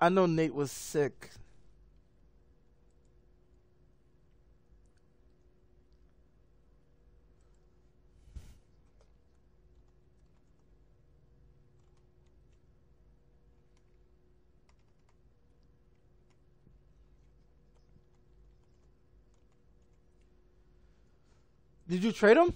I know Nate was sick. Did you trade him?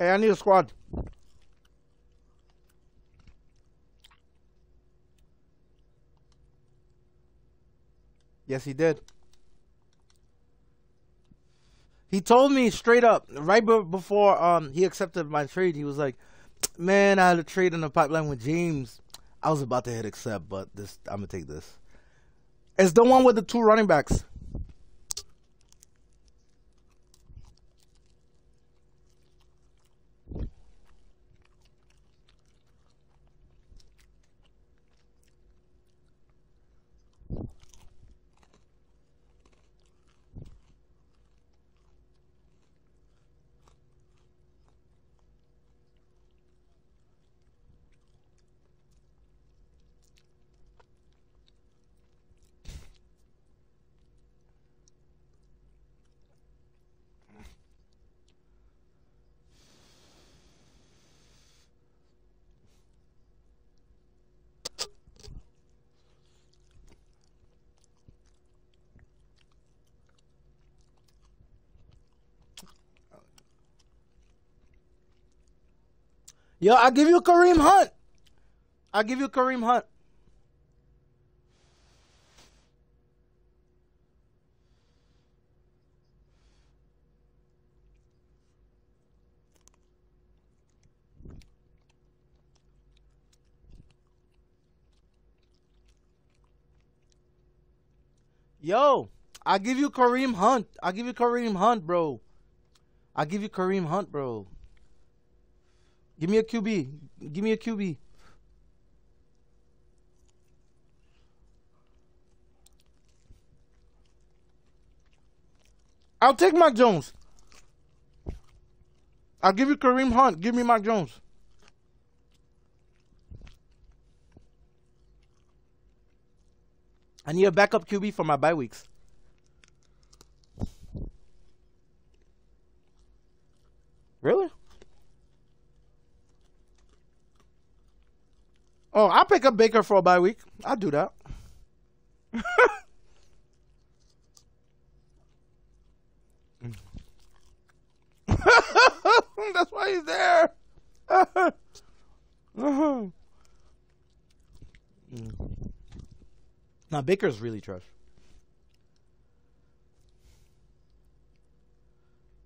Hey, I need a squad. Yes, he did. He told me straight up right before um he accepted my trade. He was like, "Man, I had a trade in the pipeline with James. I was about to hit accept, but this I'm gonna take this. It's the one with the two running backs. Yo, I'll give you Kareem Hunt. I'll give you Kareem Hunt. Yo, I'll give you Kareem Hunt. I'll give you Kareem Hunt, bro. I'll give you Kareem Hunt, bro. Give me a QB. Give me a QB. I'll take Mac Jones. I'll give you Kareem Hunt. Give me Mac Jones. I need a backup QB for my bye weeks. Really? Oh, I'll pick up Baker for a bye week. I'll do that. That's why he's there. now Baker's really trash.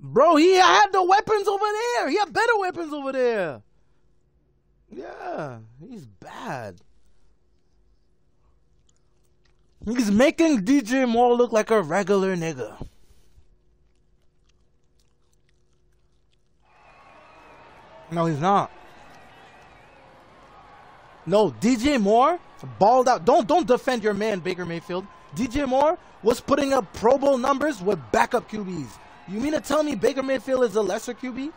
Bro, he had the weapons over there. He had better weapons over there. Yeah, he's bad. He's making DJ Moore look like a regular nigga. No, he's not. No, DJ Moore balled out. Don't don't defend your man Baker Mayfield. DJ Moore was putting up Pro Bowl numbers with backup QBs. You mean to tell me Baker Mayfield is a lesser QB?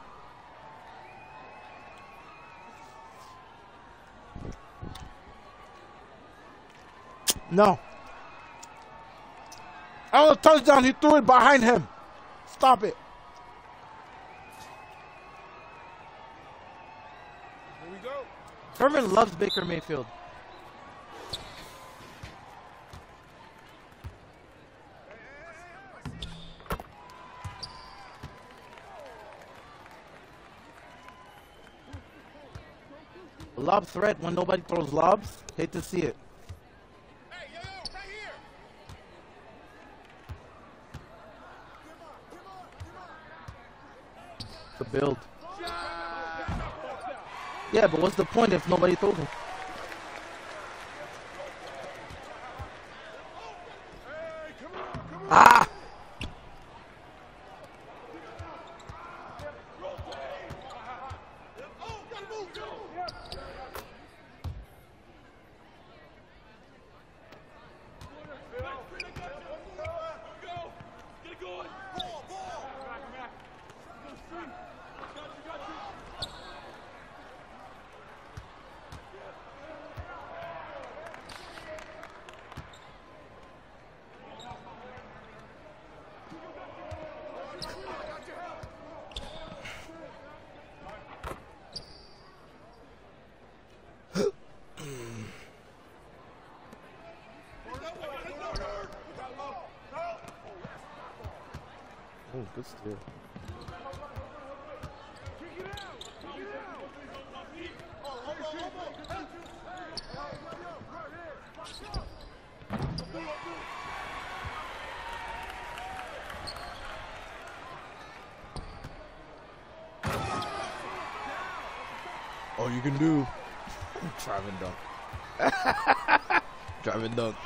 No. A touchdown, he threw it behind him. Stop it. Here we go. Herman loves Baker Mayfield. Lob threat when nobody throws lobs. Hate to see it. Hey, yo, yo, right here. The build. Yeah, but what's the point if nobody throws him? Ah! even look.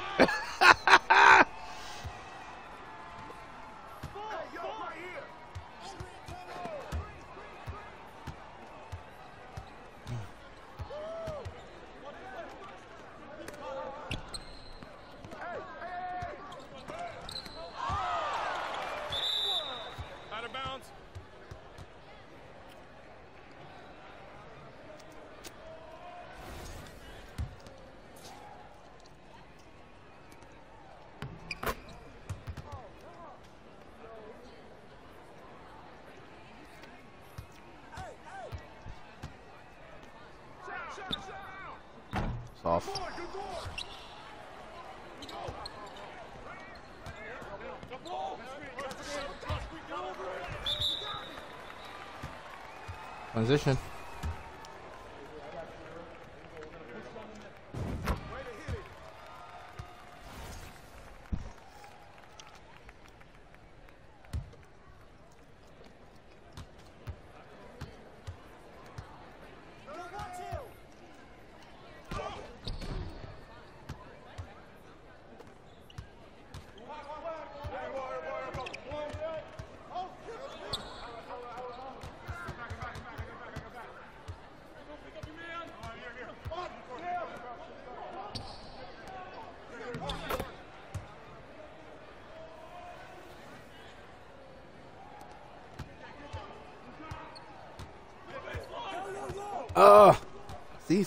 position.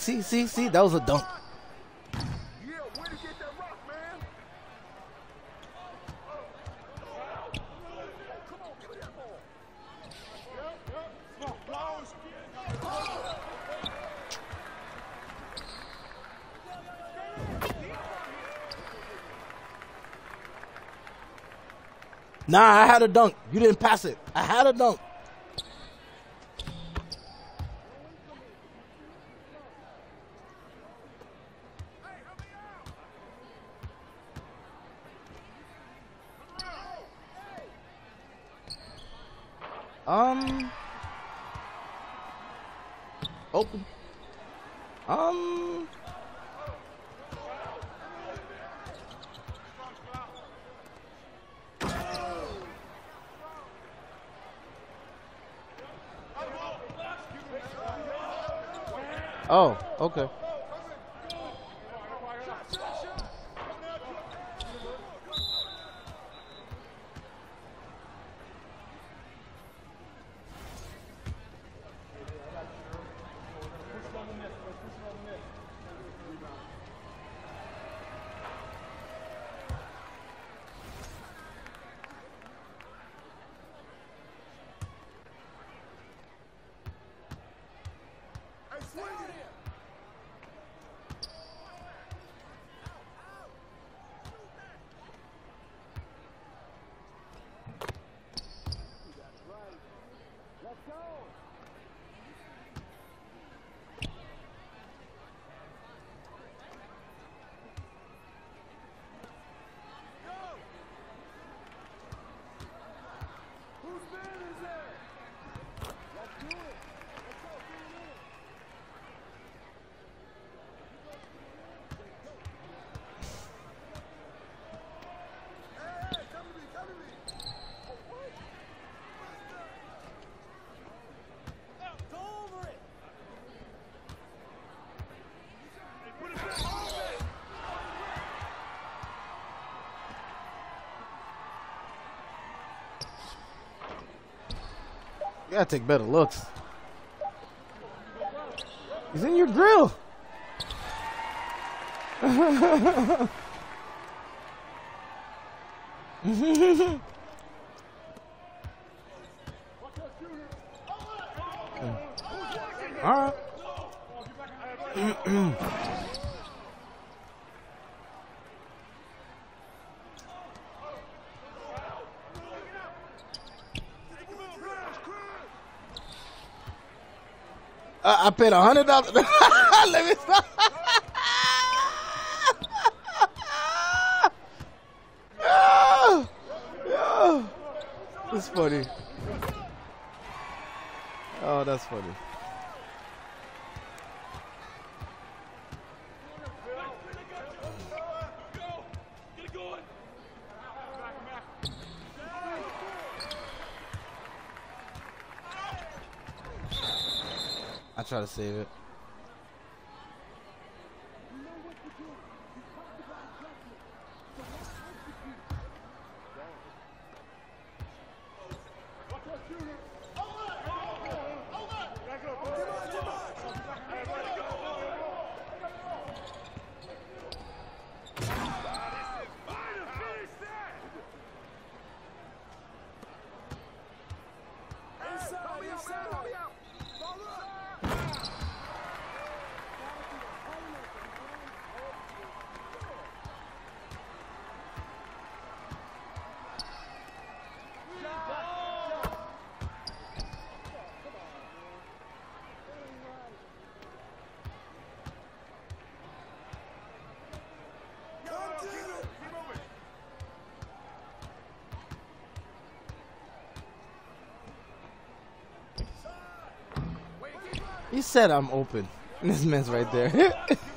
see, see, see. That was a dunk. Nah, I had a dunk. You didn't pass it. I had a dunk. Gotta take better looks. He's in your grill. I paid a hundred dollars. Let me stop. It's funny. Oh, that's funny. Try to save it. Said I'm open. This man's right there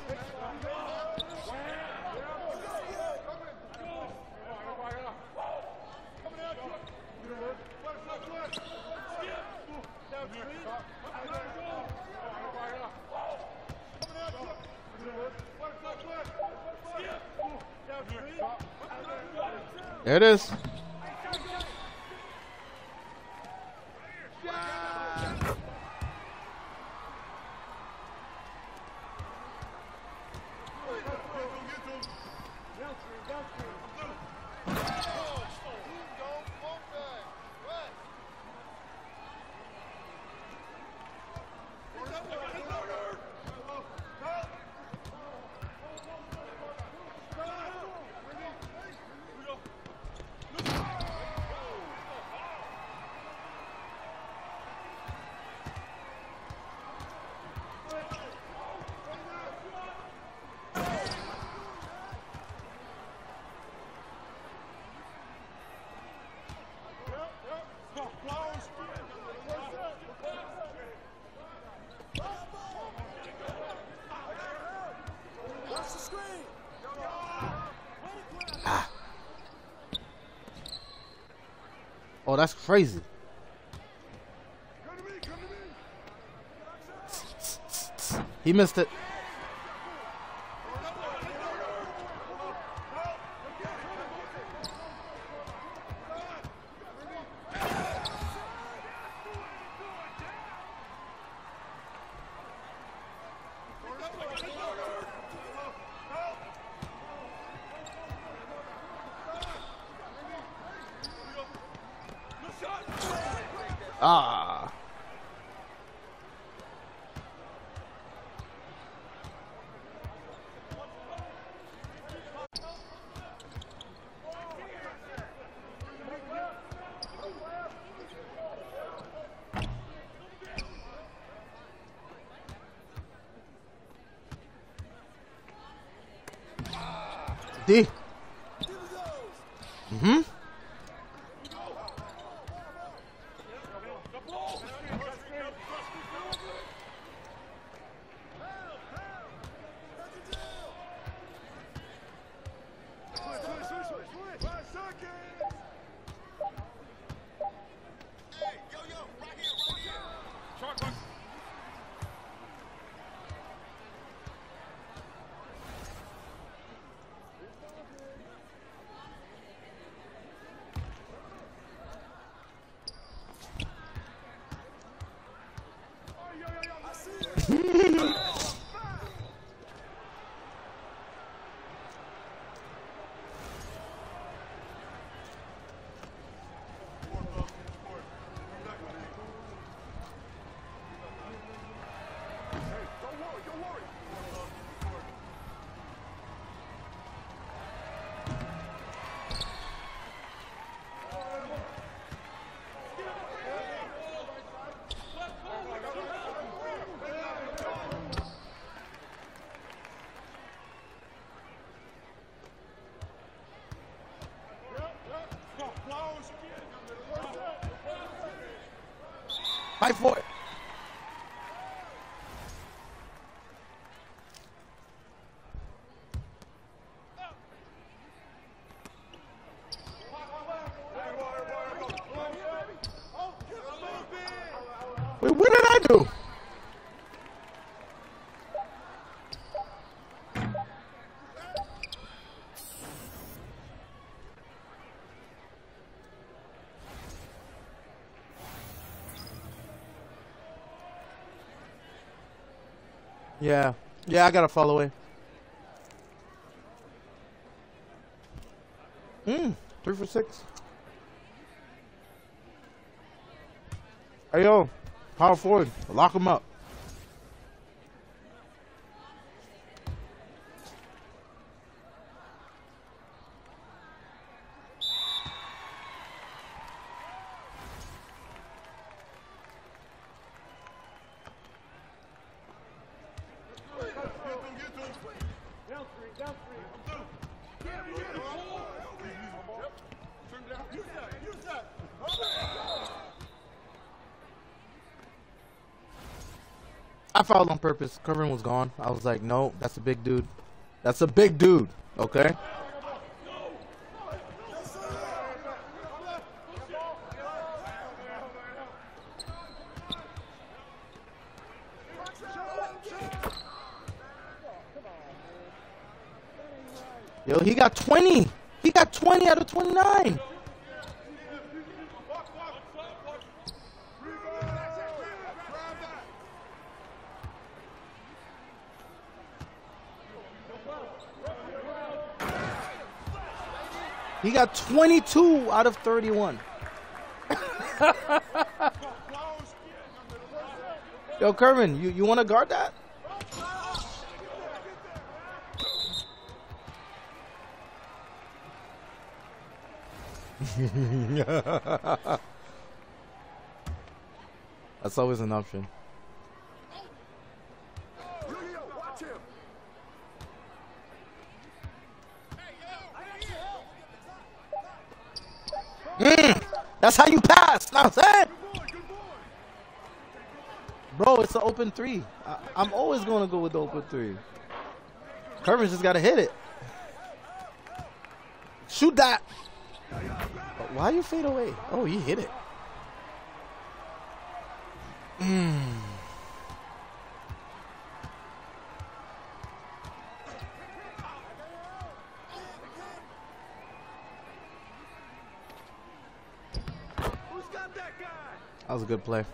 that's crazy. He missed it. Yeah. Yeah, I got to follow it. Hmm. Three for six. Hey, yo. Power forward. Lock him up. Fouled on purpose. Covering was gone. I was like, no, that's a big dude. That's a big dude. Okay. Yo, he got 20. He got 20 out of 29. He got 22 out of 31. Yo, Kervin, you, you want to guard that? That's always an option. Watch him. That's how you pass. Know what I'm saying? Bro, it's an open three. I, I'm always going to go with the open three. Kervin just got to hit it. Shoot that. Why you fade away? Oh, he hit it. Mm. Who's got that guy? That was a good play.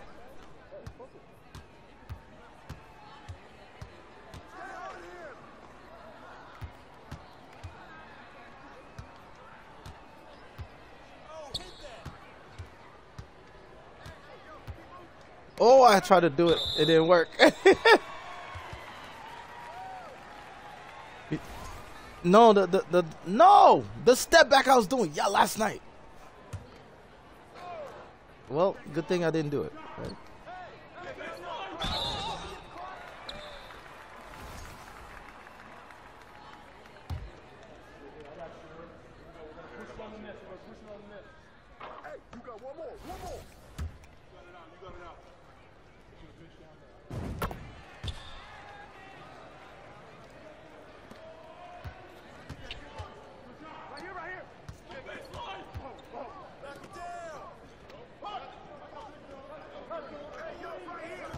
Oh, I tried to do it. It didn't work. no, the, the the no, the step back I was doing yeah last night. Good thing I didn't do it. right? Hey, you got one more. One more. You got it out. You got it out. Right here, right here. Back it down. Hey, yo, right here.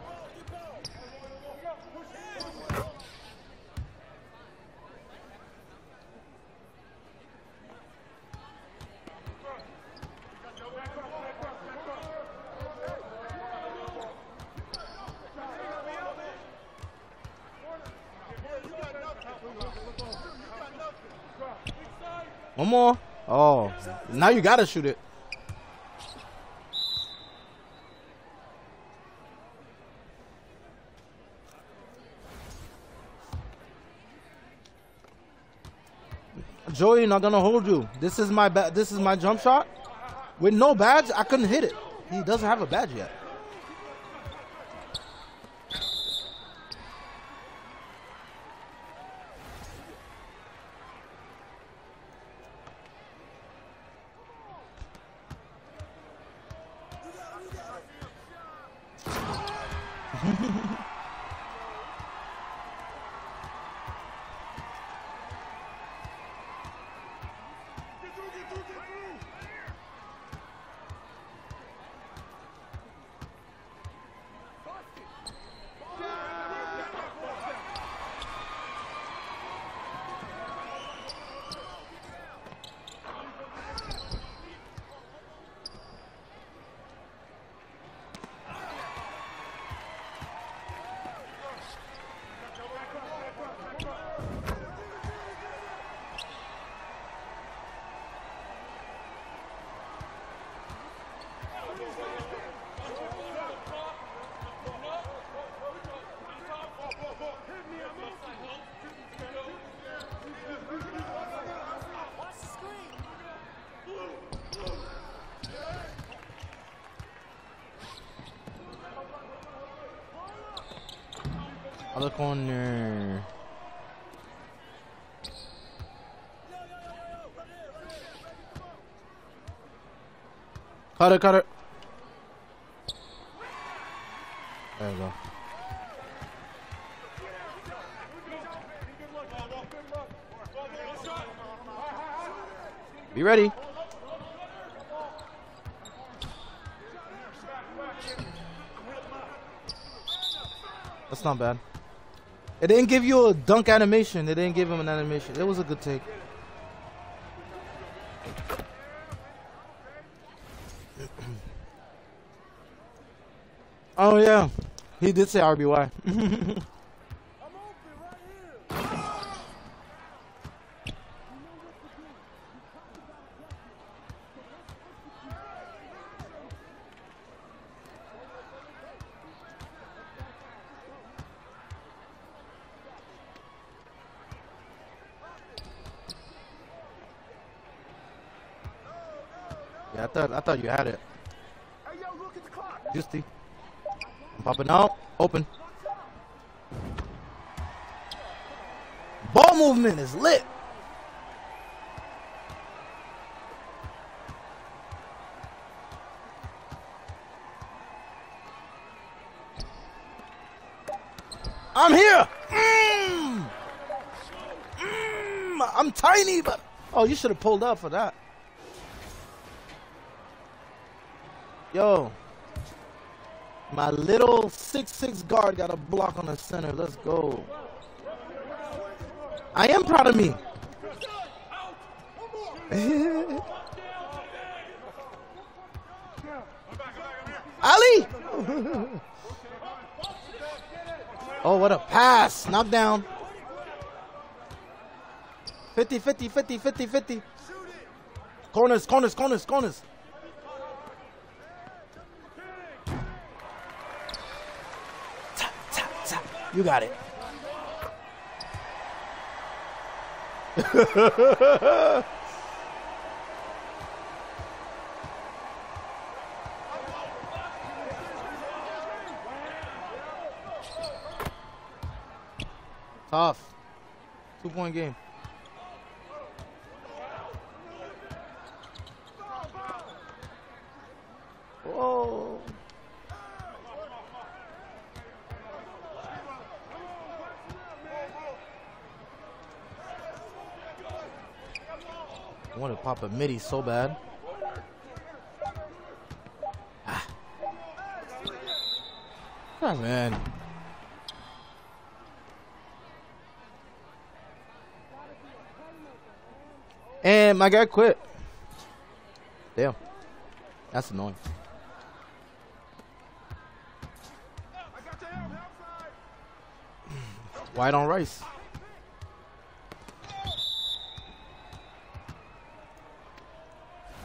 One more. Oh, now you gotta shoot it. Joey, not gonna hold you. This is my ba- This is my jump shot. With no badge, I couldn't hit it. He doesn't have a badge yet. Corner. Cut it, cut it. There you go. Be ready. That's not bad. It didn't give you a dunk animation. It didn't give him an animation. It was a good take. oh yeah, he did say RBY. yeah, I thought I thought you had it. Hey, yo, look at the clock. Justy. Popping out. Open. Ball movement is lit. I'm here. Mm. Mm. I'm tiny, but oh, you should have pulled up for that. Yo, my little six six guard got a block on the center. Let's go. I am proud of me. Ali. oh, what a pass. Knock down. 50, 50, 50, 50, 50. Corners, corners, corners, corners. You got it. Tough. Two point game. Want a midi so bad. Ah. Ah, man. And my guy quit. Damn. That's annoying. White on rice.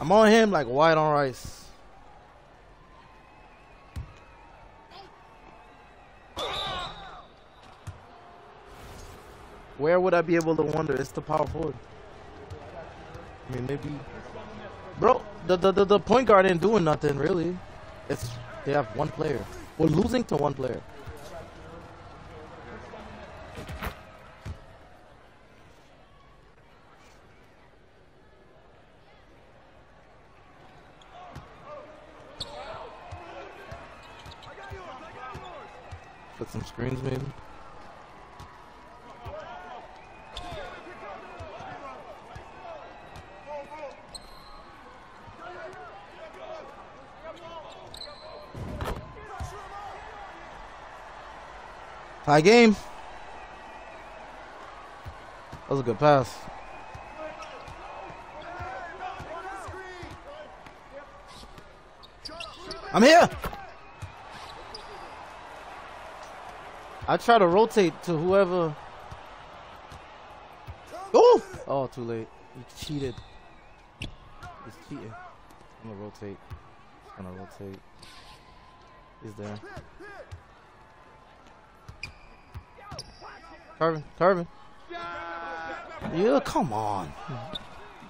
I'm on him like white on rice. Where would I be able to wonder? It's the power forward. I mean, maybe. Bro, the, the, the, the point guard ain't doing nothing, really. It's They have one player. We're losing to one player. Put some screens maybe. High game. That was a good pass. I'm here. I try to rotate to whoever. Oh! Oh, too late. He cheated. He's cheating. I'm gonna rotate. I'm gonna rotate. He's there. Carvin, Carvin. Yeah, come on.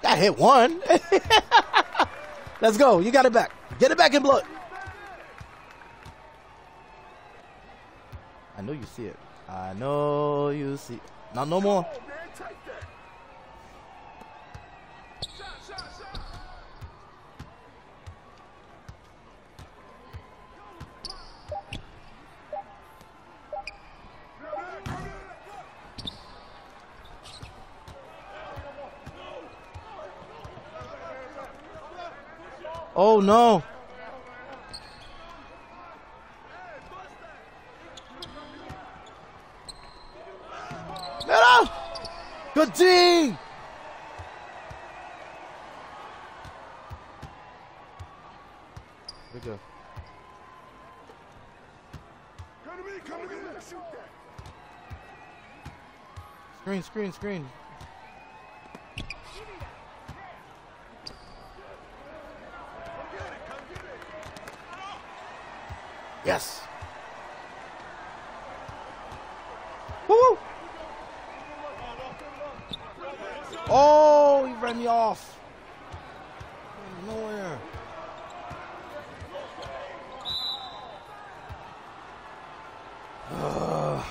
Got hit one. Let's go. You got it back. Get it back in blood. I know you see it. I know you see. Not no more. To me, come to me. Shoot that. Screen, screen, screen. Yes. Woo! Oh, he ran me off. Nowhere. Ugh.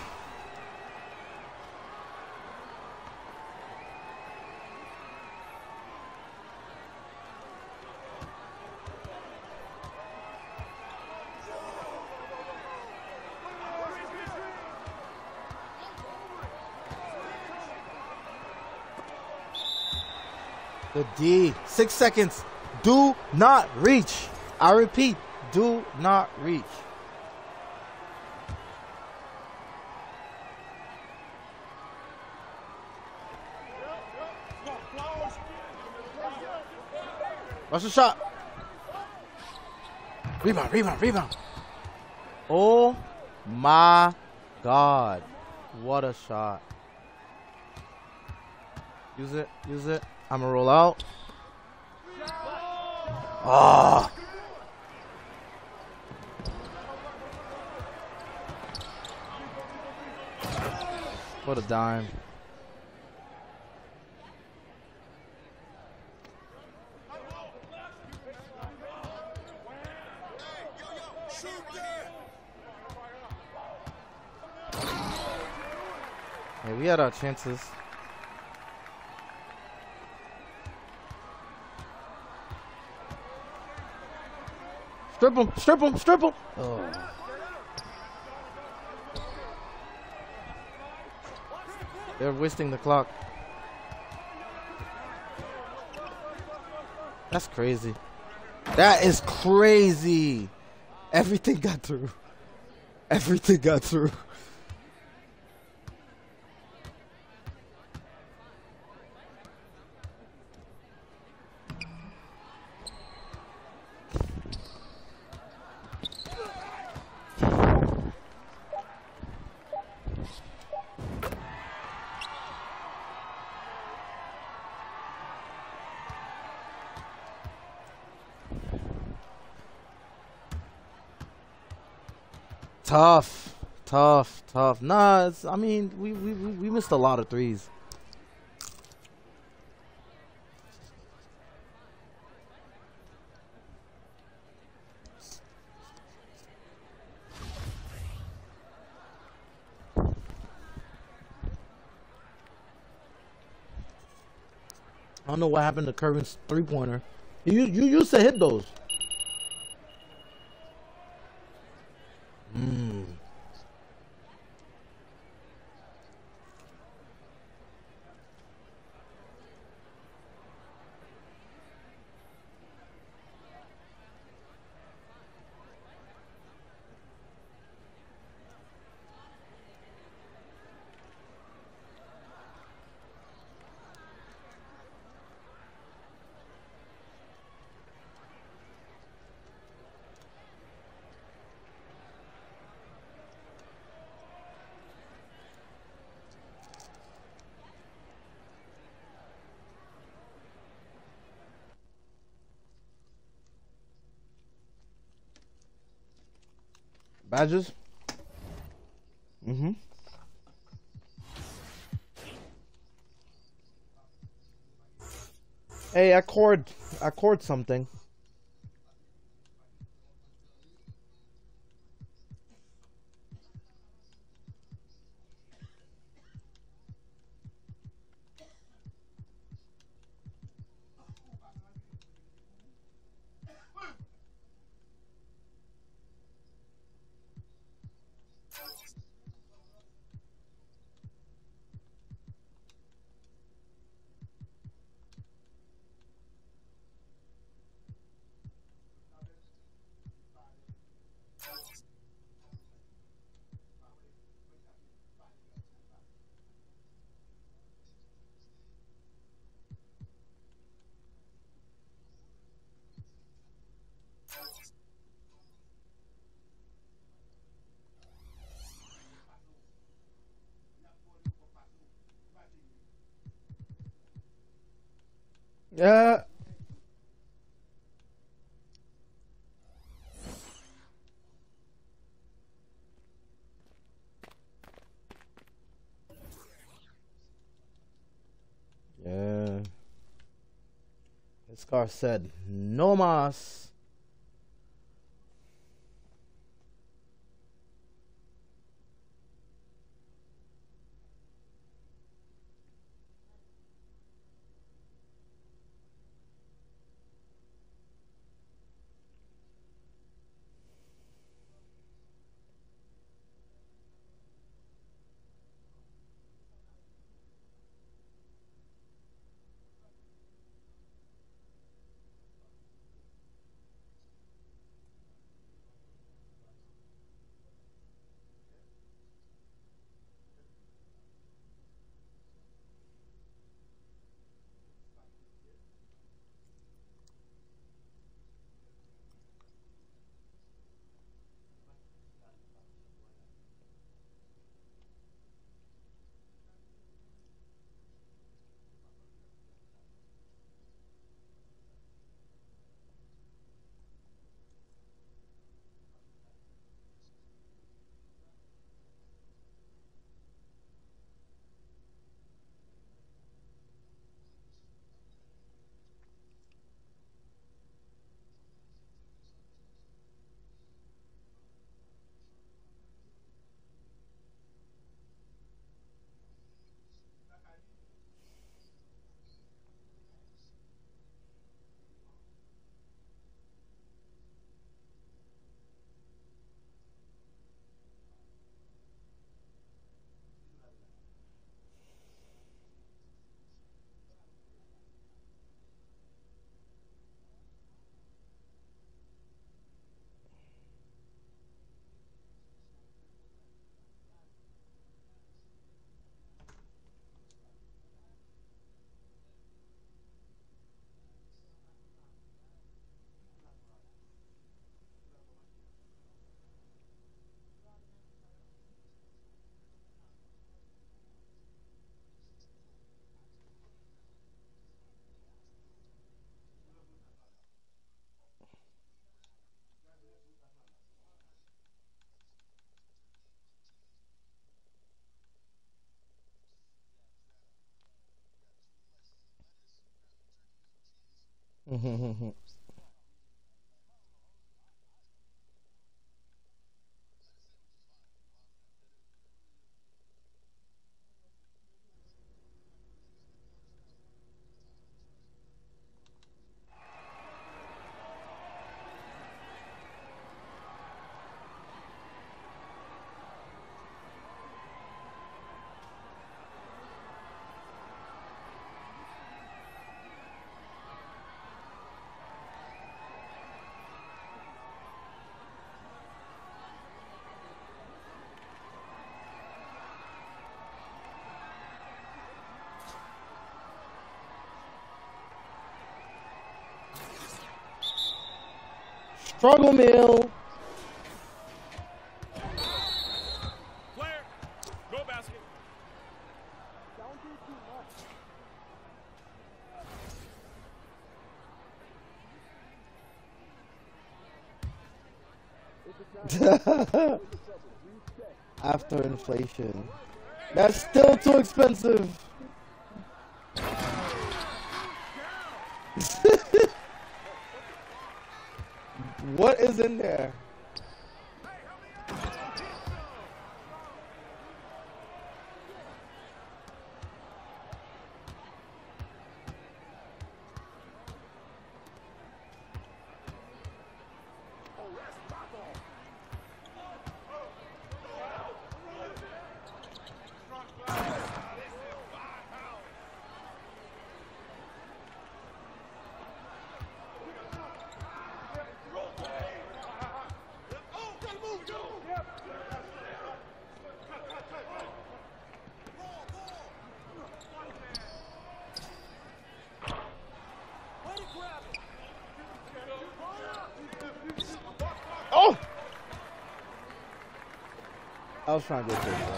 The D. Six seconds. Do not reach. I repeat, do not reach. Watch the shot. Rebound, rebound, rebound. Oh my God. What a shot. Use it, use it. I'm gonna roll out. Ah. What a dime. Hey, we had our chances. Strip him, strip him, strip him. Oh. They're wasting the clock. That's crazy. That is crazy. Everything got through. Everything got through. Tough, tough, tough. Nah, I mean, we, we we missed a lot of threes. I don't know what happened to Curran's three pointer. You you used to hit those. Badges? Mm-hmm. Hey, I cord I cord something. Yeah. Yeah. This said no mas. Much. If After inflation. That's still too expensive. What is in there? Oh! I was trying to get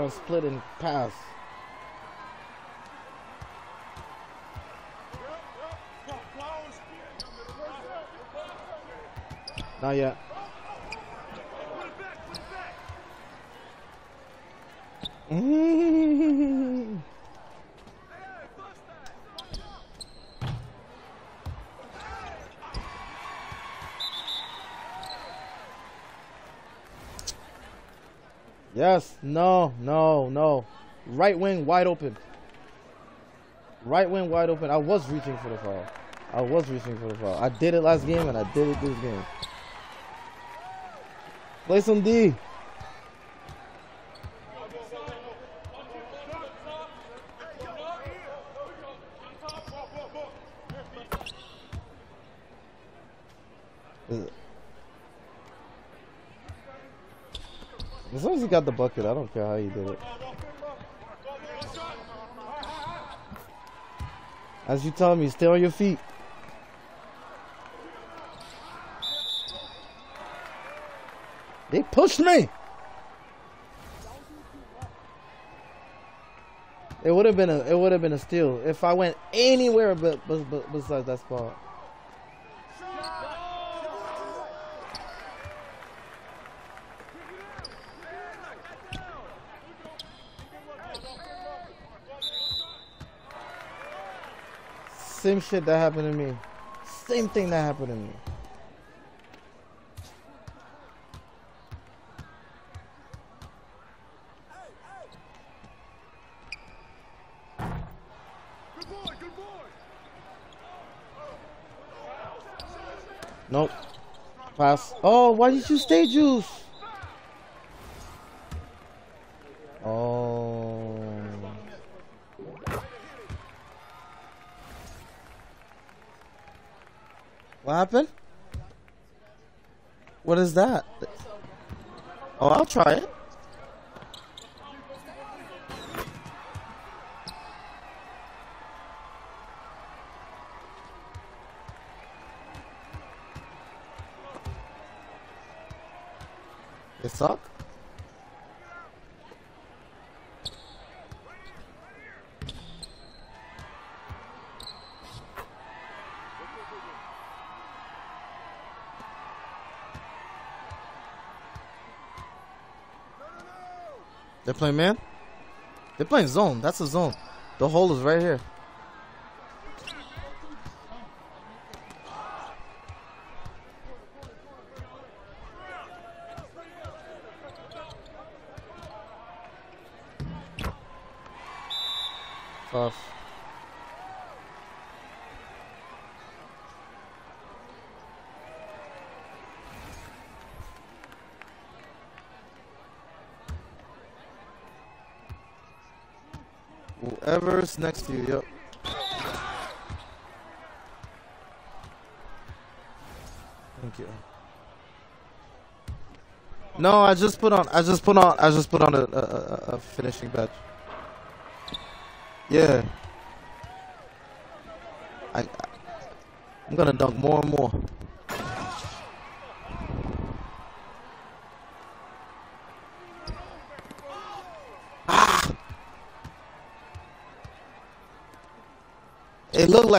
trying to split pass. Not yet. Yes, no, no, no. Right wing wide open. Right wing wide open. I was reaching for the foul. I was reaching for the foul. I did it last game and I did it this game. Play some D. Is it- As long as he got the bucket, I don't care how you did it. As you tell me, stay on your feet. They pushed me. It would have been a it would have been a steal if I went anywhere but, but, but besides that spot. Same shit that happened to me. Same thing that happened to me. Nope. Pass. Oh, why did you stay, Juice? What happened? What is that? Oh, I'll try. It suck? They're playing man? They're playing zone. That's a zone. The hole is right here. Tough. Whoever's next to you, yep. Thank you. No, I just put on. I just put on. I just put on a, a, a, finishing badge. Yeah. I. I'm gonna dunk more and more.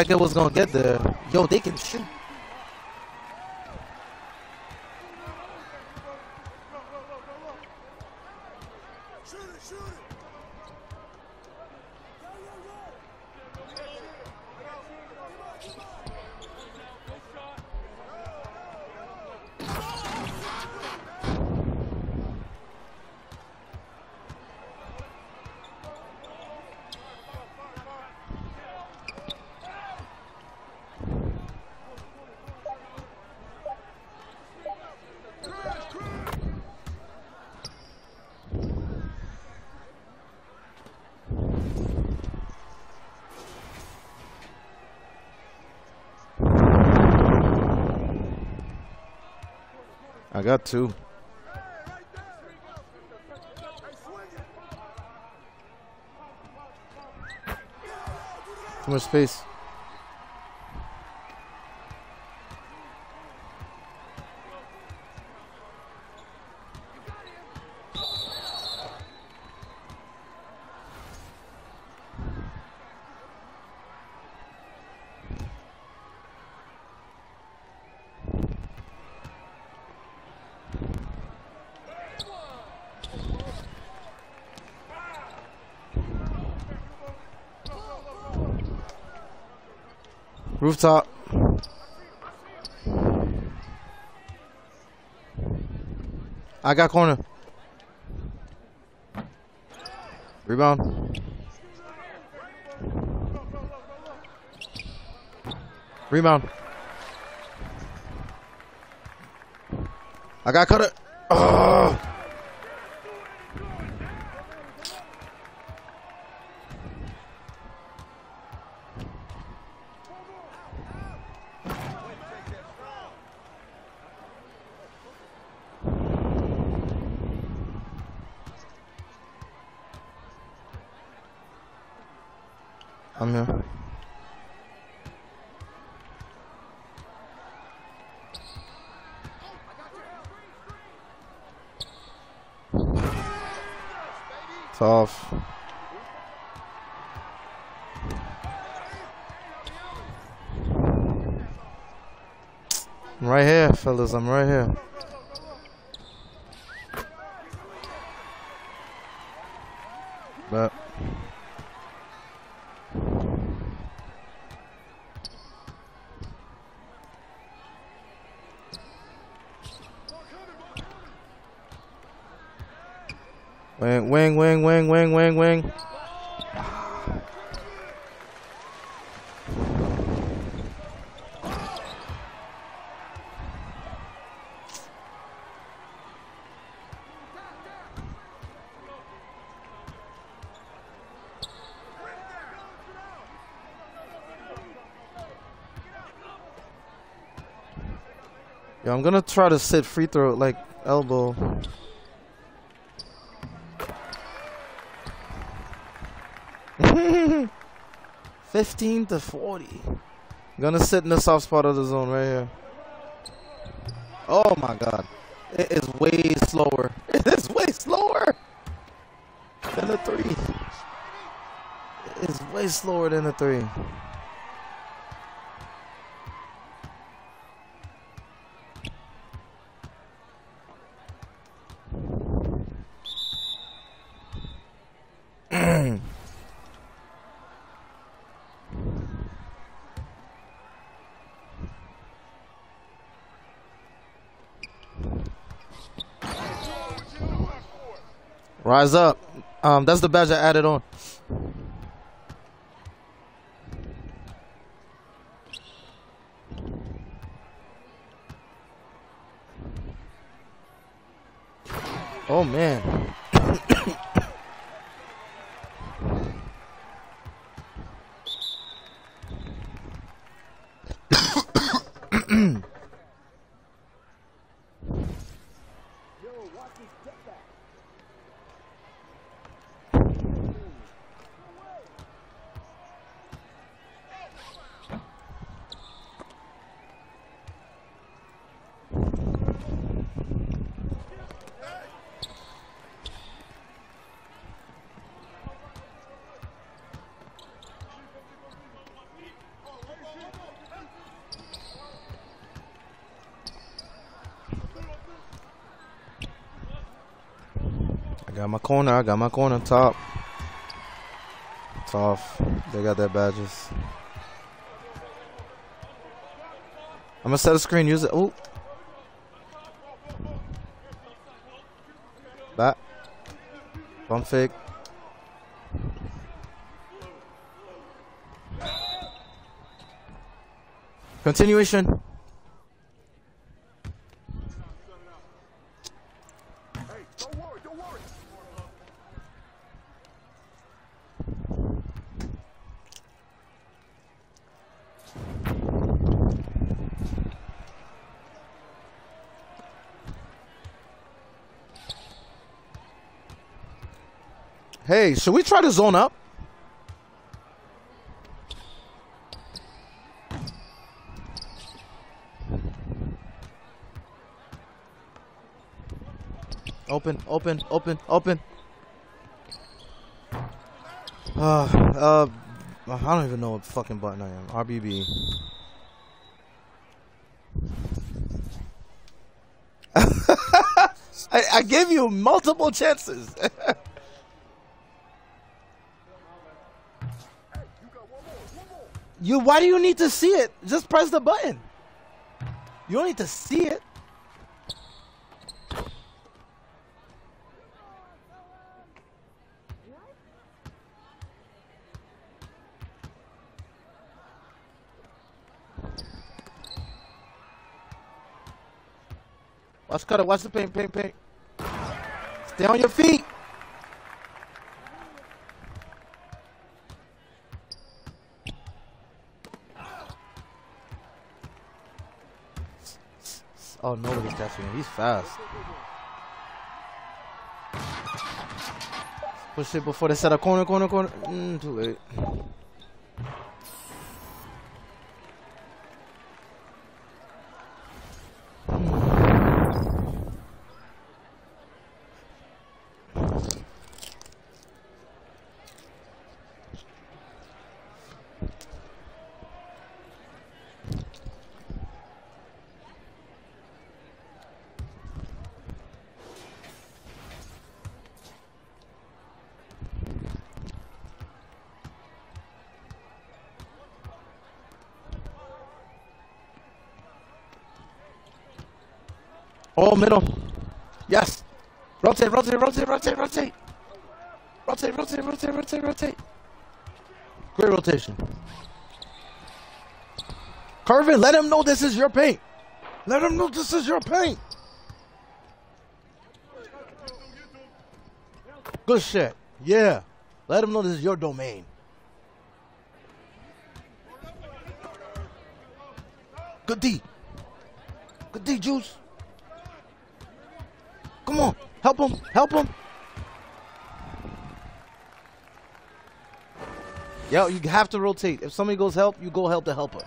Like it was gonna get there. Yo, they can shoot. Shoot Got two. Too much space. Rooftop. I got corner. Rebound. Rebound. I got cutter. Oh. I'm right here. But wing, wing, wing, wing, wing, wing, wing. Yo, I'm gonna try to sit free throw like elbow. Fifteen to forty. I'm Gonna sit in the soft spot of the zone right here. Oh my god. It is way slower. It is way slower than the three. It is way slower than the three. Rise up. Um, that's the badge I added on. Oh man. Got my corner. I got my corner top. Off. They got their badges. I'm gonna set a screen. Use it. Oh. Back. Bump fake. Continuation. Hey, should we try to zone up? Open, open, open, open. Uh, uh, I don't even know what fucking button I am. RBB. I, I gave you multiple chances. Why do you need to see it? Just press the button. You don't need to see it. Watch cutter, watch the paint, paint, paint. Stay on your feet. He's fast. Push it before they set a corner, corner, corner. Mm, too late. Oh, middle. Yes. Rotate, rotate, rotate, rotate, rotate. Rotate, rotate, rotate, rotate, rotate. Great rotation. Curvin, let him know this is your paint. Let him know this is your paint. Good shit. Yeah. Let him know this is your domain. Good D. Good D, Juice. Come on. Help him. Help him. Yo, you have to rotate. If somebody goes help, you go help the helper.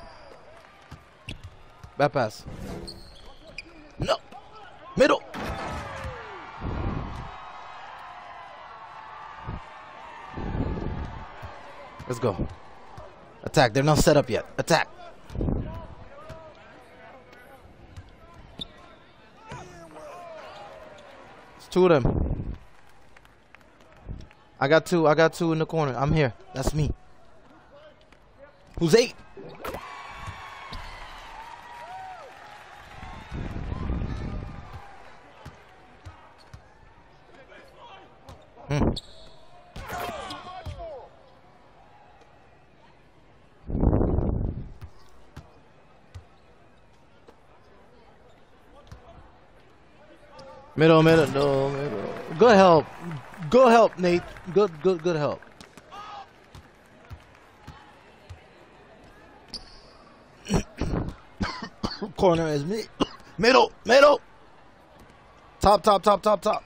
Bad pass. No. Middle. Let's go. Attack. They're not set up yet. Attack. Two of them. I got two. I got two in the corner. I'm here. That's me. Who's eight? Hmm. Middle, middle, no. Good help. Good help, Nate. Good, good, good help. Corner is me. Middle, middle. Top, top, top, top, top.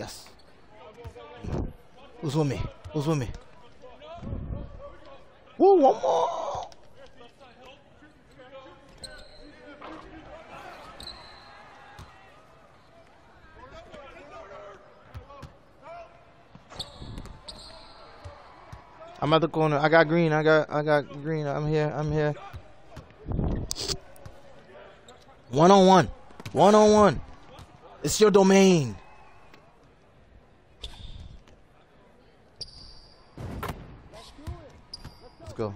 Yes. Who's with me? Who's with me? Woo, one more. I'm at the corner. I got green. I got I got green. I'm here. I'm here. One on one. One on one. It's your domain. Let's go.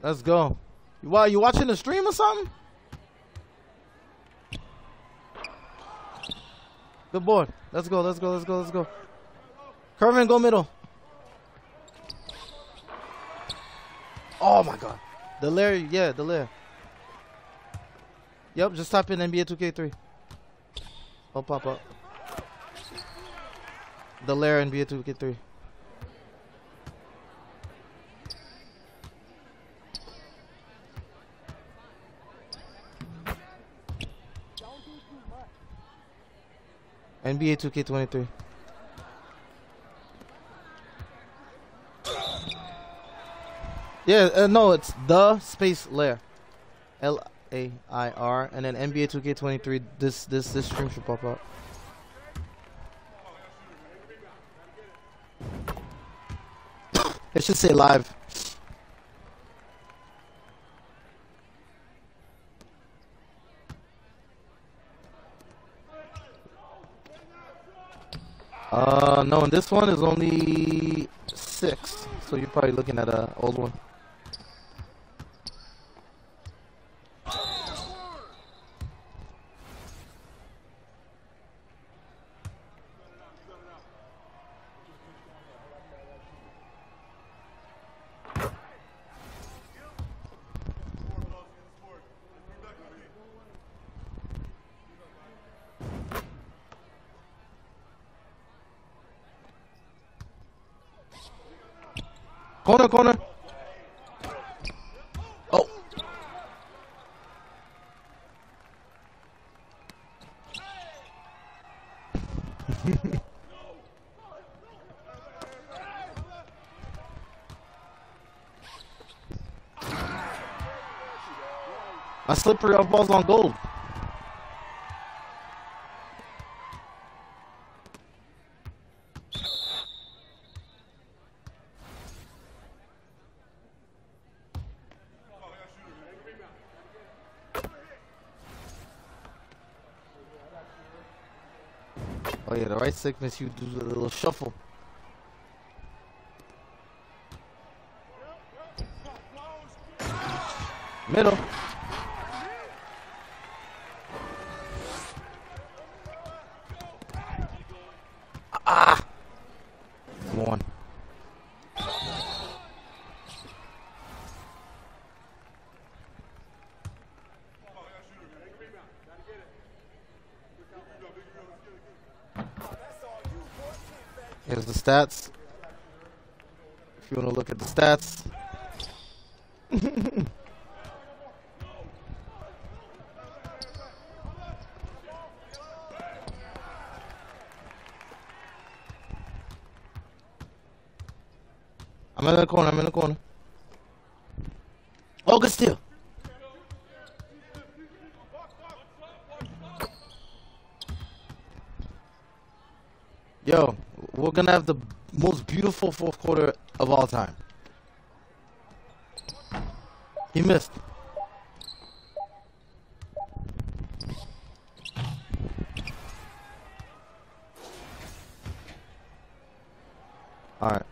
Let's go. Why you watching the stream or something? Good board. Let's go. Let's go. Let's go. Let's go. Kervin, go middle. Oh my god. The lair, yeah, the lair. Yep, just type in NBA 2K3. I'll pop up. The lair NBA 2K3. Don't do too much. NBA 2K23. Yeah, uh, no, it's the space lair. L A I R and then NBA 2K23 this this this stream should pop up. It should say live. Uh, no, and this one is only six, so you're probably looking at a old one. Corner, corner. Oh. My slippery off balls on gold. Oh yeah, the right sickness you do a little shuffle. Middle. Stats. If you want to look at the stats. I'm in the corner. I'm in the corner. Oh, good steal. Yo, we're gonna have the most beautiful fourth quarter of all time. He missed. All right.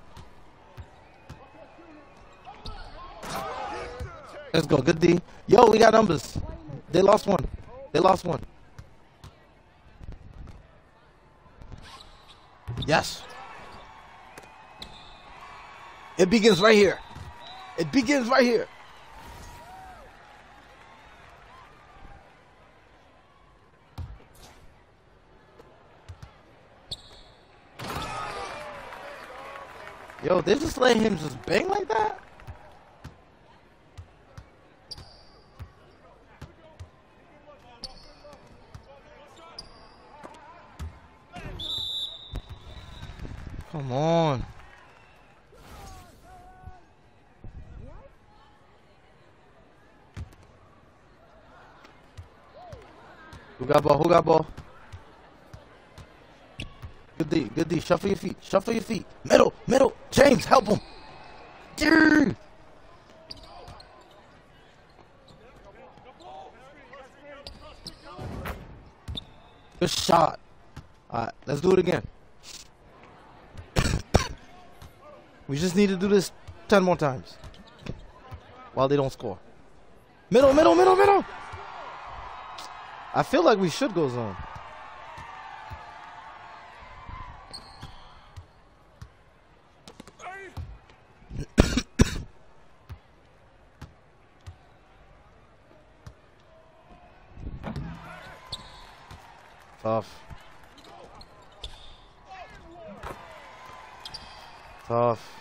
Let's go. Good D. Yo, we got numbers. They lost one. They lost one. Yes. It begins right here. It begins right here. Yo, they just let him just bang like that? Come on. Who got ball? Who got ball? Good D, good D. Shuffle your feet. Shuffle your feet. Middle, middle. James, help him. Dude. Good shot. All right, let's do it again. we just need to do this 10 more times while they don't score. Middle, middle, middle, middle. I feel like we should go zone. Tough. Tough.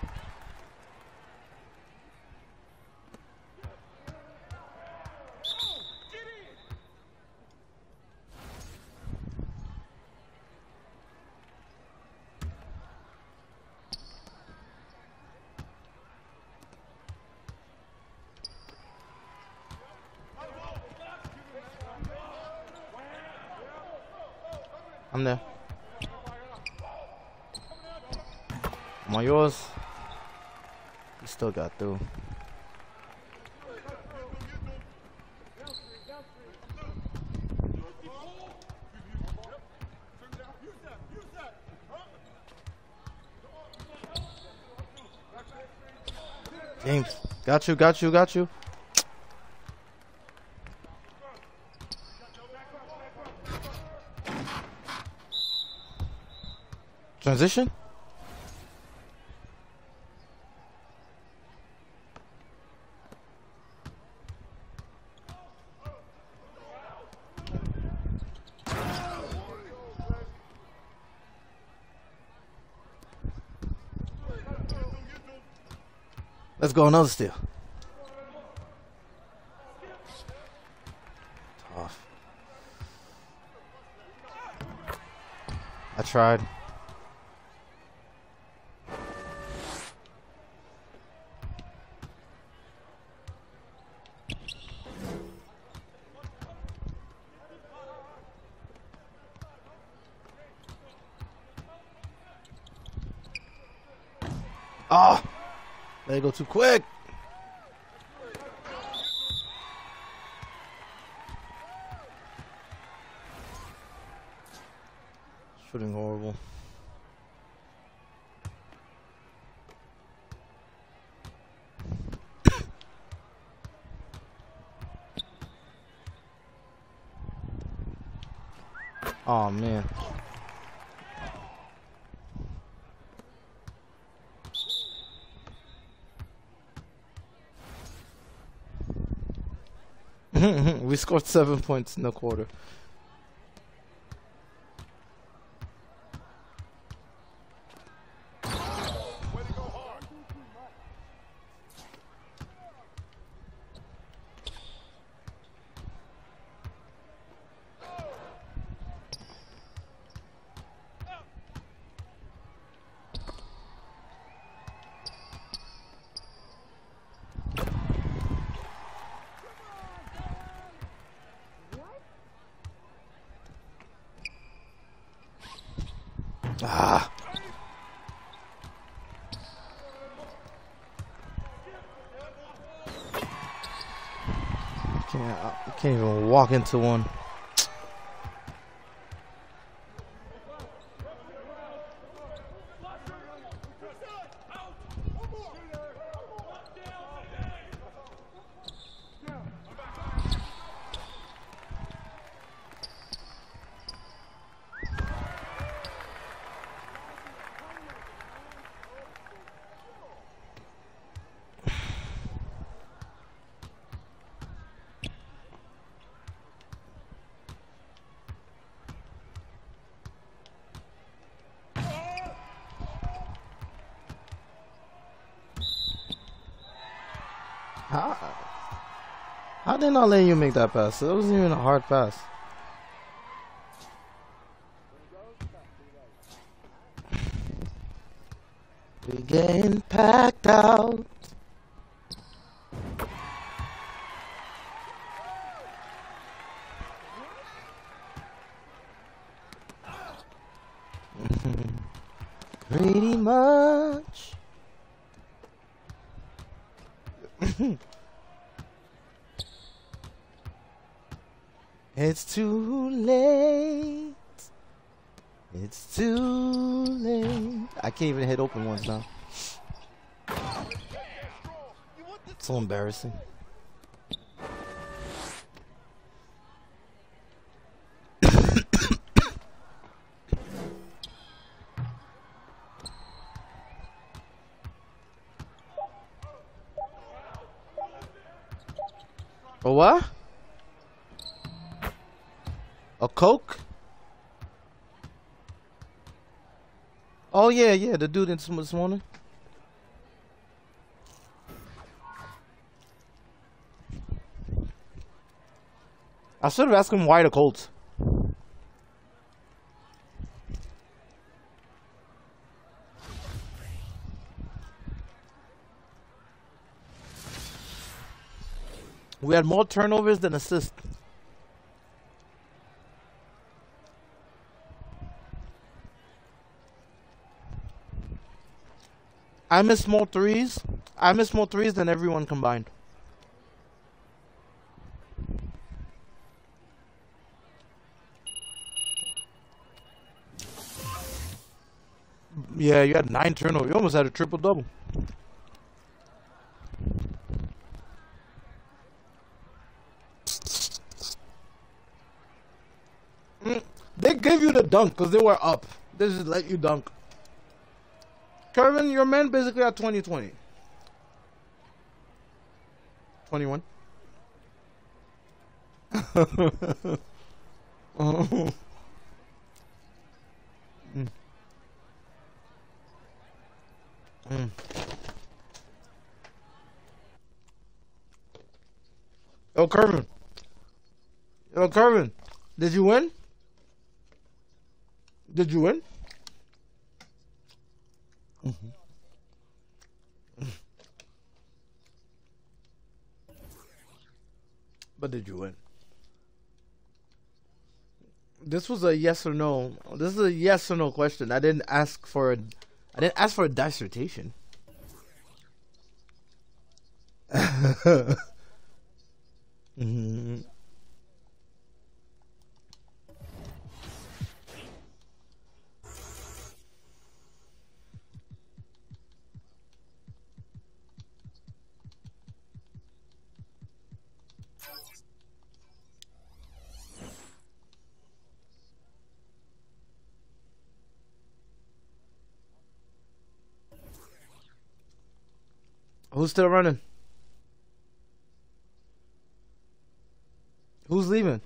I'm there. I'm on yours. You still got through. James, got you, got you, got you. Transition? Let's go another steal. Tough. I tried. Ah! It go too quick. Shooting horrible. Oh man. we scored seven points in the quarter. Ah. Can't, I can't even walk into one. How, how they not letting you make that pass? That wasn't even a hard pass. We getting packed out. Pretty much. it's too late. It's too late. I can't even hit open ones now. So embarrassing. A what? A Coke? Oh yeah, yeah, the dude in this morning. I should have asked him why the Colts. We had more turnovers than assists. I missed more threes. I missed more threes than everyone combined. Yeah, you had nine turnovers. You almost had a triple double. Mm, They gave you the dunk because they were up. They just let you dunk. Kevin, your man basically at 2020. 21. Oh. Kervin. Yo, Kervin. Did you win? Did you win? Mm-hmm. But did you win? This was a yes or no. This is a yes or no question. I didn't ask for a. I didn't ask for a dissertation. Who's still running? Leaving?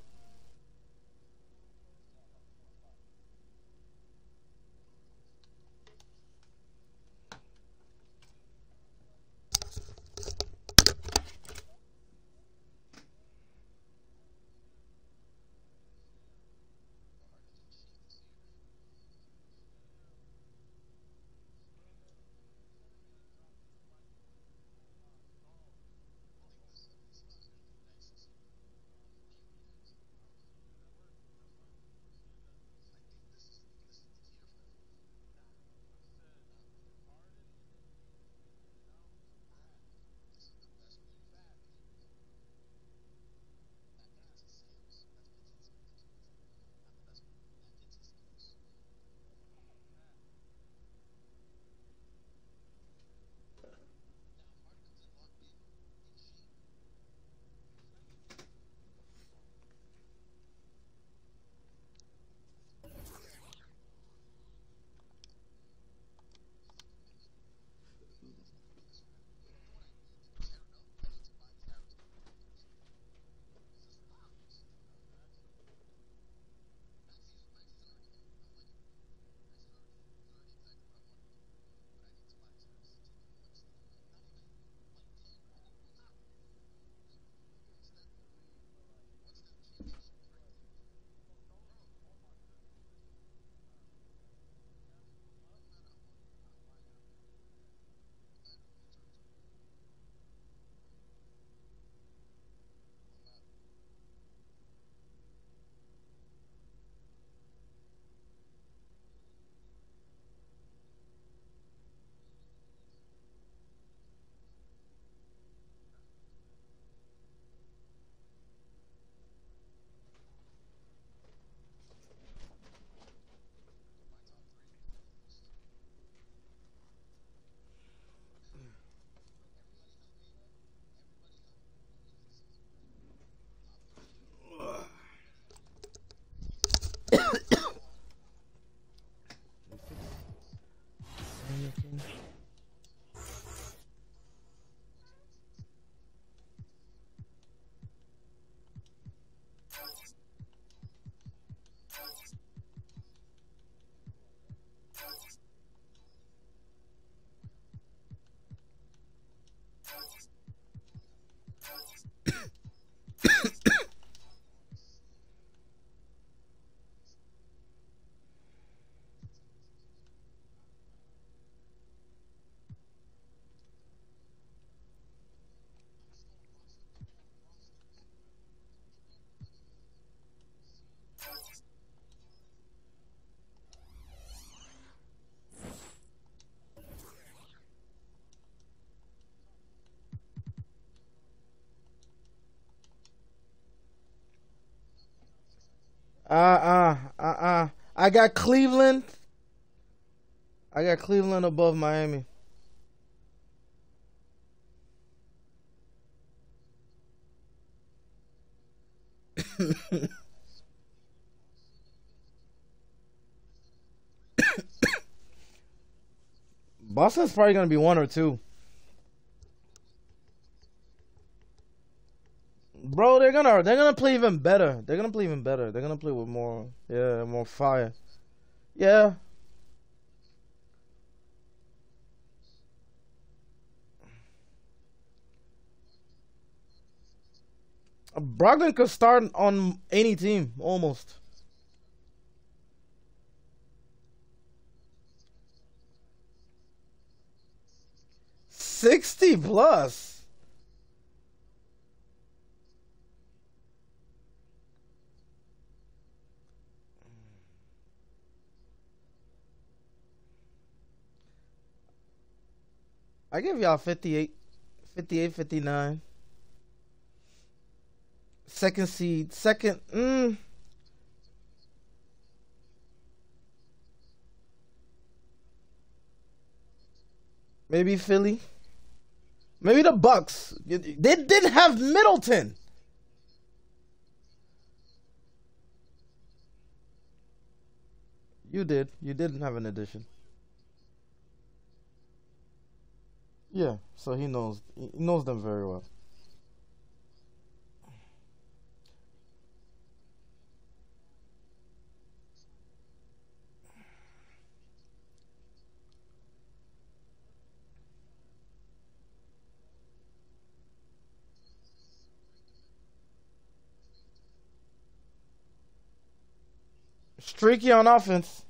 I got Cleveland. I got Cleveland above Miami. Boston's probably gonna be one or two. Bro, they're gonna they're gonna play even better. They're gonna play even better. They're gonna play with more yeah, more fire. Yeah. Brogdon could start on any team almost. Sixty plus. I give y'all 58, 58, 59. Second seed, second. Mm, maybe Philly. Maybe the Bucks. They didn't have Middleton. You did. You didn't have an addition. Yeah, so he knows he knows them very well. Streaky on offense.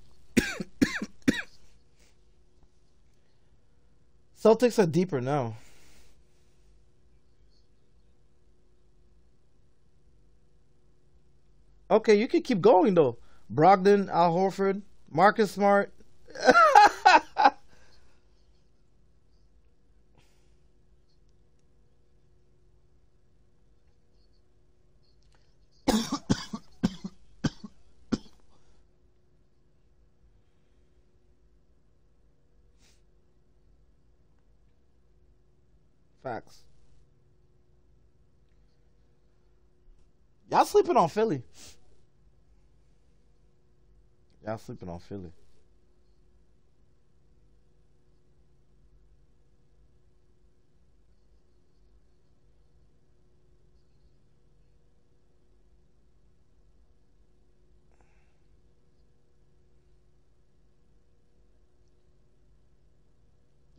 Celtics are deeper now. Okay, you can keep going though. Brogdon, Al Horford, Marcus Smart. Facts. Y'all sleeping on Philly. Y'all sleeping on Philly.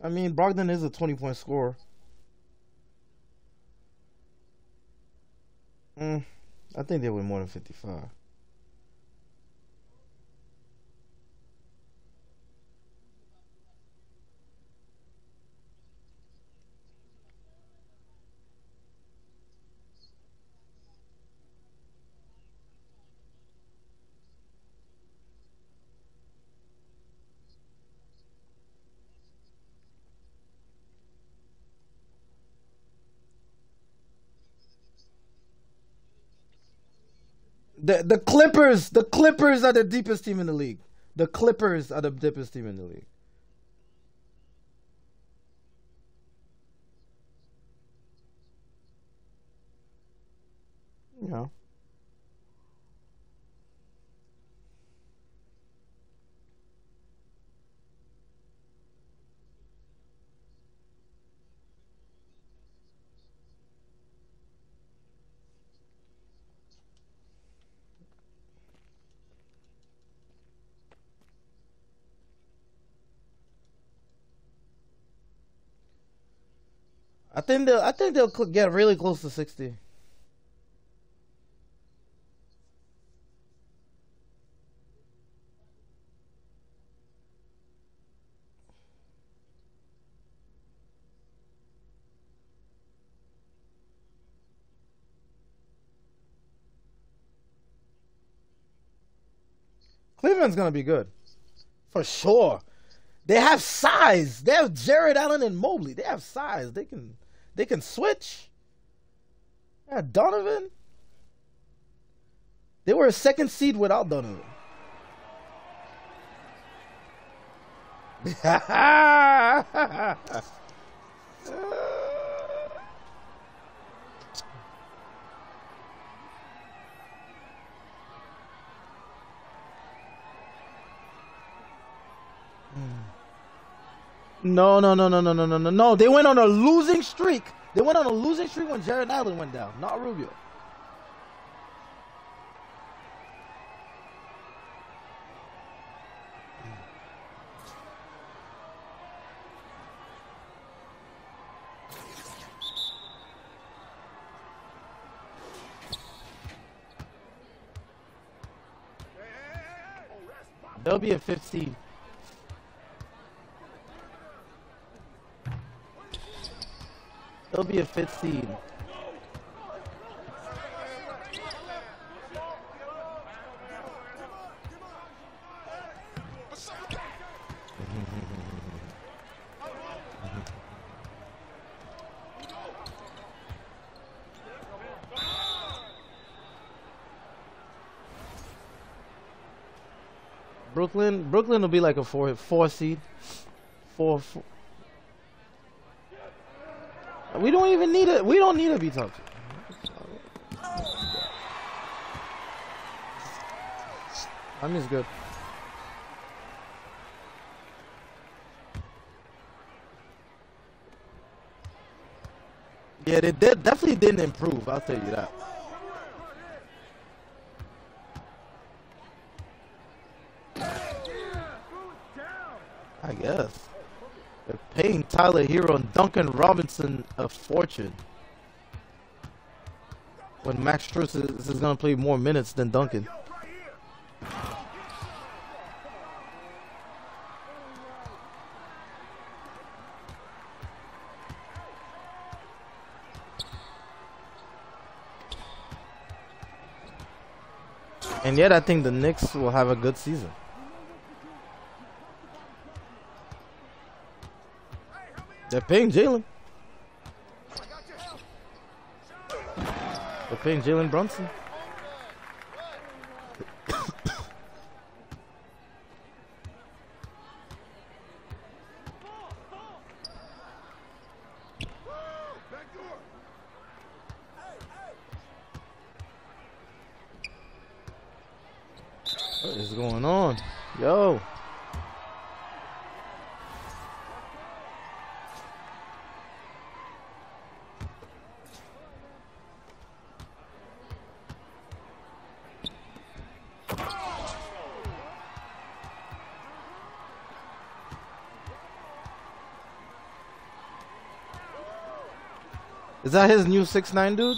I mean, Brogdon is a 20 point scorer. Mm, I think they win more than 55. The the Clippers, the Clippers are the deepest team in the league. The Clippers are the deepest team in the league. Yeah. I think they'll I think they'll get really close to 60. Cleveland's gonna be good, for sure. They have size. They have Jarrett Allen and Mobley. They have size. They can they can switch. Yeah, Donovan. They were a second seed without Donovan. No, no, no, no, no, no, no, no, no. They went on a losing streak. They went on a losing streak when Jarrett Allen went down, not Rubio. They'll be a 15. They'll be a fifth seed. Brooklyn, Brooklyn will be like a four, four seed, four, four. We don't even need it. We don't need to be top two. I mean, it's good. Yeah, they did, definitely didn't improve. I'll tell you that. I guess. They're paying Tyler Herro and Duncan Robinson a fortune. When Max Strus is, is going to play more minutes than Duncan. And yet, I think the Knicks will have a good season. That ping Jalen. The ping Jalen Brunson. That his new six nine dude?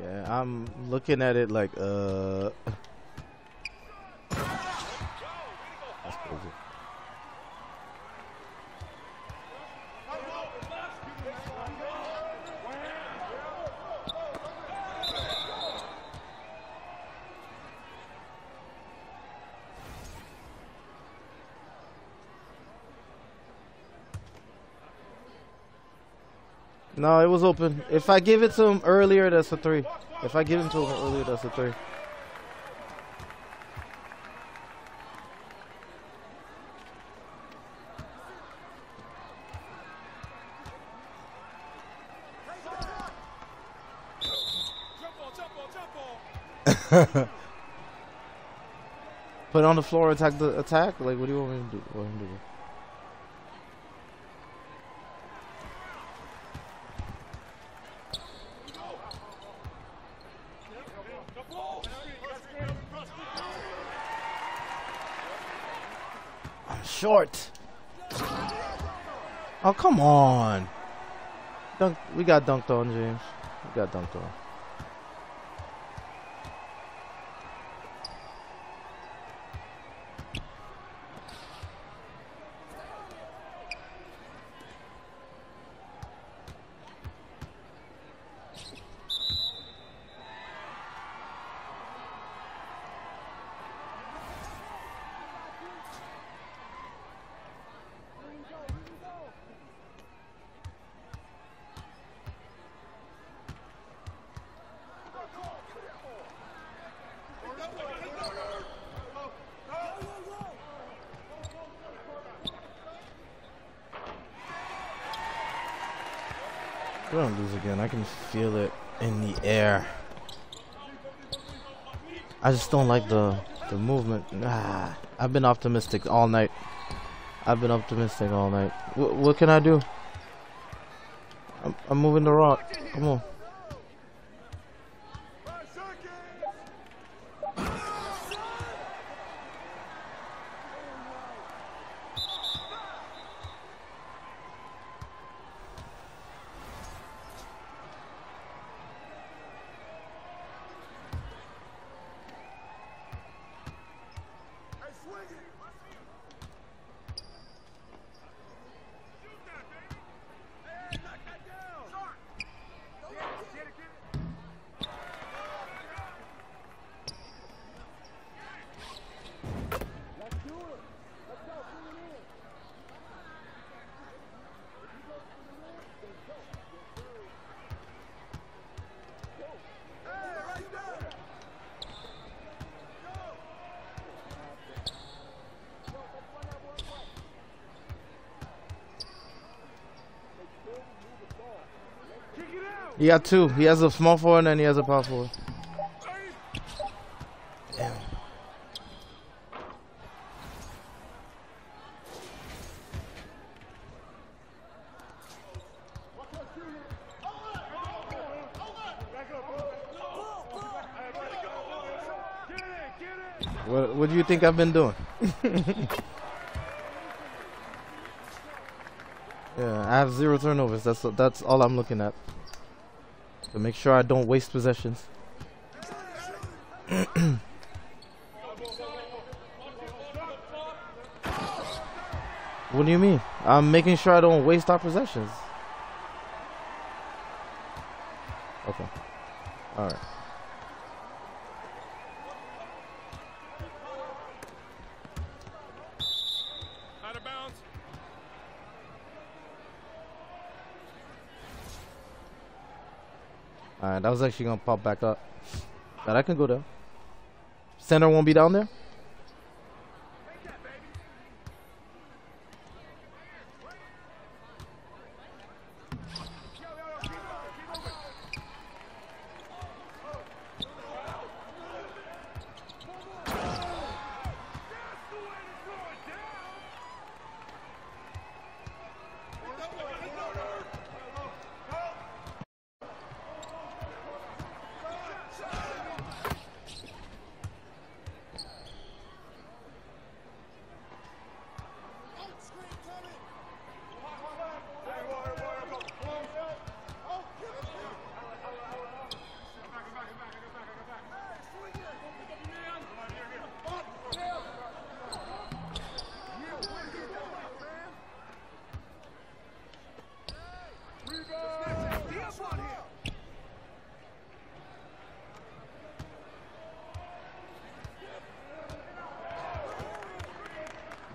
Yeah, I'm looking at it like uh That's crazy. No, it was open. If I give it to him earlier, that's a three. If I give him to him earlier, that's a three. Put it on the floor, attack the attack. Like, what do you want me to do? What do? I'm short. Oh come on. Dunk, we got dunked on, James. We got dunked on. We're gonna lose again. I can feel it in the air. I just don't like the the movement. Ah, I've been optimistic all night. I've been optimistic all night. Wh- what can I do? I'm, I'm moving the rock. Come on. Got two. He has a small forward and he has a power forward. Damn. Get it, get it. What What do you think I've been doing? yeah, I have zero turnovers. That's that's all I'm looking at. To make sure I don't waste possessions. what do you mean? I'm making sure I don't waste our possessions. Okay. All right. Out of bounds. All right, that was actually gonna pop back up, but I can go there. Center won't be down there.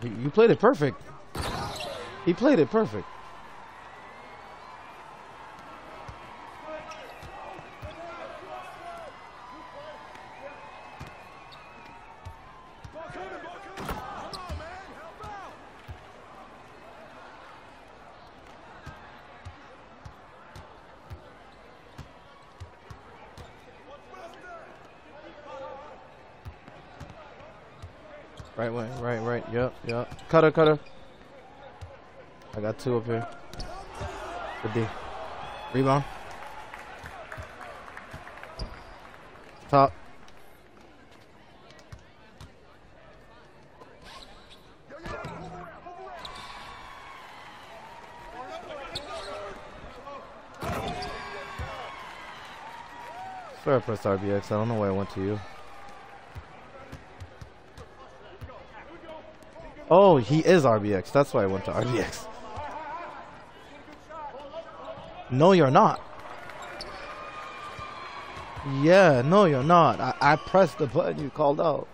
You you played it perfect. He played it perfect. Ball coming, ball coming. Come on, man. Help out. What's that? Right wing, right, right. Yep, yep. Cutter, cutter. I got two up here. Good D. Rebound. Top. Sorry, I pressed RBX. I don't know why I went to you. He is RBX. That's why I went to RBX. No, you're not. Yeah, no, you're not. I, I pressed the button you called out.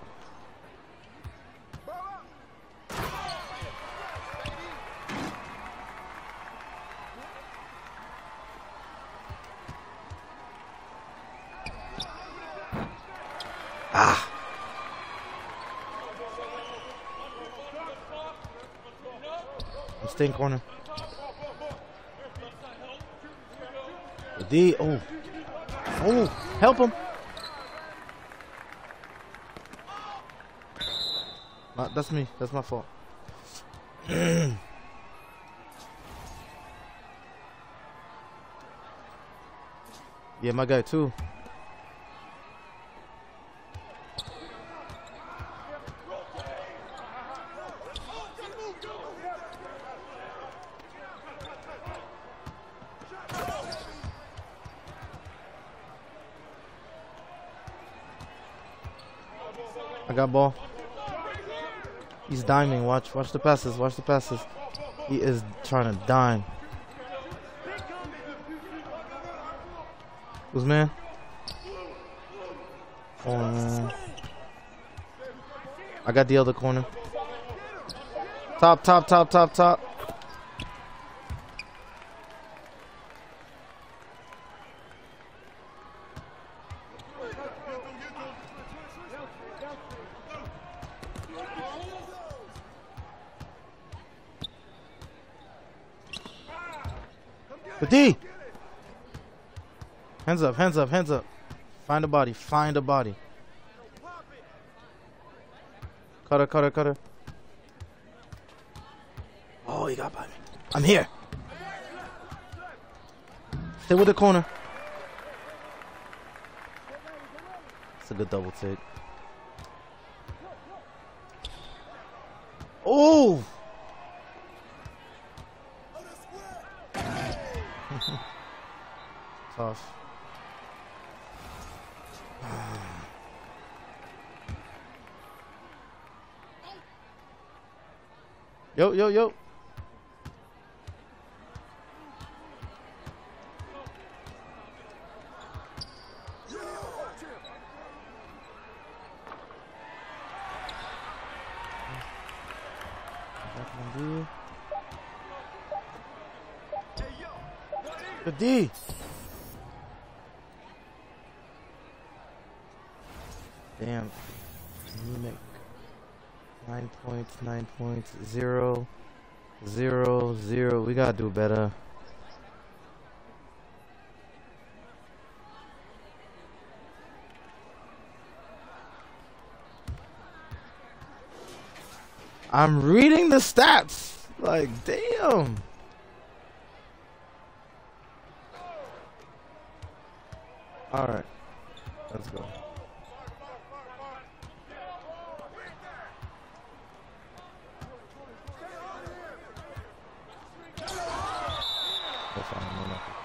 Staying corner. The. Oh. Oh. Help him. Uh, that's me. That's my fault. yeah, my guy too. Ball. He's diming. Watch, watch the passes. Watch the passes. He is trying to dime. Who's man? Um, I got the other corner. Top, top, top, top, top. The D. Hands up, hands up, hands up. Find a body, find a body. Cutter, cutter, cutter. Oh, he got by me. I'm here. Stay with the corner. It's a good double take. Oh! Tough. Yo, yo. The D. Damn. Munich. Nine points, nine points, zero. Gotta do better. I'm reading the stats. Like, damn. All right. Let's go. That's fine, no nothing.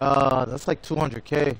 Uh, that's like 200k.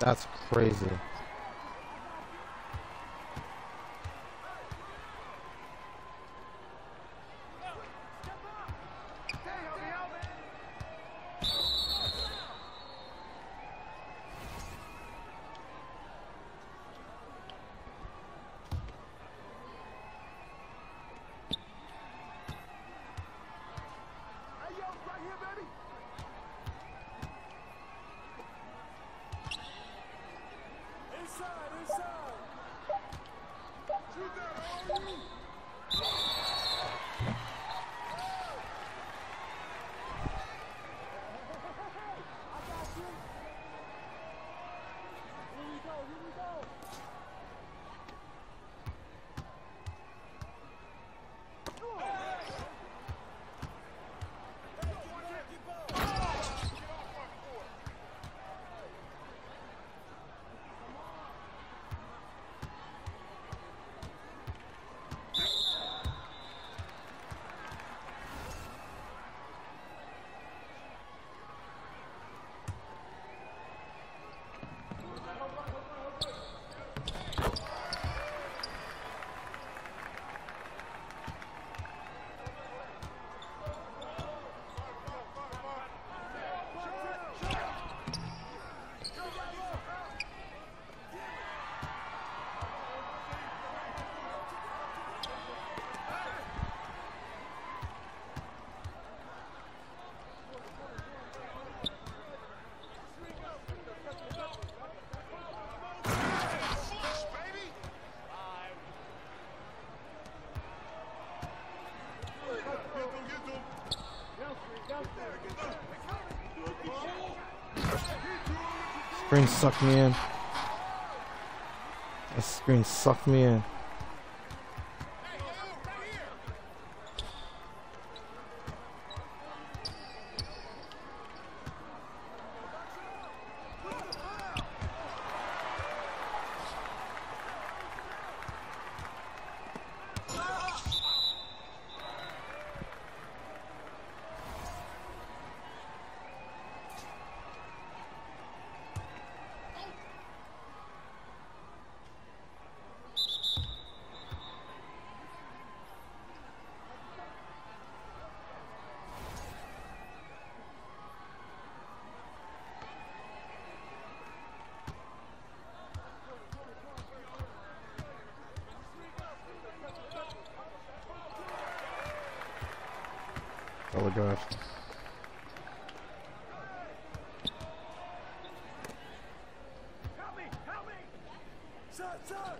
That's crazy. Screen sucked me in. The screen sucked me in. Telegraph. Help me, help me. Sir, sir.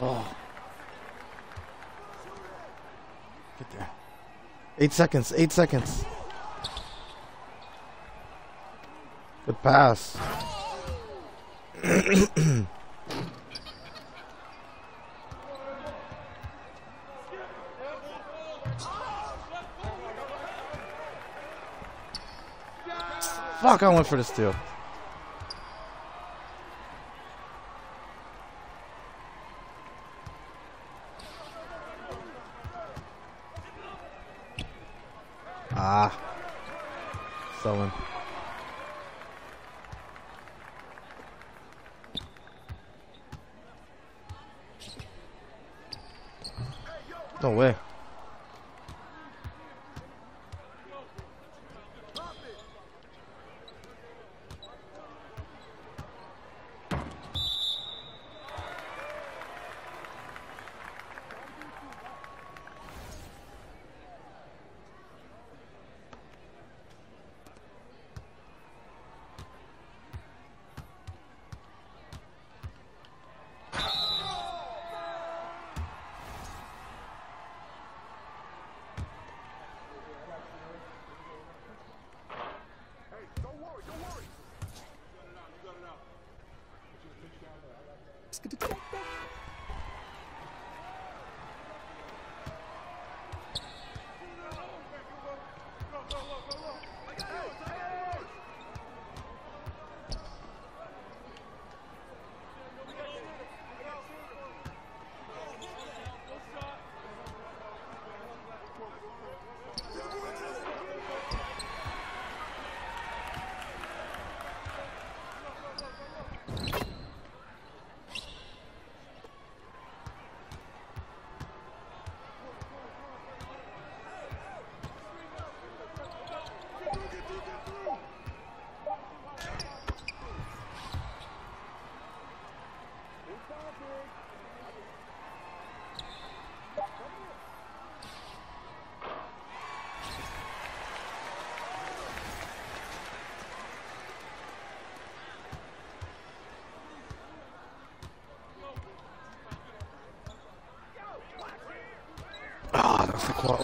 Oh. Get there. Eight seconds. Eight seconds. Good pass. Fuck, I went for the steal.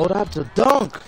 That's a quad. Oh, that's a dunk.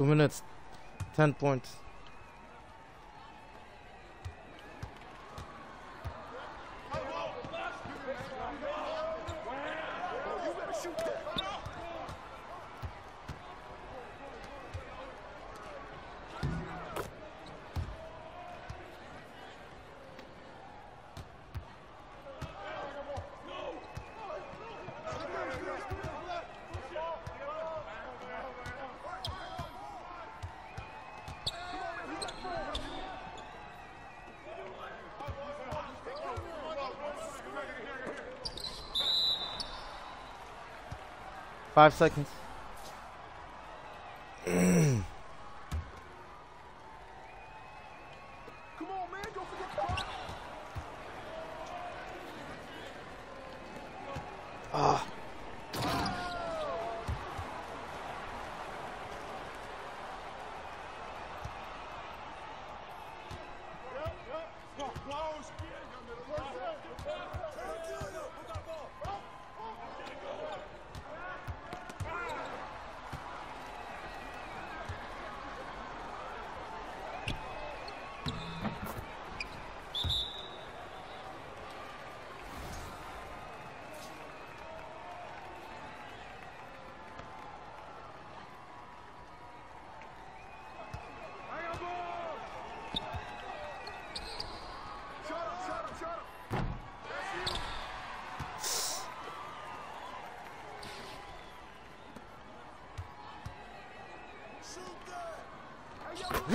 Two minutes. Ten points. Five seconds.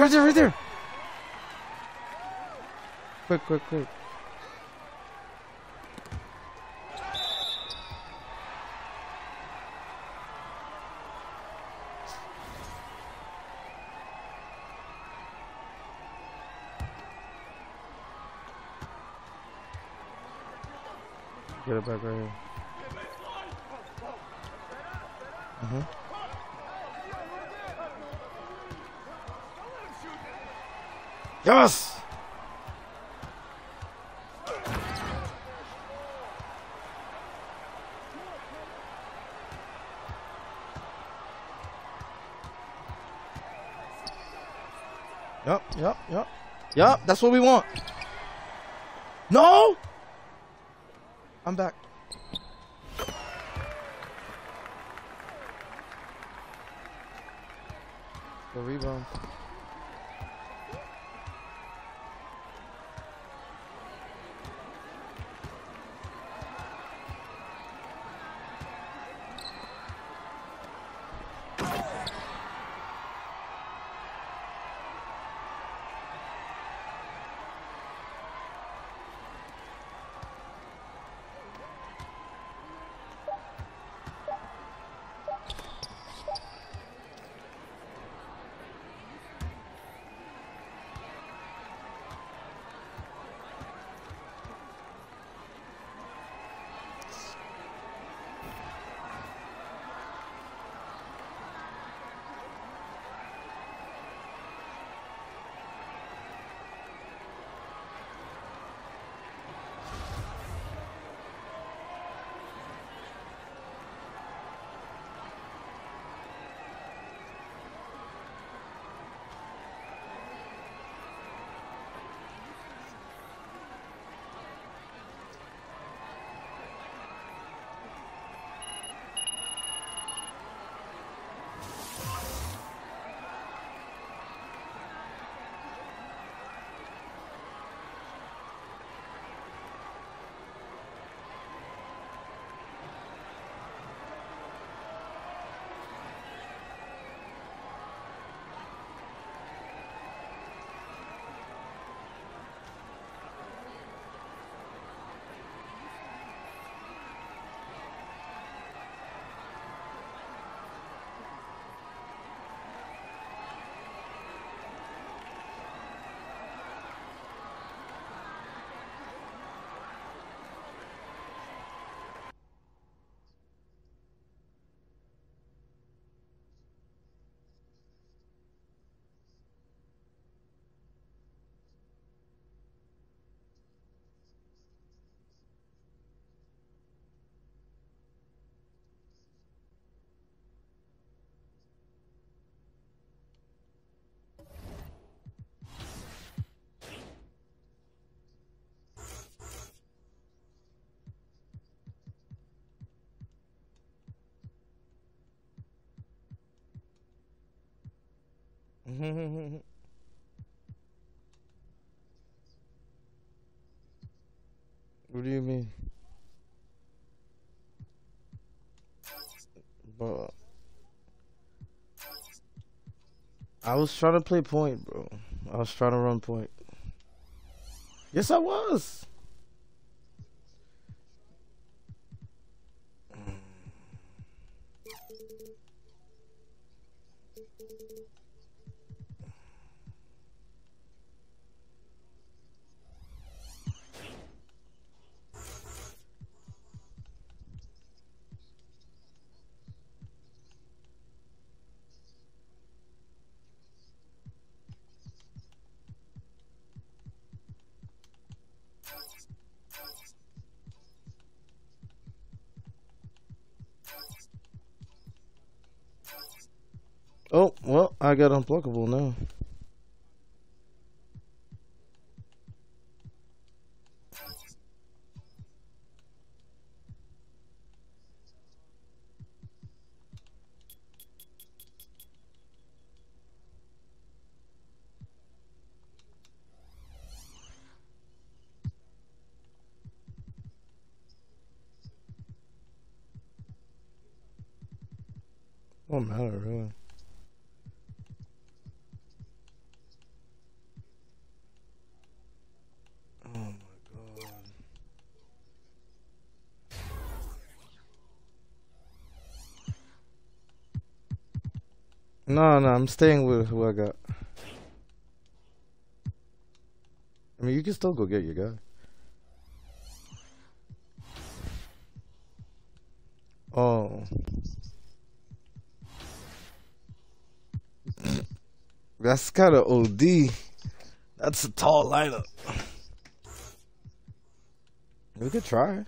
Right there, right there. Quick, quick, quick. Get it back right here. Mm-hmm. Yes. Yup, yup, yup. That's what we want. No! what do you mean? But I was trying to play point, bro. I was trying to run point. Yes, I was. I got unblockable now. Don't matter really. Oh my god. No, no, I'm staying with who I got. I mean, you can still go get your guy. Oh. That's kind of OD. That's a tall lineup. We could try.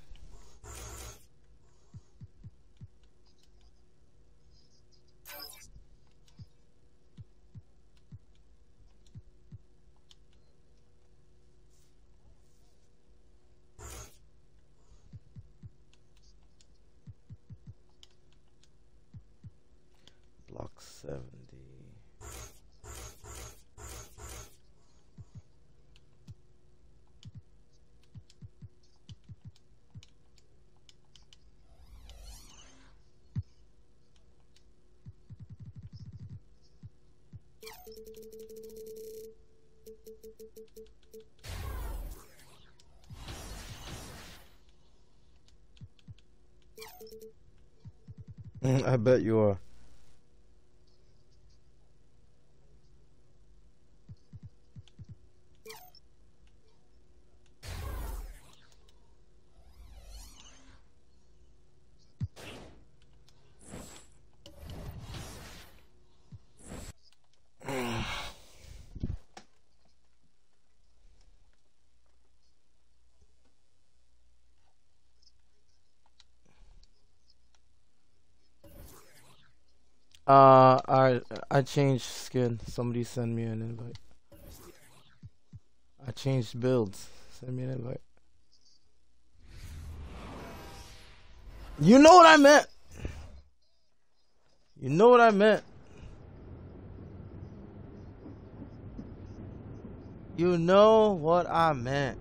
Bet you. Uh, I changed skin. Somebody send me an invite. I changed builds. Send me an invite. You know what I meant. You know what I meant. You know what I meant.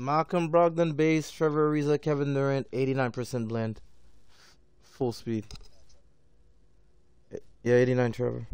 Malcolm Brogdon base, Trevor Ariza, Kevin Durant, 89% blend. Full speed. Yeah, 89 Trevor.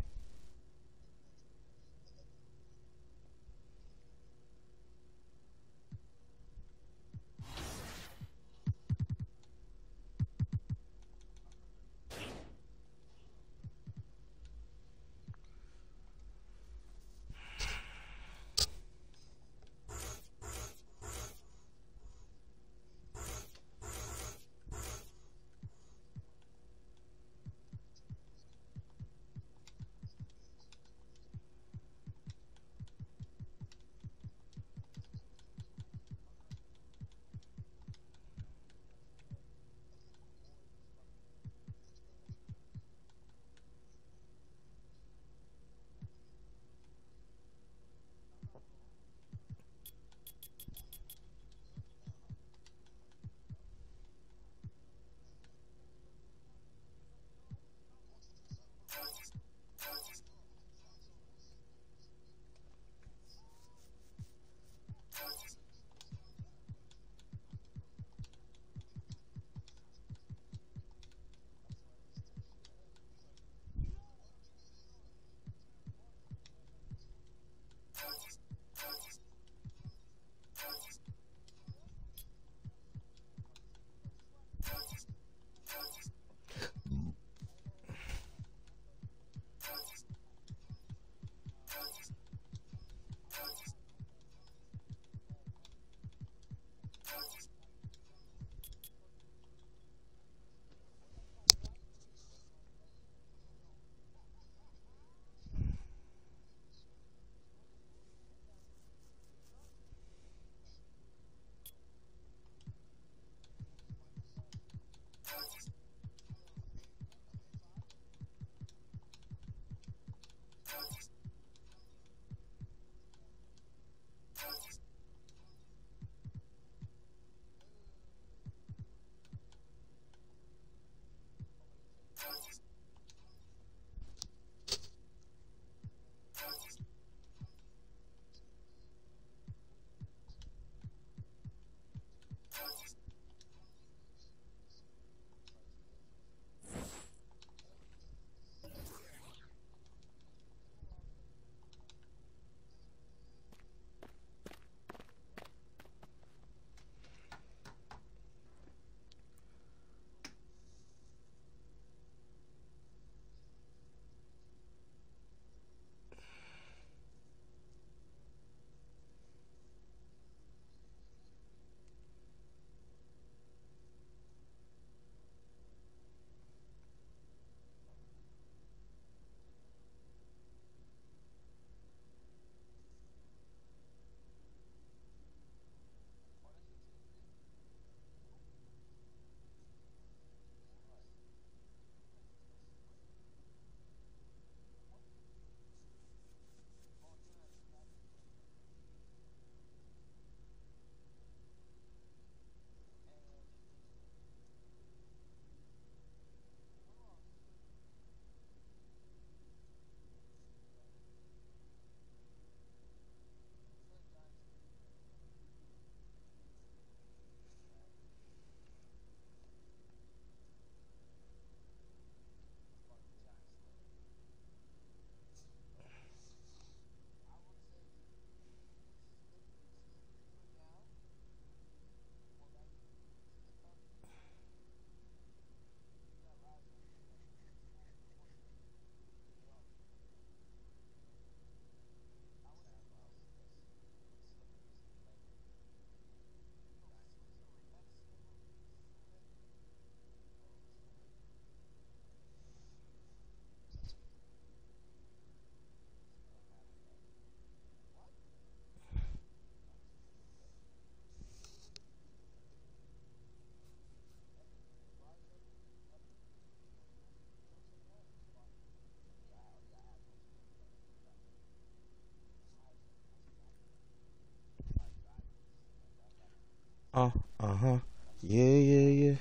Uh, uh huh. Yeah, yeah, yeah.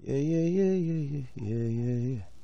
Yeah, yeah, yeah, yeah, yeah, yeah, yeah, yeah.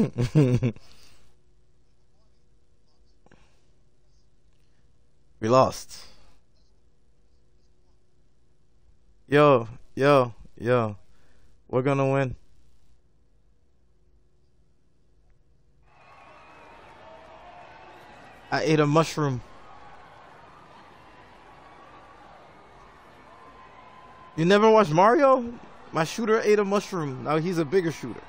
we lost. Yo, yo, yo. We're gonna win. I ate a mushroom. You never watched Mario? My shooter ate a mushroom. Now he's a bigger shooter.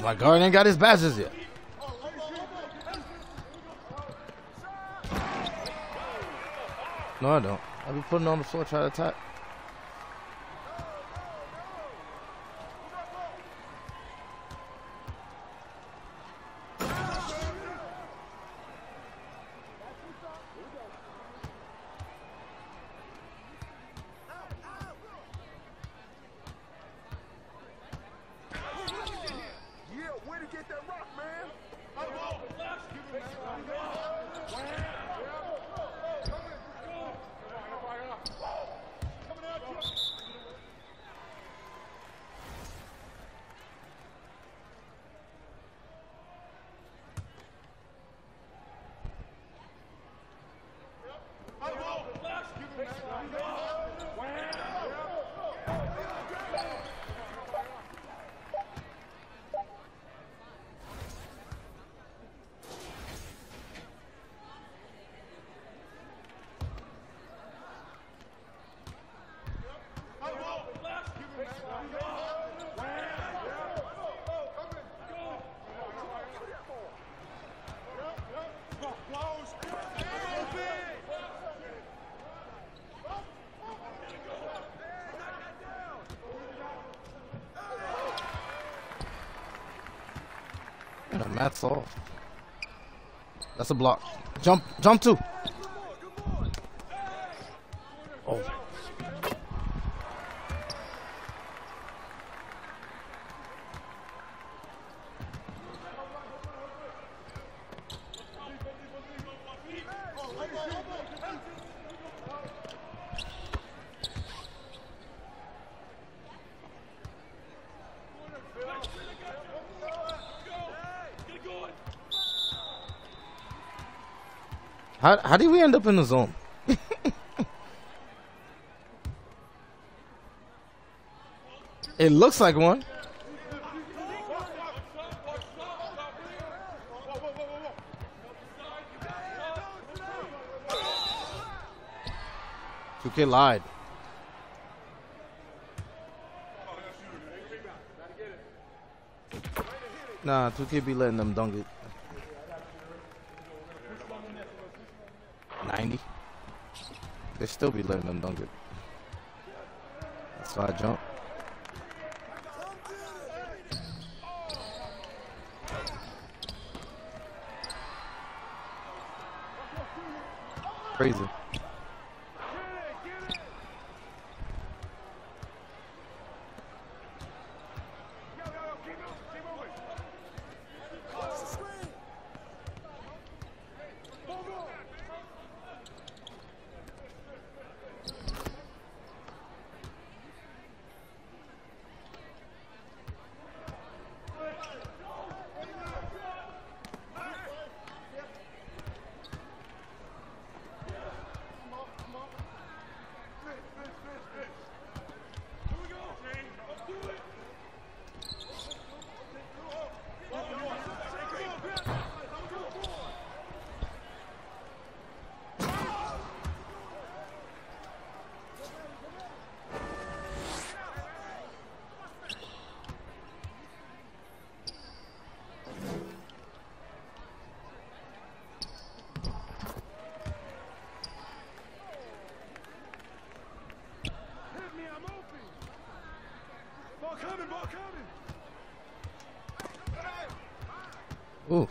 Cause my guard ain't got his badges yet. No, I don't. I'll be putting on the floor, try to attack. Yeah, where to get that rock, man? Off. That's a block. Jump, jump two. How how did we end up in the zone? it looks like one. Two K lied. Nah, 2K be letting them dunk it. They still be letting them dunk it. That's why I jump. Crazy. Hit me, I'm open. Ball coming, ball coming. Ooh.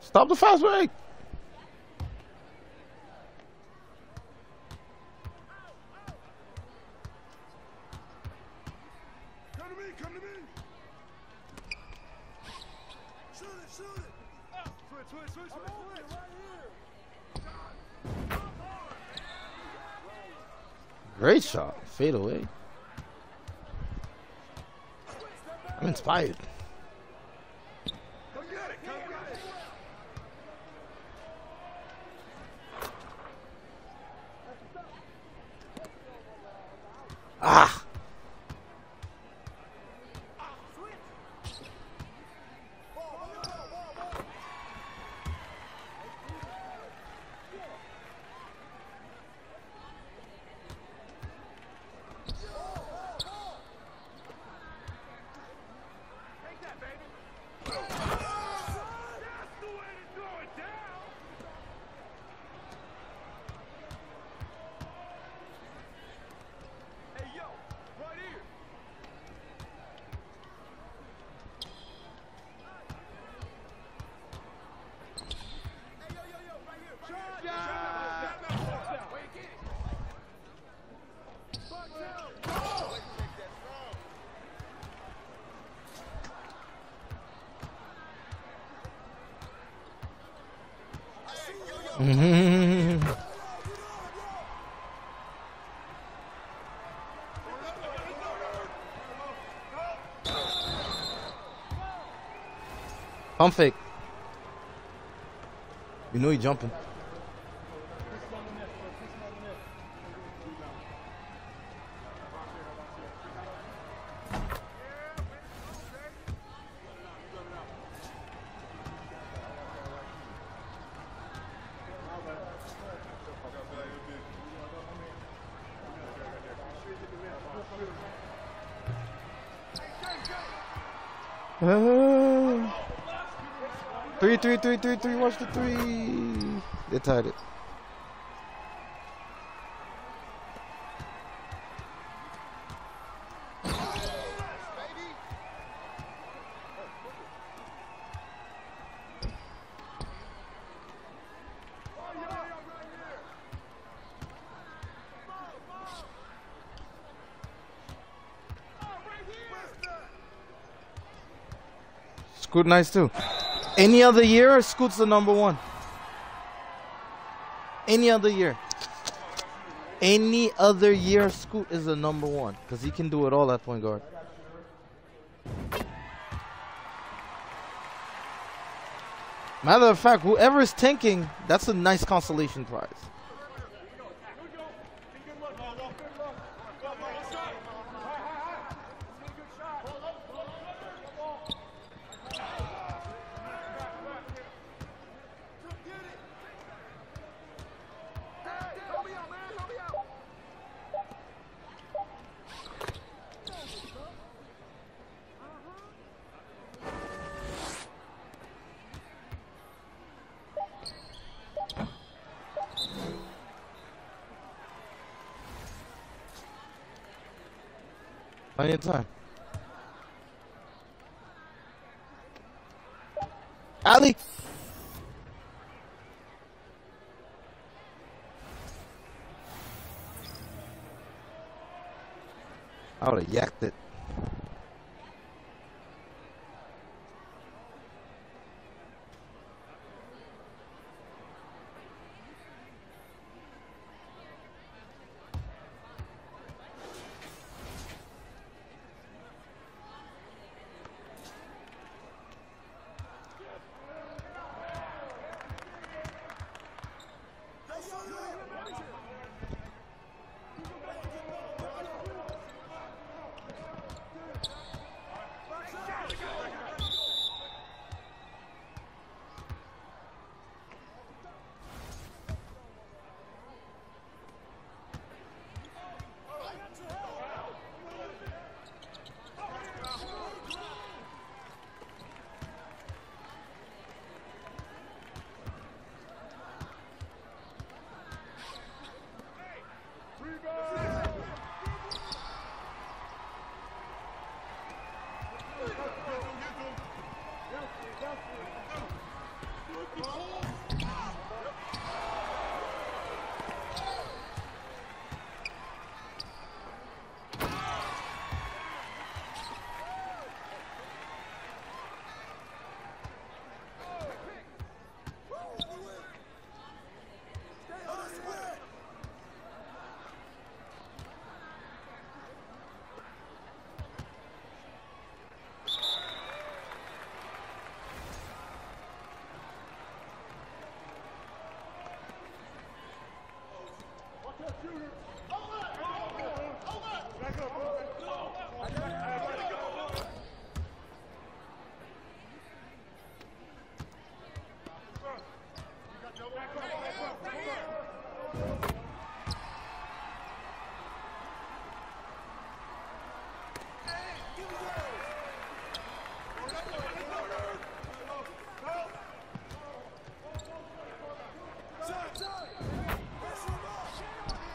Stop the fast break. Come to me, come to me. Shoot it, shoot it. Switch, switch, switch, switch, switch. Great shot. Fade away. I'm inspired. Pump fake. You know he jumping. Three, three, three, three, three. Watch the three. They tied it. Good nice too. Any other year, Scoot's the number one. Any other year. Any other year, Scoot is the number one because he can do it all at point guard. Matter of fact, whoever is tanking, that's a nice consolation prize. Plenty time.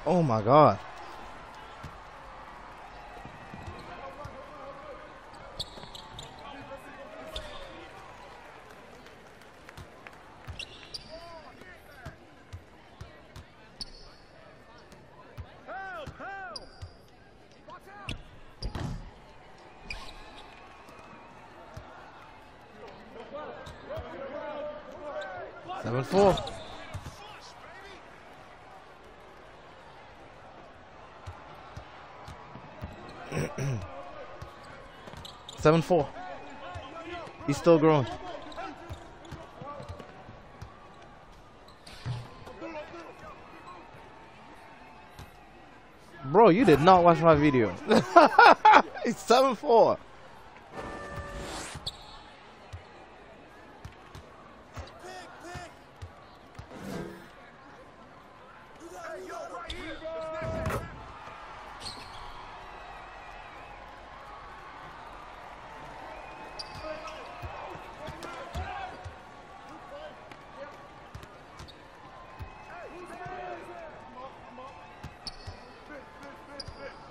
Oh my god. Help! Help! Watch out! Seven four. Seven four. He's still growing. Bro, you did not watch my video. it's seven four.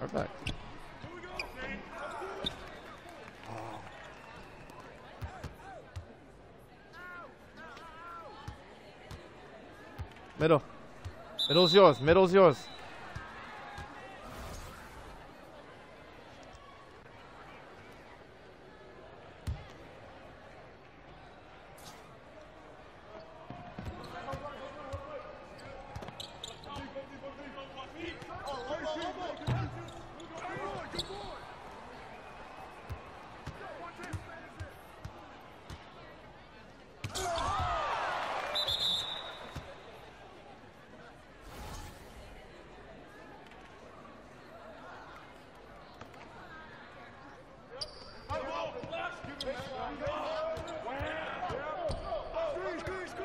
Right back. Middle. Middle's yours. Middle's yours.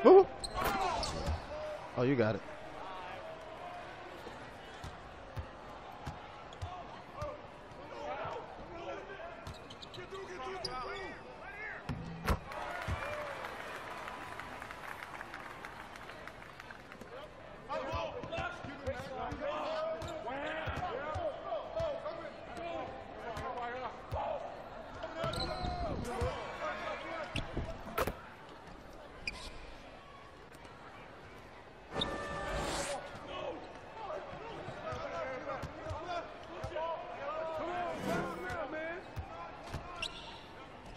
Woo. Oh, you got it.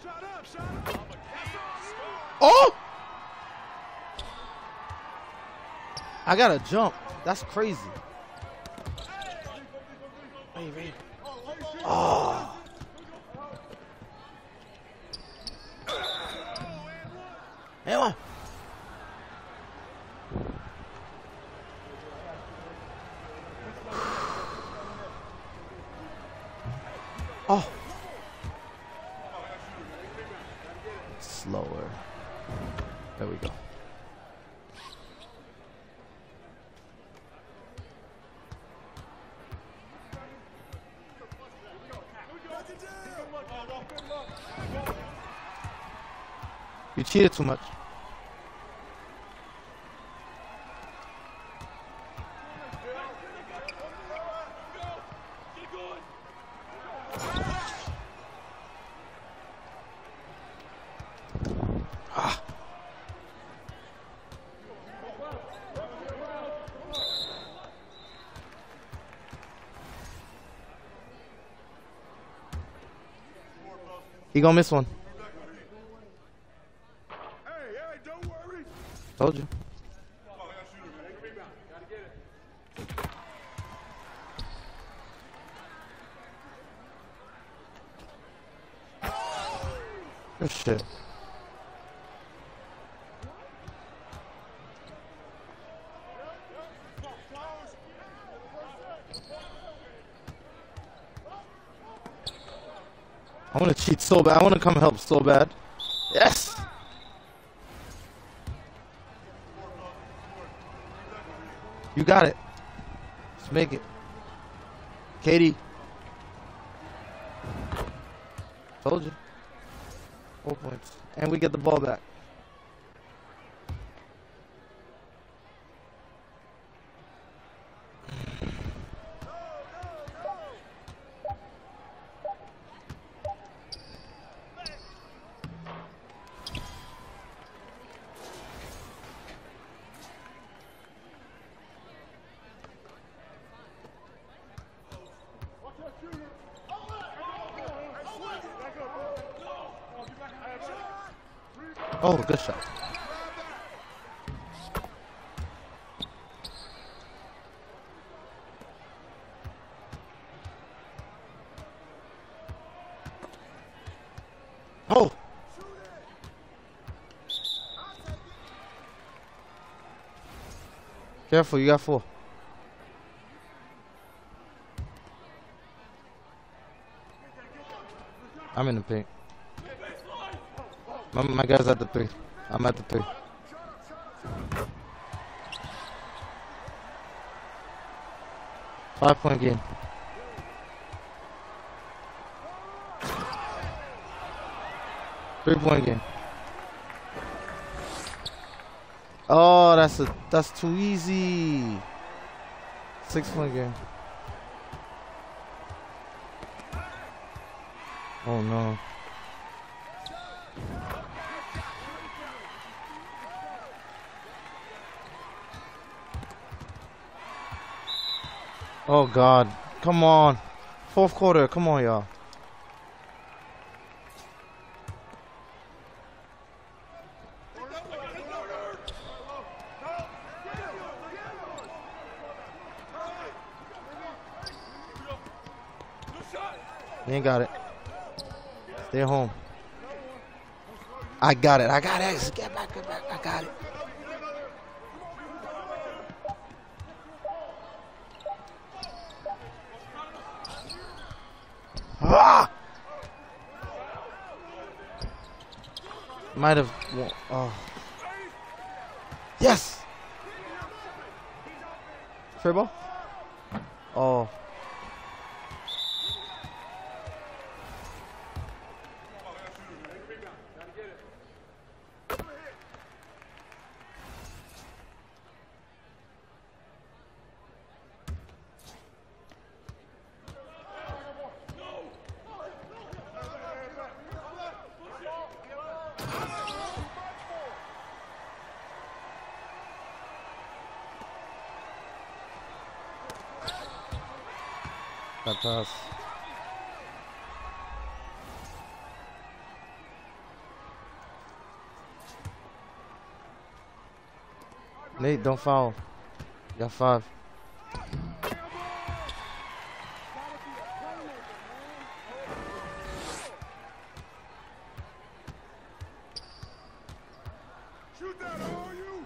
Shut up, shut up. Oh! I gotta jump. That's crazy. Hey, Ray. Oh. Hey, one. Oh. Slower. There we go. You cheated too much. Ah. He gonna miss one. Hey, hey, don't worry. Told you. Shit. I want to cheat so bad. I want to come help so bad. Yes. Make it. Katie. Told you. Four points. And we get the ball back. Oh, good shot. Oh. Careful, you got four. I'm in the paint. My, my guy's at the three. I'm at the three. Five point game. Three point game. Oh, that's a that's too easy. Six point game. Oh no. Oh god. Come on. Fourth quarter. Come on, y'all. Ain't got it. Stay home. I got it. I got it. Get back, get back. I got it. Ah! Might have. Oh. Yes! Free ball? Oh. Nate, don't foul. You got five. Shoot that, all you!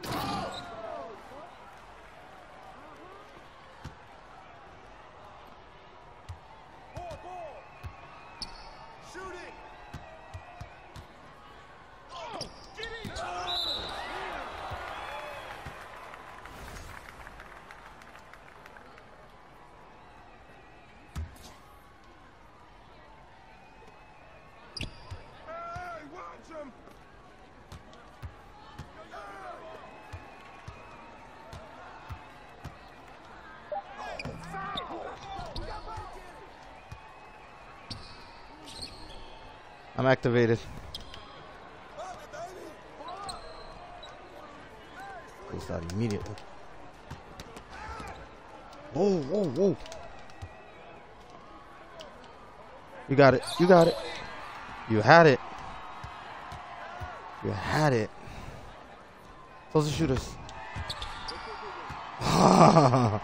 Ball, ball! Shoot it! Oh, get it! Hey, watch him! I'm activated. Goes out immediately. Whoa, whoa, whoa. You got it. You had it. You had it. Those are shooters. Ah.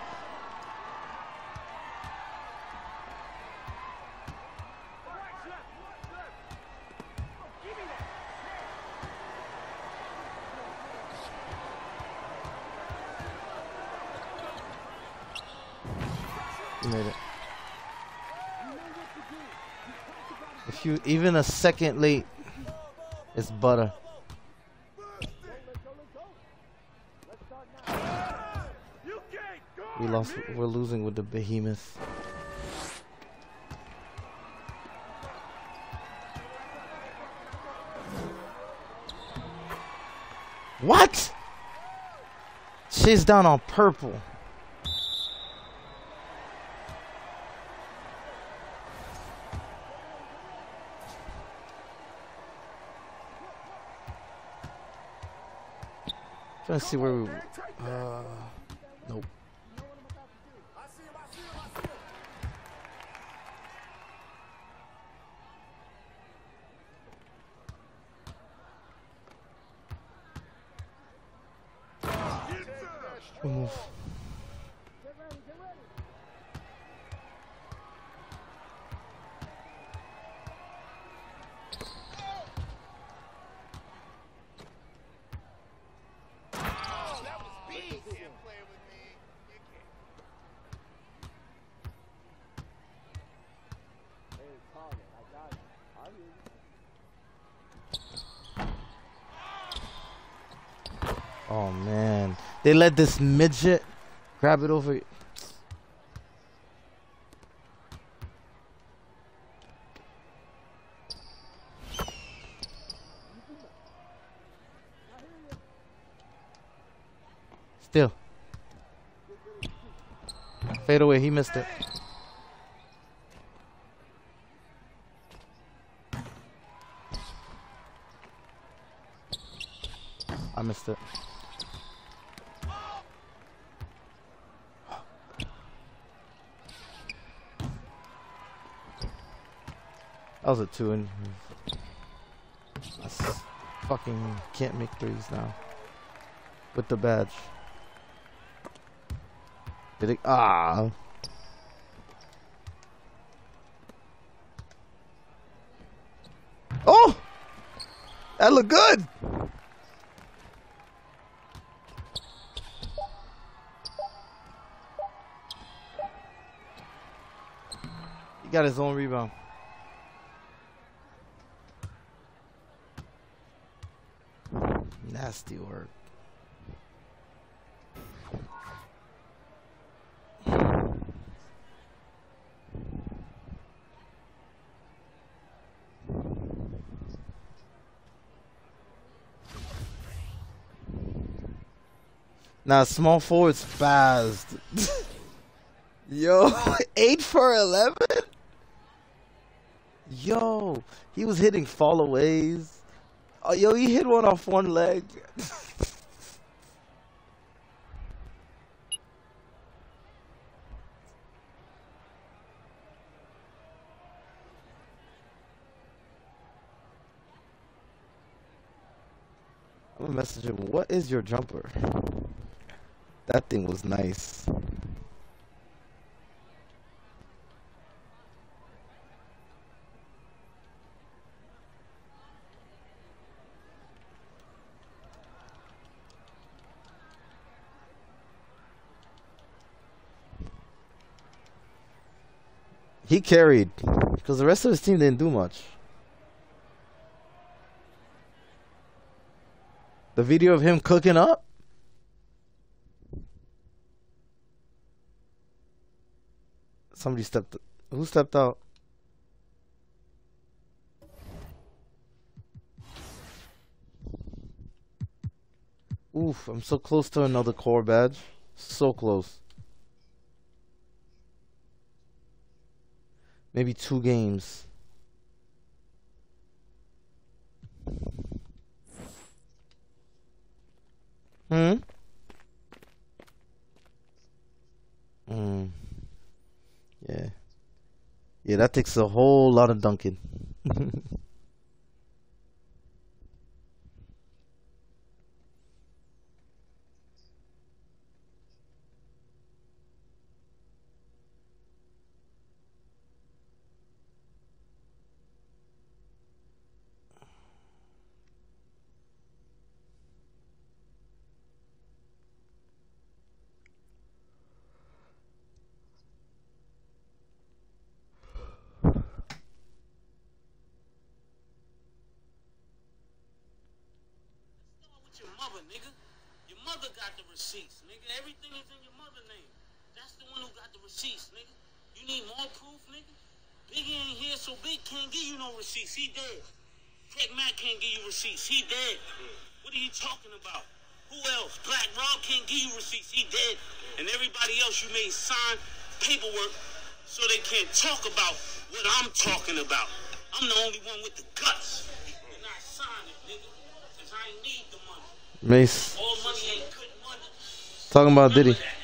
You made it. If you even a second late, it's butter. We lost. We're losing with the behemoth. What? She's down on purple. To see where we. Uh, nope. I see him, I see him, I see him! Get that! We'll move. Get ready, get ready. Oh man, they let this midget grab it over. Still. Fade away, he missed it. I missed it. Was a two and I fucking can't make threes now. With the badge. Did it ah Oh that looked good. He got his own rebound. Nasty work. Now, small forward's fast. Yo, 8 for 11? Yo, he was hitting fallaways. Oh, yo, he hit one off one leg. I'm gonna message him. What is your jumper? That thing was nice. He carried because the rest of his team didn't do much. The video of him cooking up. Somebody stepped. Who stepped out? Oof! I'm so close to another core badge. So close. Maybe two games. Hmm? Hmm. Yeah. Yeah, that takes a whole lot of dunking. with your mother, nigga. Your mother got the receipts, nigga. Everything is in your mother name. That's the one who got the receipts, nigga. You need more proof, nigga? Biggie ain't here, so Big can't give you no receipts. He dead. Craig Mack can't give you receipts. He dead. What are you talking about? Who else? Black Rob can't give you receipts. He dead. And everybody else you made sign paperwork so they can't talk about what I'm talking about. I'm the only one with the guts. And I signed it, nigga. Cause I need the money. Mase All money ain't good money. talking about Diddy. That.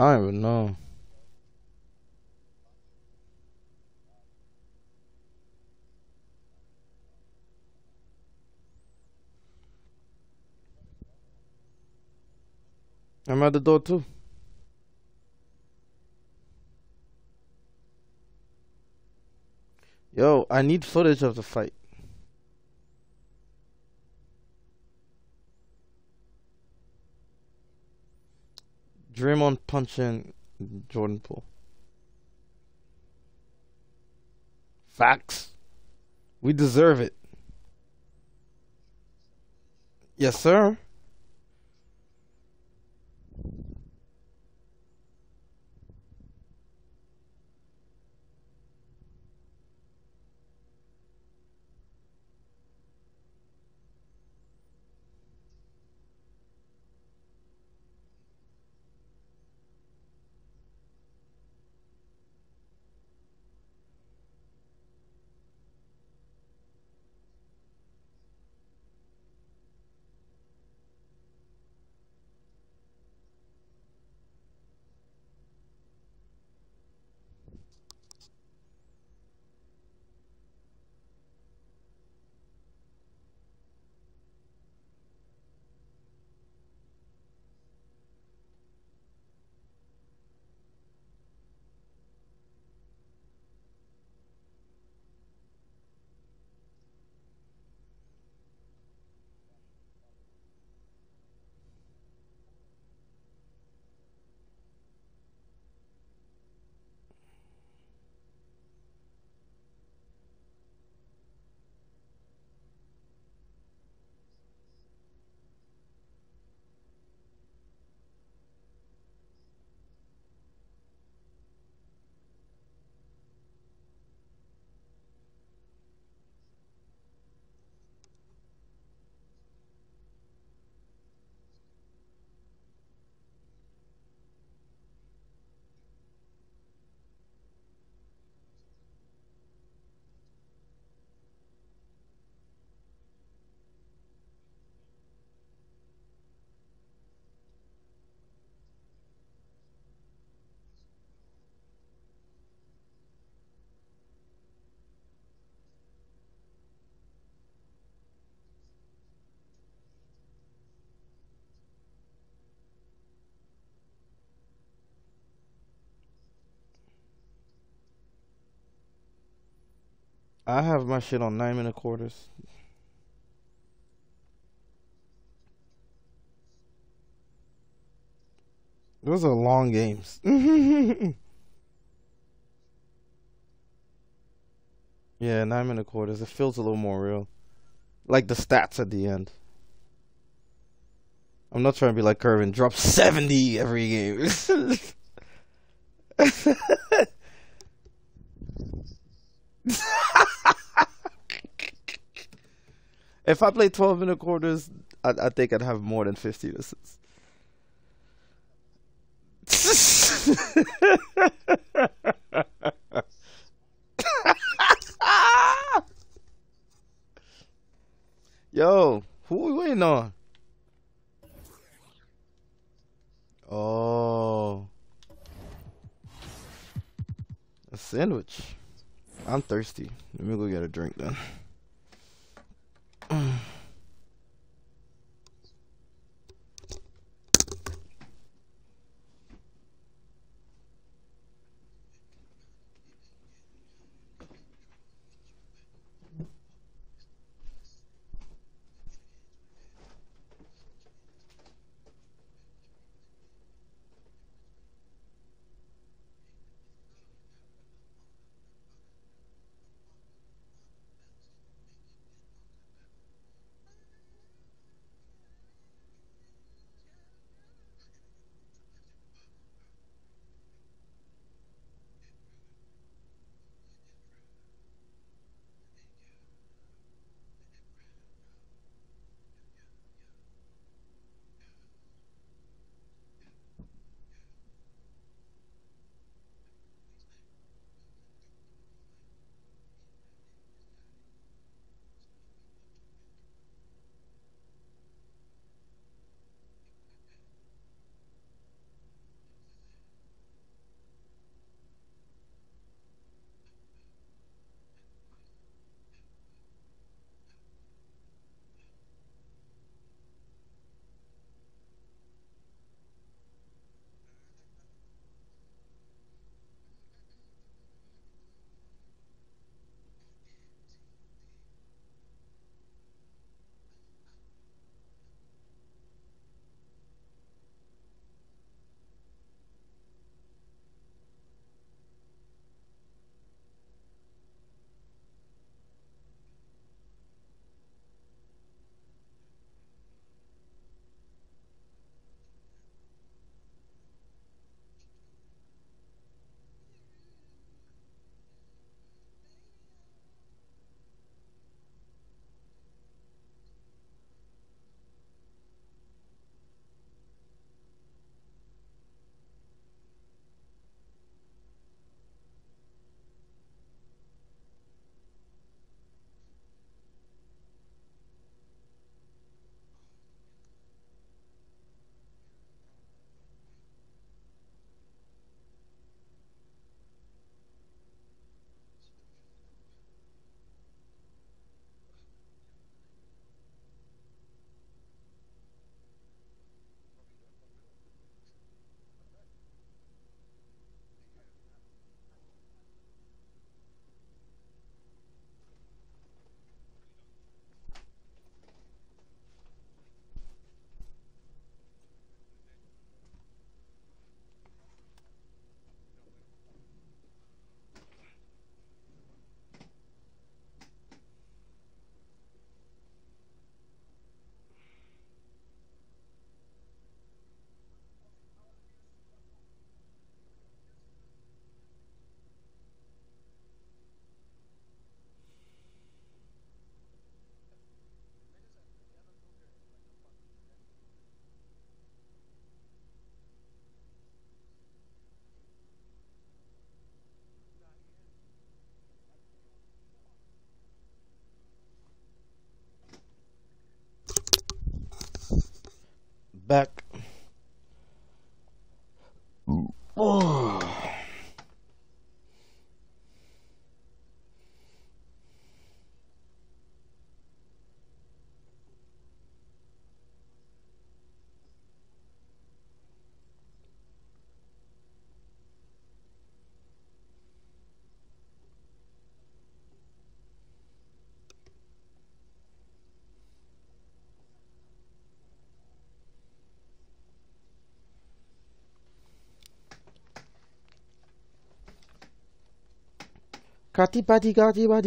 I don't even know. I'm at the door too. Yo, I need footage of the fight. Draymond punching Jordan Poole. Facts. We deserve it. Yes, sir. I have my shit on nine minute quarters. Those are long games. yeah, nine minute quarters. It feels a little more real. Like the stats at the end. I'm not trying to be like Curvin, drop 70 every game. if I play 12 and a quarters, I, I think I'd have more than 50 assists. Yo, who we waiting on? Oh, a sandwich. I'm thirsty. Let me go get a drink then.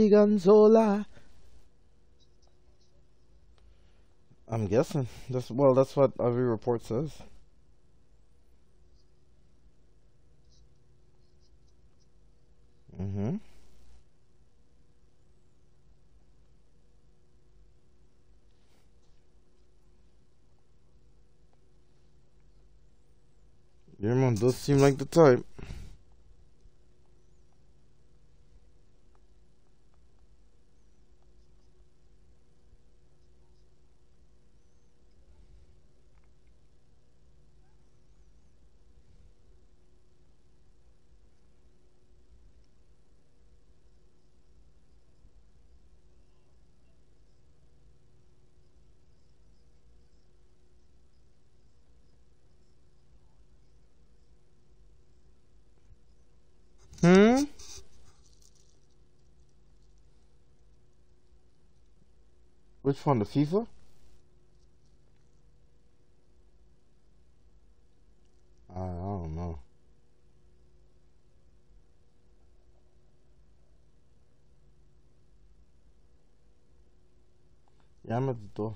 Ganzola. I'm guessing. That's well. That's what every report says. Mm-hmm. Your mom does seem like the type. Hmm? Which one? The FIFA? I, I don't know. Yeah, I'm at the door.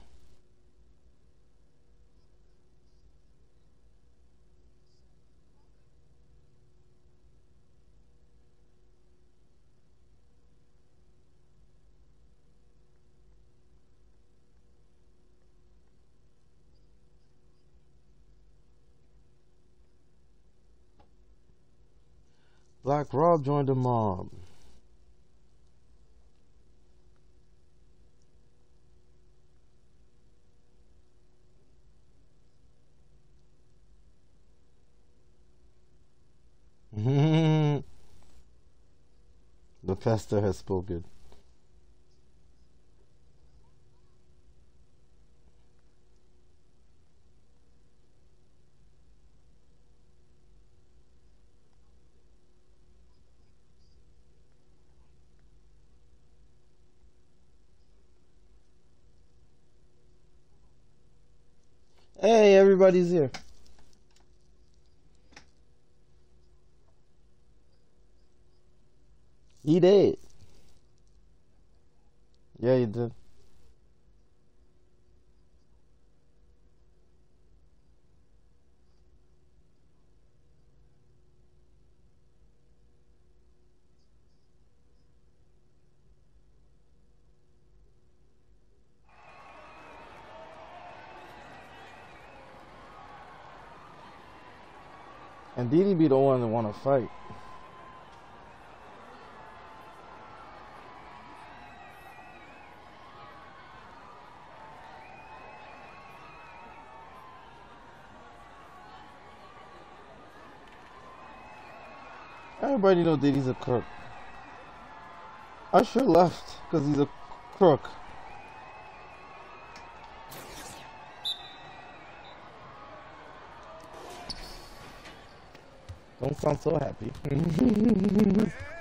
Black Rob joined the mob. the pastor has spoken. Hey, everybody's here. He did. Yeah, he did. And Diddy be the one that want to fight. Everybody know Diddy's a crook. I sure left because he's a crook. Don't sound so happy.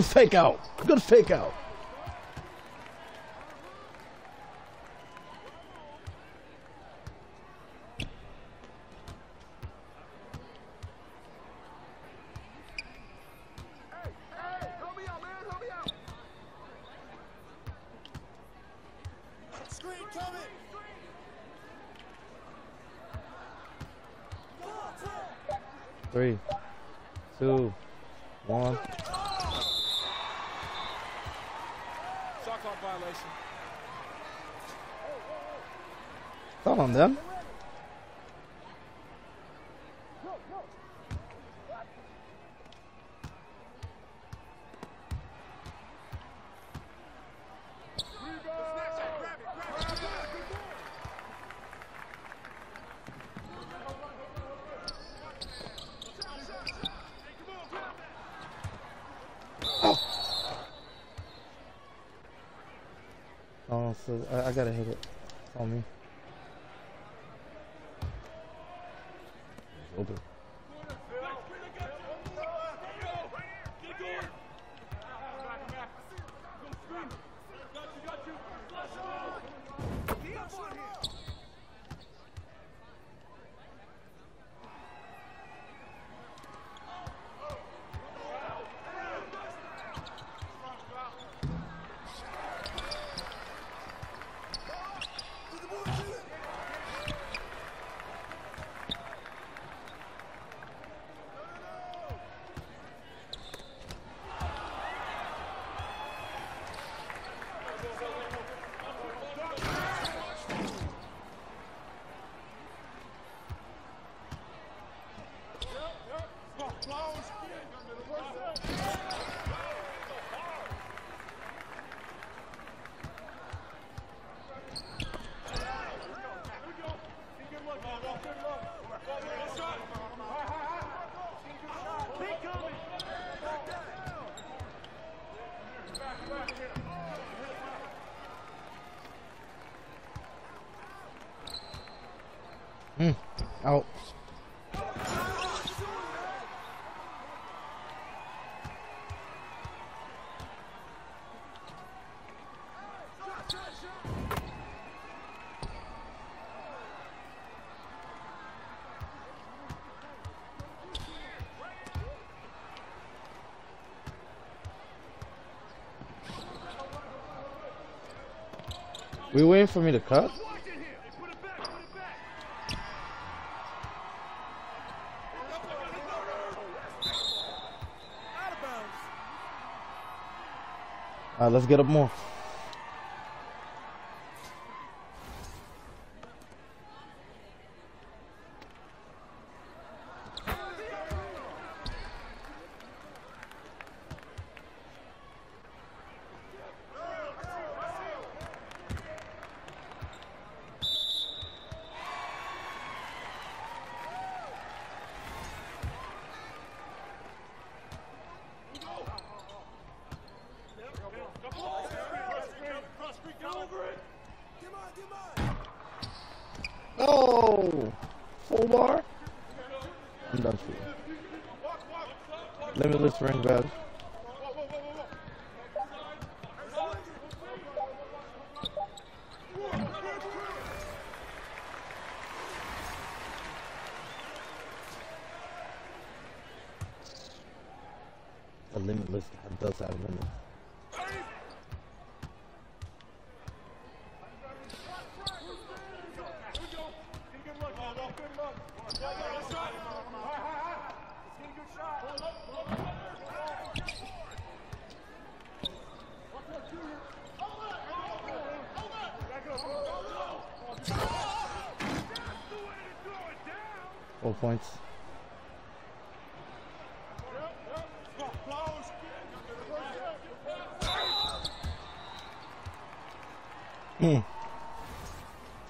Good fake out. Good fake out. on them. We waiting for me to cut? Alright, let's get up more.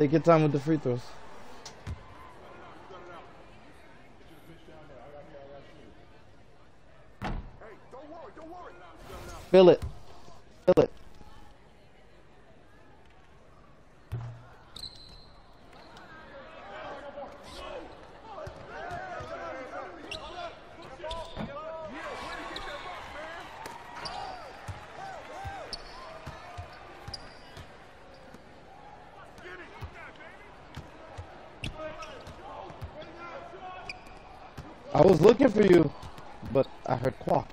Take your time with the free throws. Fill it. Was looking for you, but I heard quack.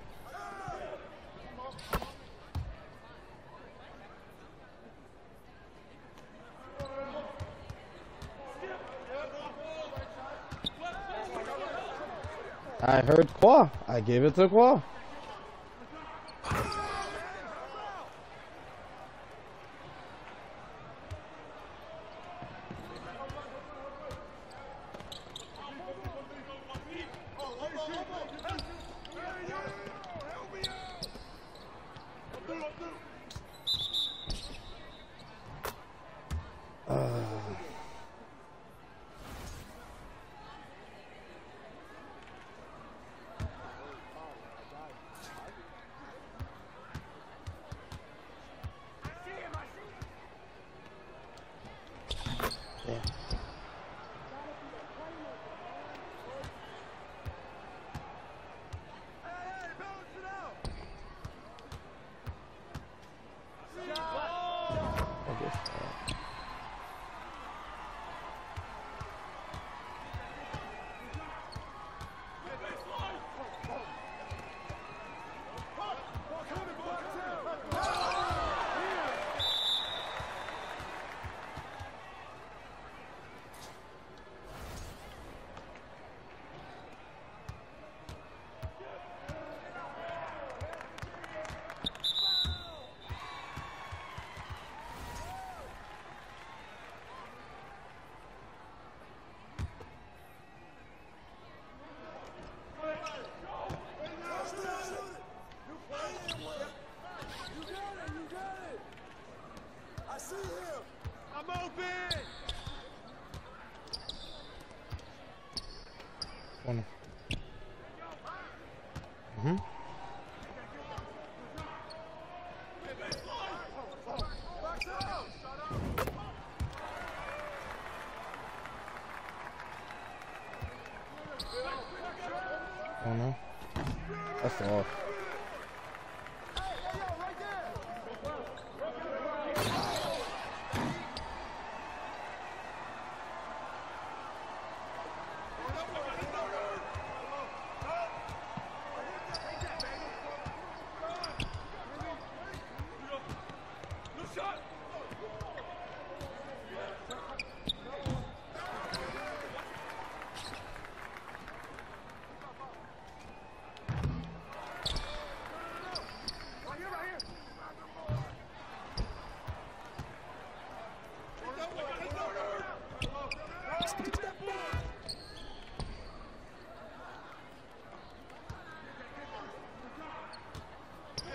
I heard Qua. I gave it to Qua.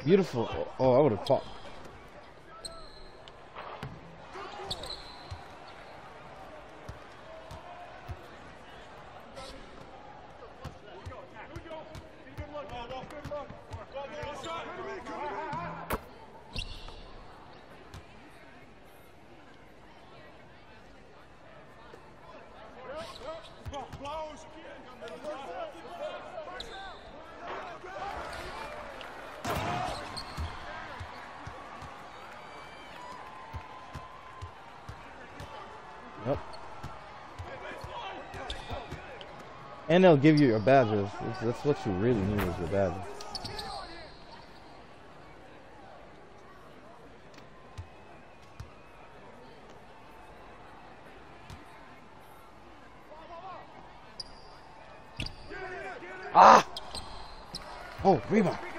Beautiful. Oh, I would have fought. And they'll give you your badges. That's- what you really need is your badges. Ah! Oh, rebound.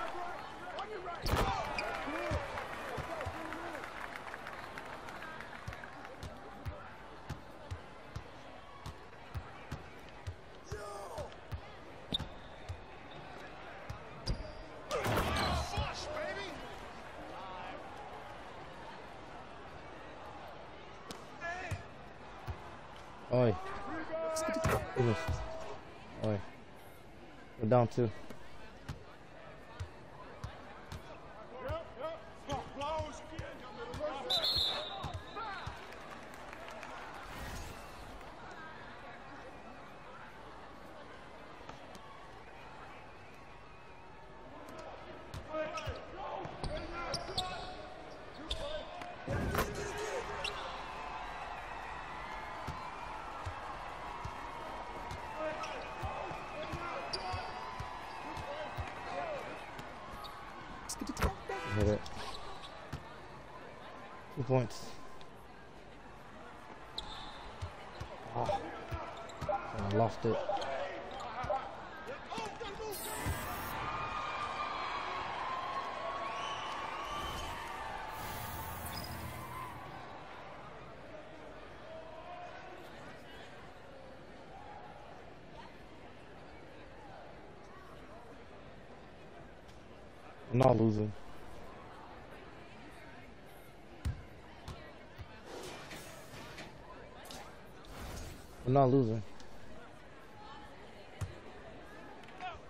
We're down two. Hit it. Two points. Oh. I lost it. I'm not losing. I'm not losing.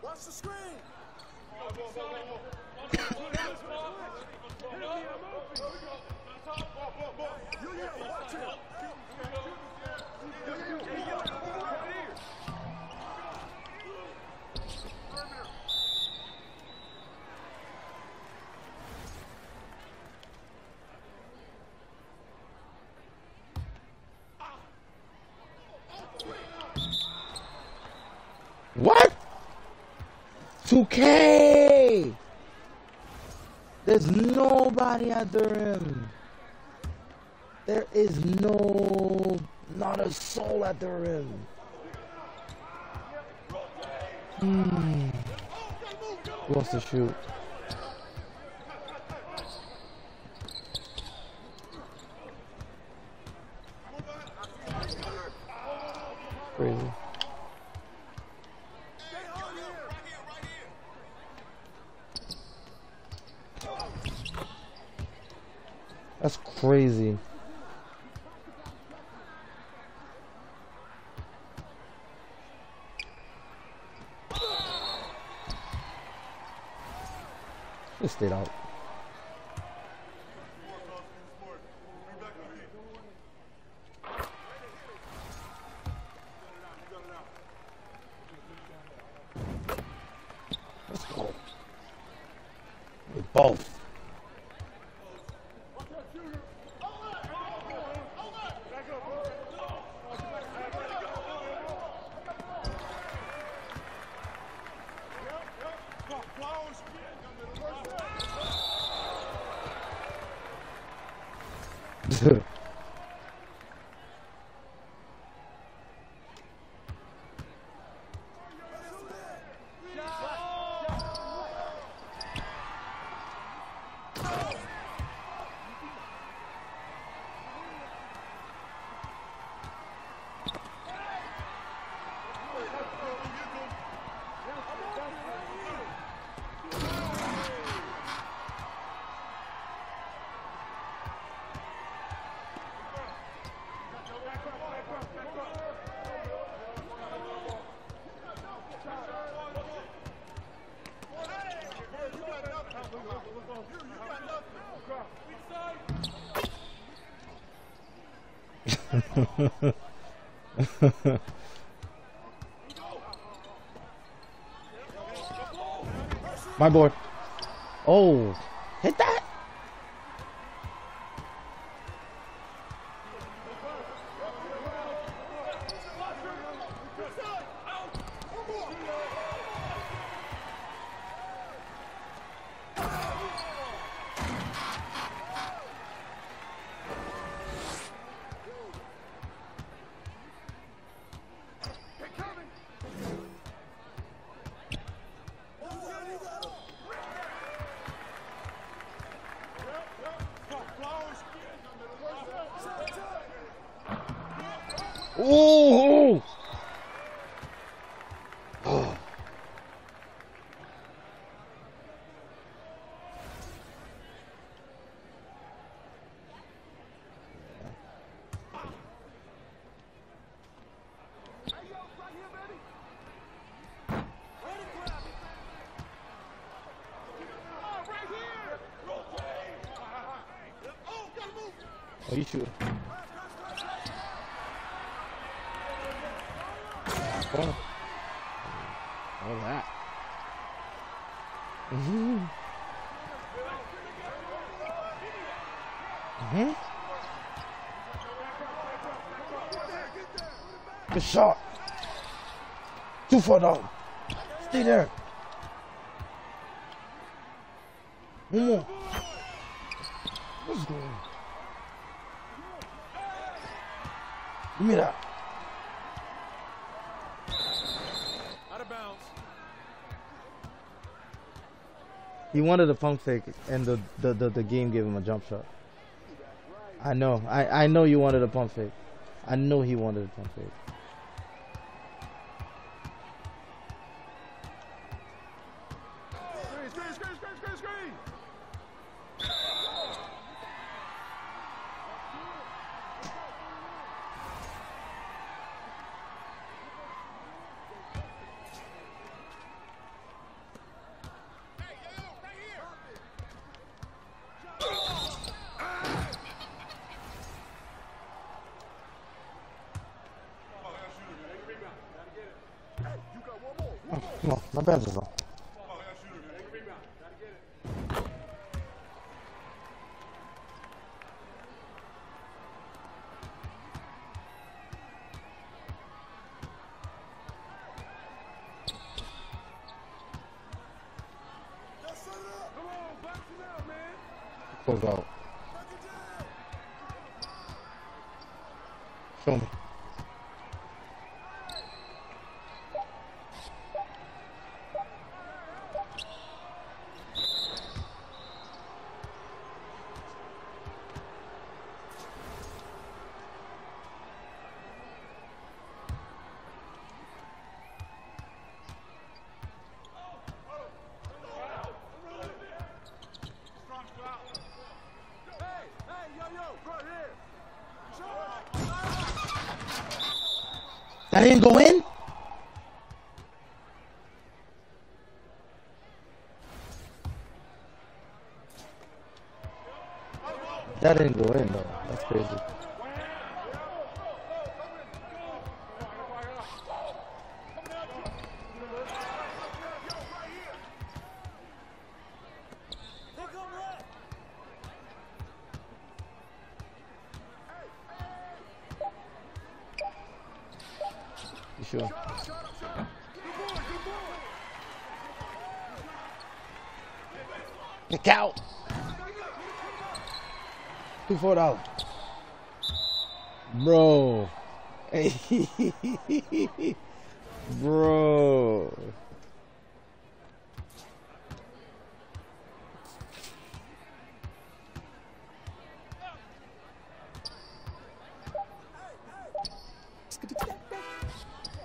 Watch the screen. Julian, watch it. What? 2K! There's There is no, not a soul at the rim. Hmm. Who wants to shoot? My board. Oh, hit that. Ooh. Oh, you shoot. Corner. All that. Mm-hmm. Mm-hmm. Good shot. Two for dog. Stay there. One more. What's going on? Give me that. Out of bounds. He wanted a pump fake, and the, the, the, the game gave him a jump shot. I know. I, I know you wanted a pump fake. I know he wanted a pump fake. More. Come on, That didn't go in? That didn't go in though. That's crazy. You sure? Kick out. Four dollars. Bro. Bro.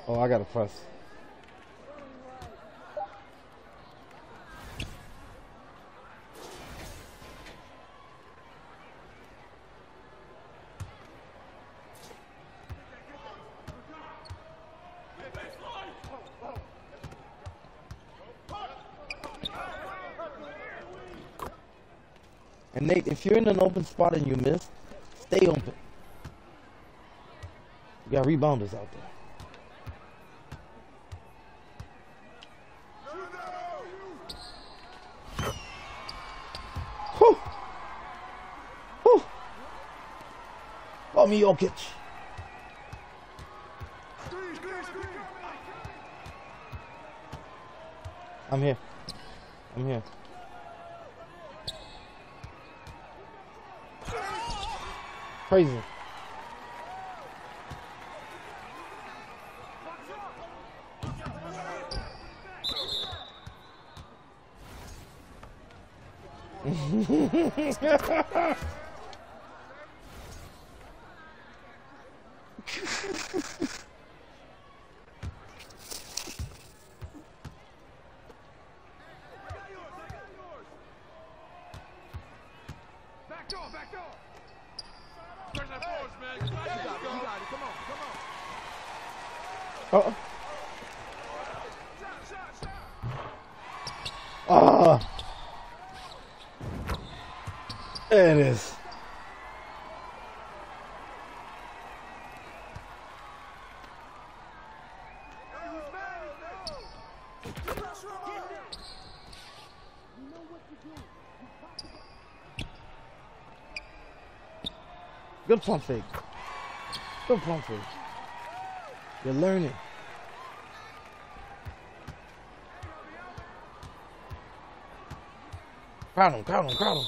Oh, I gotta press. Nate, if you're in an open spot and you miss, stay open. You got rebounders out there. Whew. Whew. Call me Jokic. Screen, screen, screen. I'm here. I'm here. Crazy. Back door, back door. Press that force, man. You got it, you got it. Come on, come on. Oh. Shot, shot, shot. Ah. There it is. Pump fake. Good pump fake. You're learning. Crowd him, crowd him, crowd him.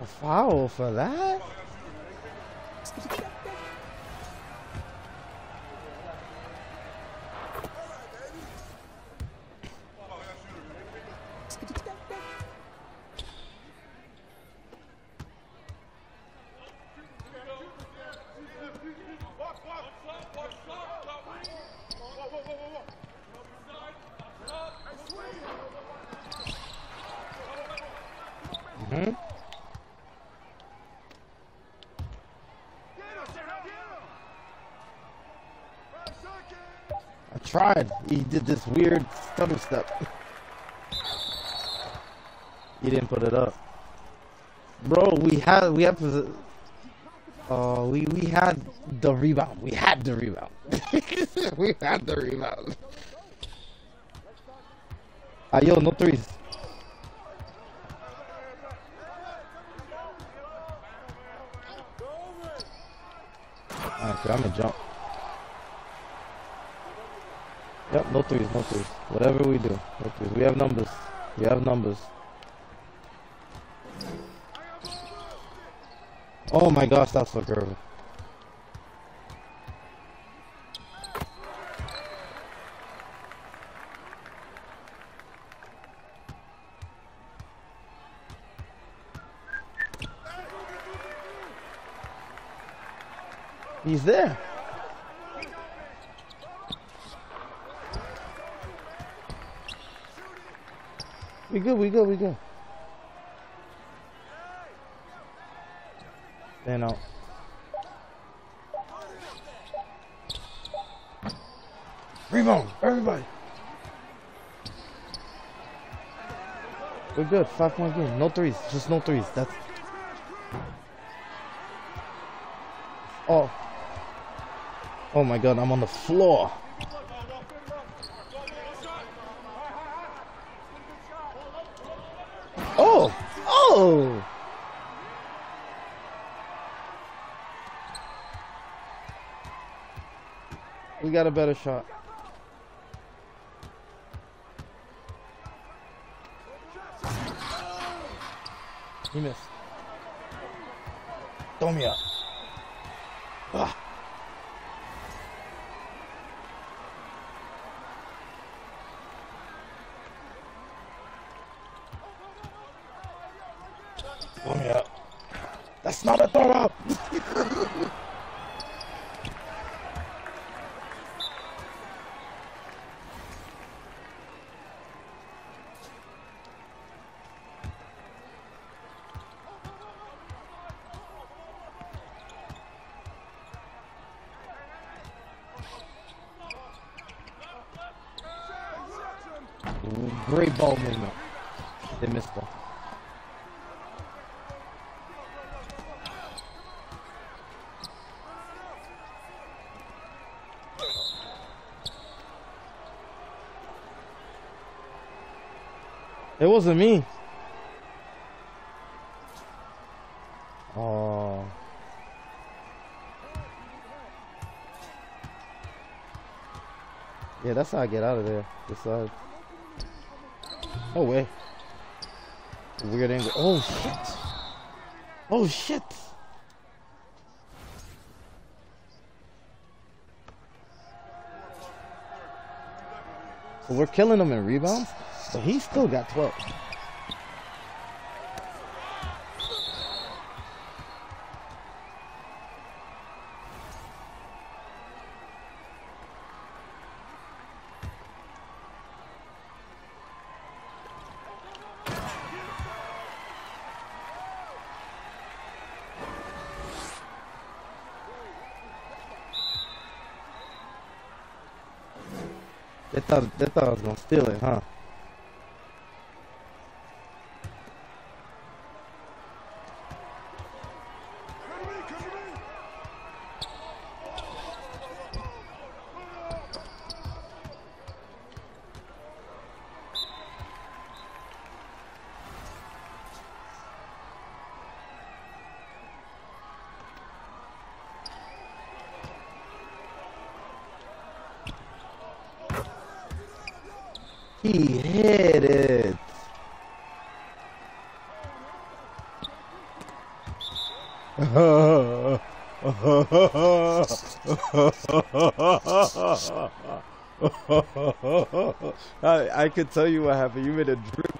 A foul for that? He did this weird stutter step. He didn't put it up. Bro, we had we posi- uh we we had the rebound. We had the rebound. we had the rebound. Ah, yo, no threes. Alright, I'm gonna jump. Yep, no threes, no threes. Whatever we do, no threes. We have numbers. We have numbers. Oh my gosh, that's so curvy. He's there. We good, we good, we good. Stand out. Rebound, everybody. We're good. Five point game. No threes. Just no threes. That's. Oh. Oh my god, I'm on the floor. Oh! Oh! We got a better shot. He missed. Throw me up. Ah. Throw me up. That's not a throw up. Great ball movement. They missed though. It wasn't me. Oh. Yeah, that's how I get out of there. This side. No way. Weird angle. Oh shit. Oh shit. So we're killing them in rebounds, but he still got 12. They thought they thought I was gonna steal it, huh? He hit it. I, I could tell you what happened. You made a dribble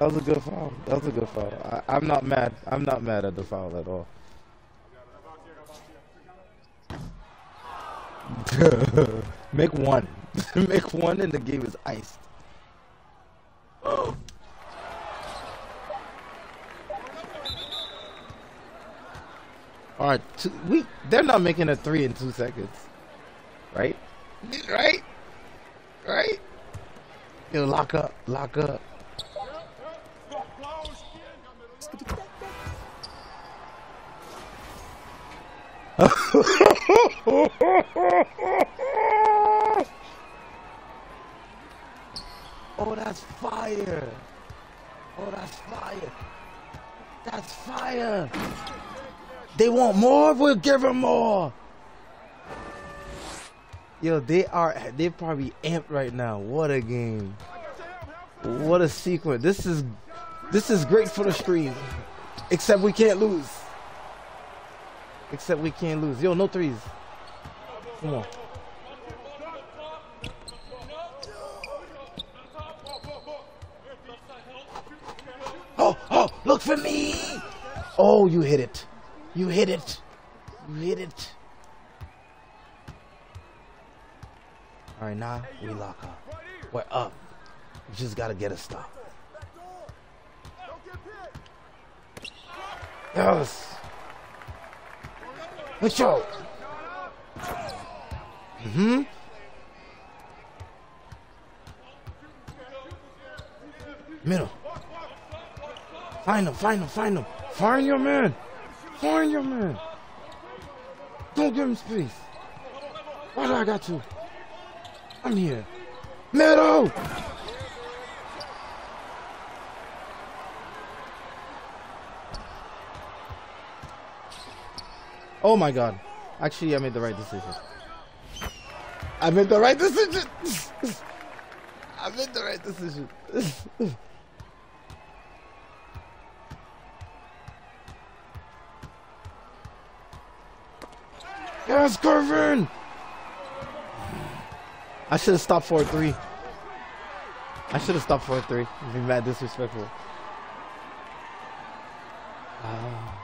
That was a good foul. That was a good foul. I, I'm not mad. I'm not mad at the foul at all. Make one. Make one and the game is iced. All right, we they're not making a three in two seconds, right? Right? Right? Yo, lock up, lock up. Oh, that's fire! Oh, that's fire! That's fire! They want more? We'll give them more! Yo, they are, they probably amped right now. What a game. What a sequence. This is, this is great for the stream. Except we can't lose. Except we can't lose. Yo, no threes. Come on. Oh, oh, look for me! Oh, you hit it. You hit it. You hit it. All right, now we lock up. We're up. We just gotta get a stop. Yes. Mitchell. Mm-hmm. Middle. Find him, find him, find him. Find your man. Find your man. Don't give him space. Why do I got to? I'm here. Middle! Oh my god. Actually, I made the right decision. I made the right decision. I made the right decision. yes, Gervin! I should have stopped for three. I should have stopped for three. It'd be mad disrespectful. Ah.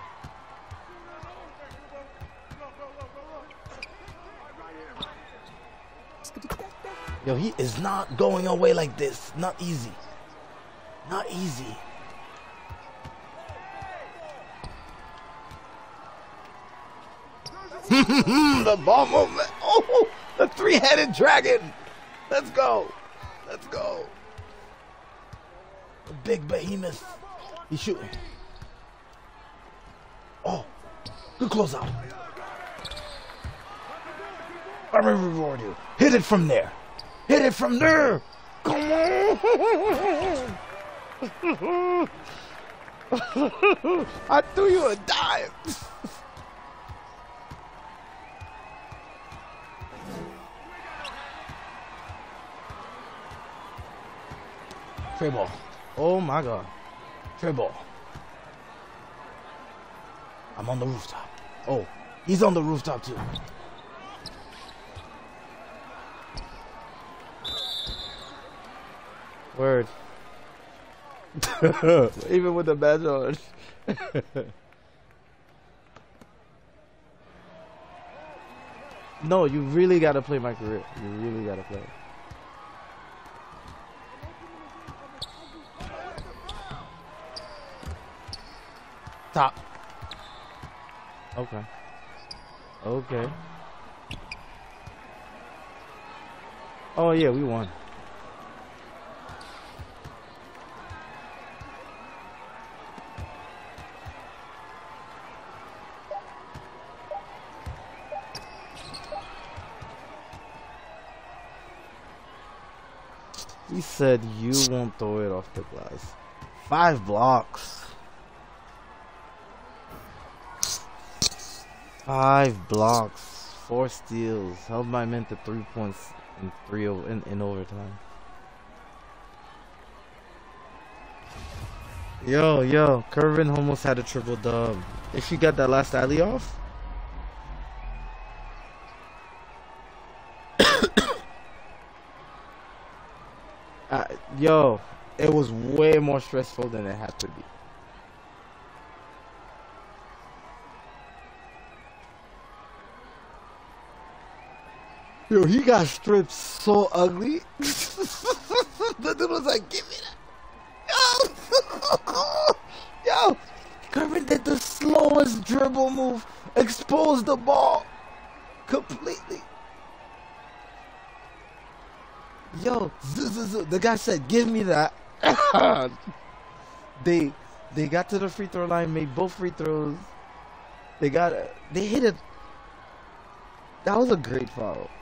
Yo, he is not going away like this. Not easy. Not easy. the ball movement. Oh, the three-headed dragon. Let's go. Let's go. The big behemoth. He's shooting. Oh, good closeout. I'm going to reward you. Hit it from there. Hit it from there. Come on. I threw you a dime. Ball. Oh my god. Ball. I'm on the rooftop. Oh, he's on the rooftop too. Word. Even with the badge on. no, you really gotta play my career. You really gotta play. Top. Okay. Okay. Oh yeah, we won. He said you won't throw it off the glass. Five blocks. Five blocks. Four steals. Held my men to three points in three in, in overtime. Yo, yo, Curvin almost had a triple dub. If she got that last alley off, uh, yo, it was way more stressful than it had to be. Yo, he got stripped so ugly. the dude was like, "Give me that." Yo, yo, Kermit did the slowest dribble move, exposed the ball completely. Yo, z- z- z- the guy said, "Give me that." they they got to the free throw line, made both free throws. They got they hit it. That was a great foul.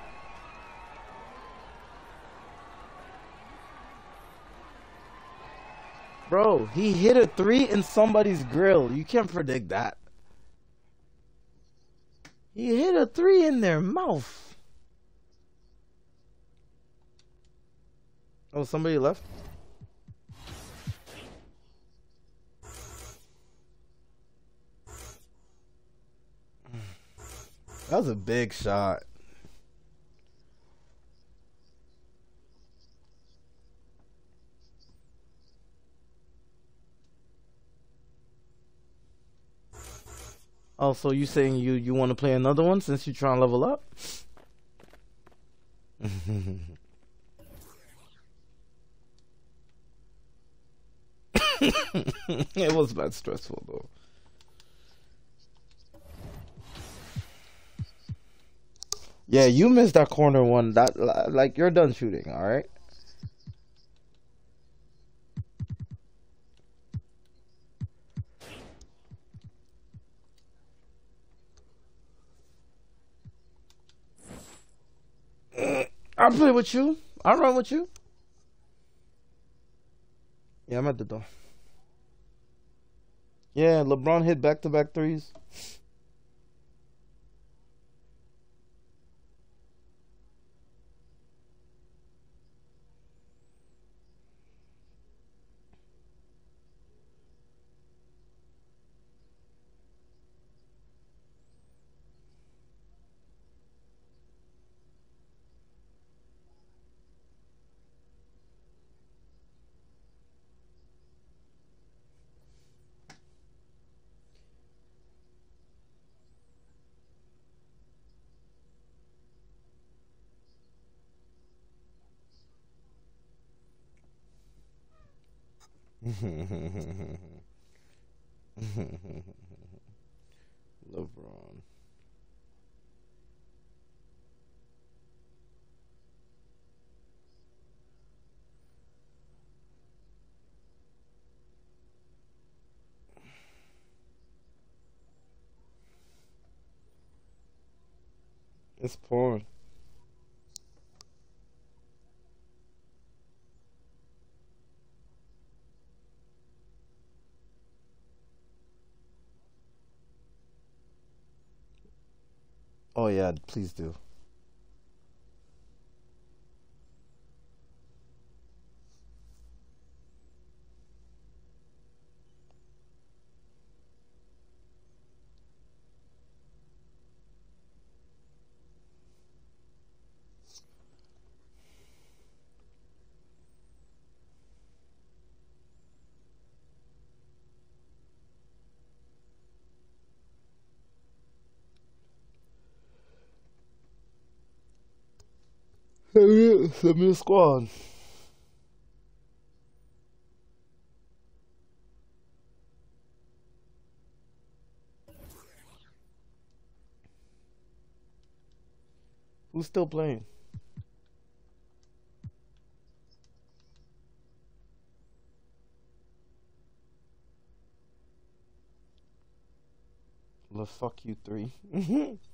Bro, he hit a three in somebody's grill. You can't predict that. He hit a three in their mouth. Oh, somebody left? That was a big shot. Oh, so you saying you you want to play another one since you're trying to level up? it was bad stressful though. Yeah, you missed that corner one. That like you're done shooting. All right. I'll play with you. I'll run with you. Yeah, I'm at the door. Yeah, LeBron hit back to back threes. It's porn. Oh yeah, please do. Send send me squad. Who's still playing? The fuck you three.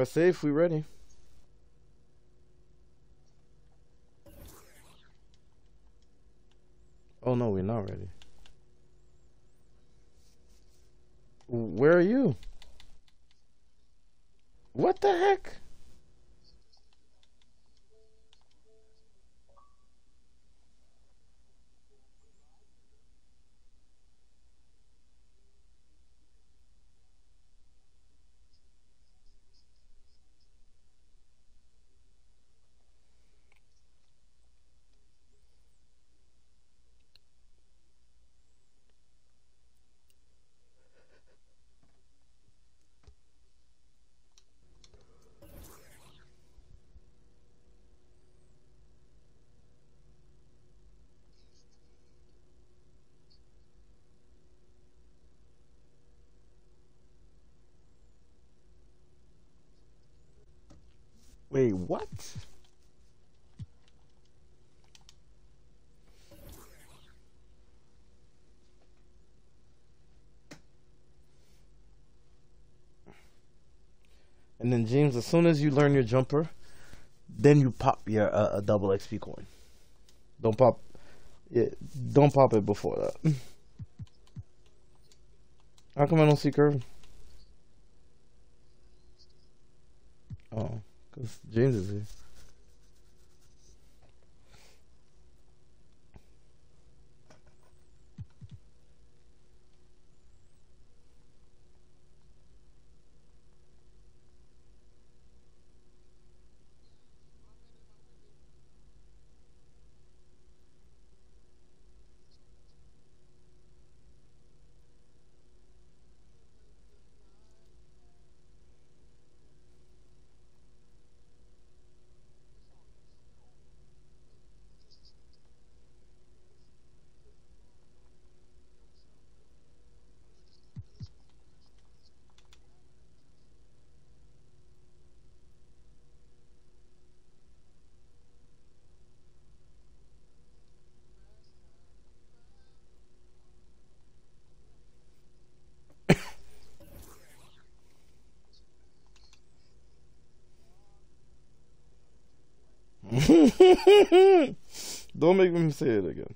Press safe. We ready. Oh no, we're not ready. Where are you? What the heck? Wait, what? And then James, as soon as you learn your jumper, then you pop your uh, a double XP coin. Don't pop, yeah, don't pop it before that. How come I don't see curve? Oh, because James is here. Don't make me say it again.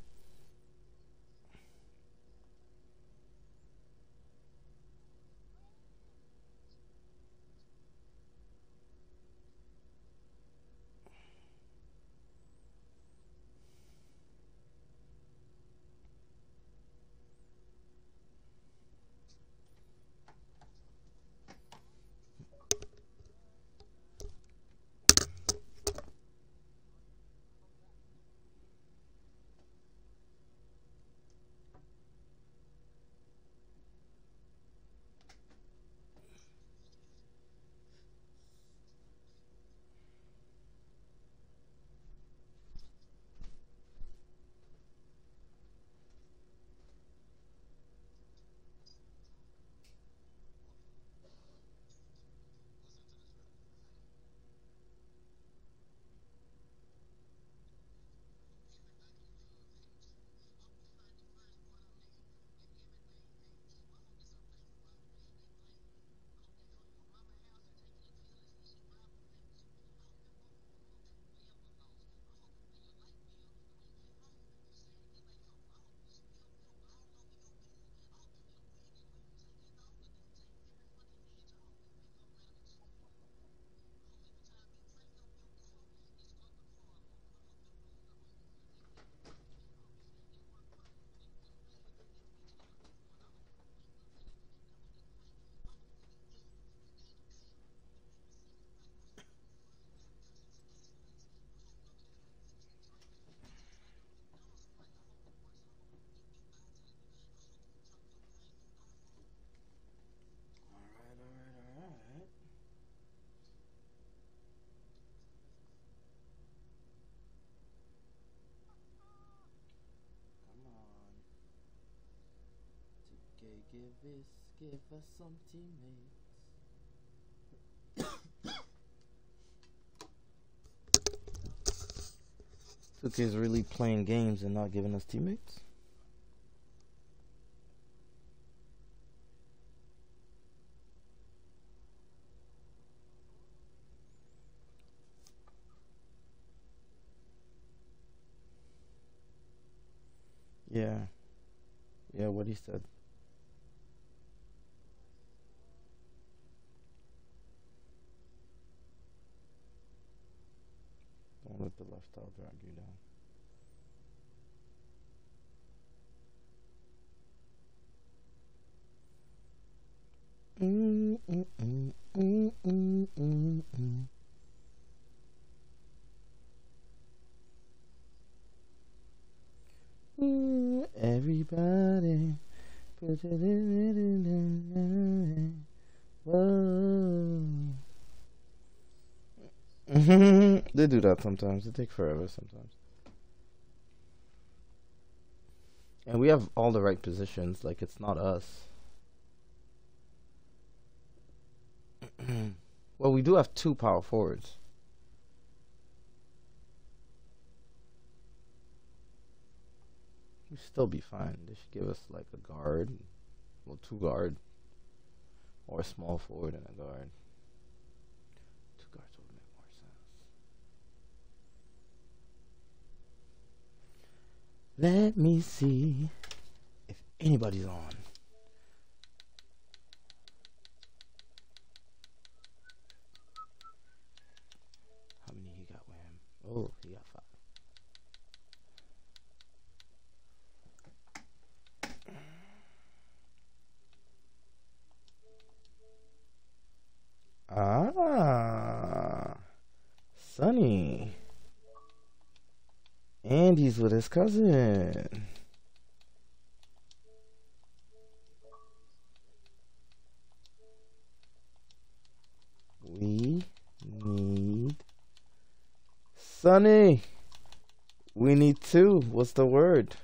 Give us some teammates. 2K is really playing games and not giving us teammates. Yeah. Yeah, what he said. Let the lifestyle drag you down. Everybody, put it in they do that sometimes. They take forever sometimes. And we have all the right positions. Like it's not us. well, we do have two power forwards. We still be fine. They should give us like a guard, well, two guard, or a small forward and a guard. Two guards would make more sense. Let me see if anybody's on. How many he got with him? Oh, he got five. Ah, Sonny. And he's with his cousin. We need Sonny. We need two. What's the word?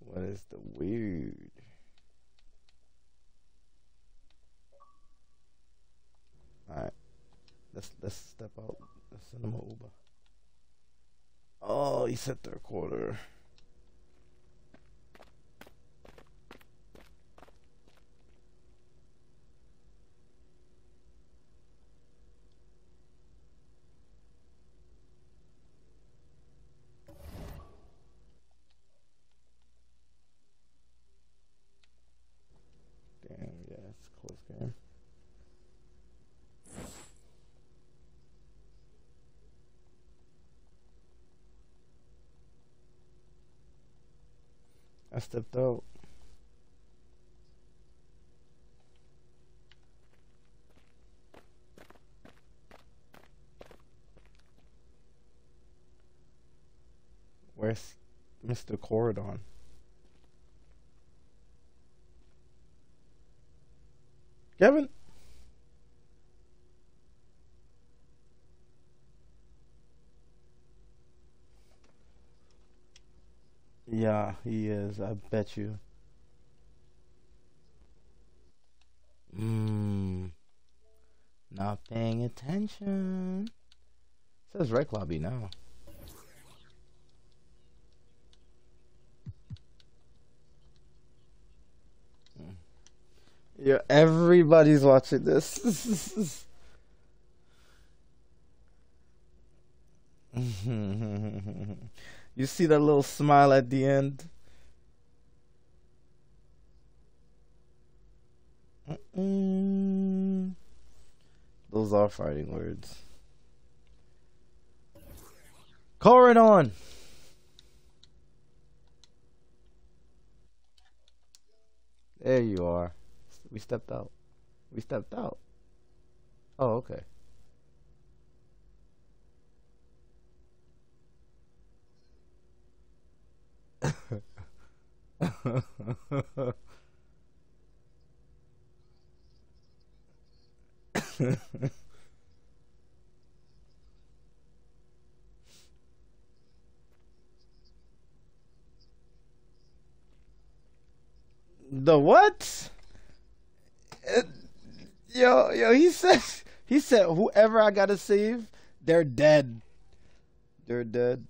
What is the weird? Alright. Let's let's step out. Let's send him a Uber. He said quarter. Damn, yeah, it's a close game. I stepped out. Where's Mr. Corridon? Kevin? Yeah, he is. I bet you. Mmm. Not paying attention. says rec lobby now. Mm. Yeah, everybody's watching this. you see that little smile at the end? Mm-mm. Those are fighting words. Corridon! There you are. We stepped out. We stepped out. Oh, okay. the what? Uh, yo, yo, he said, he said, whoever I gotta save, they're dead. They're dead.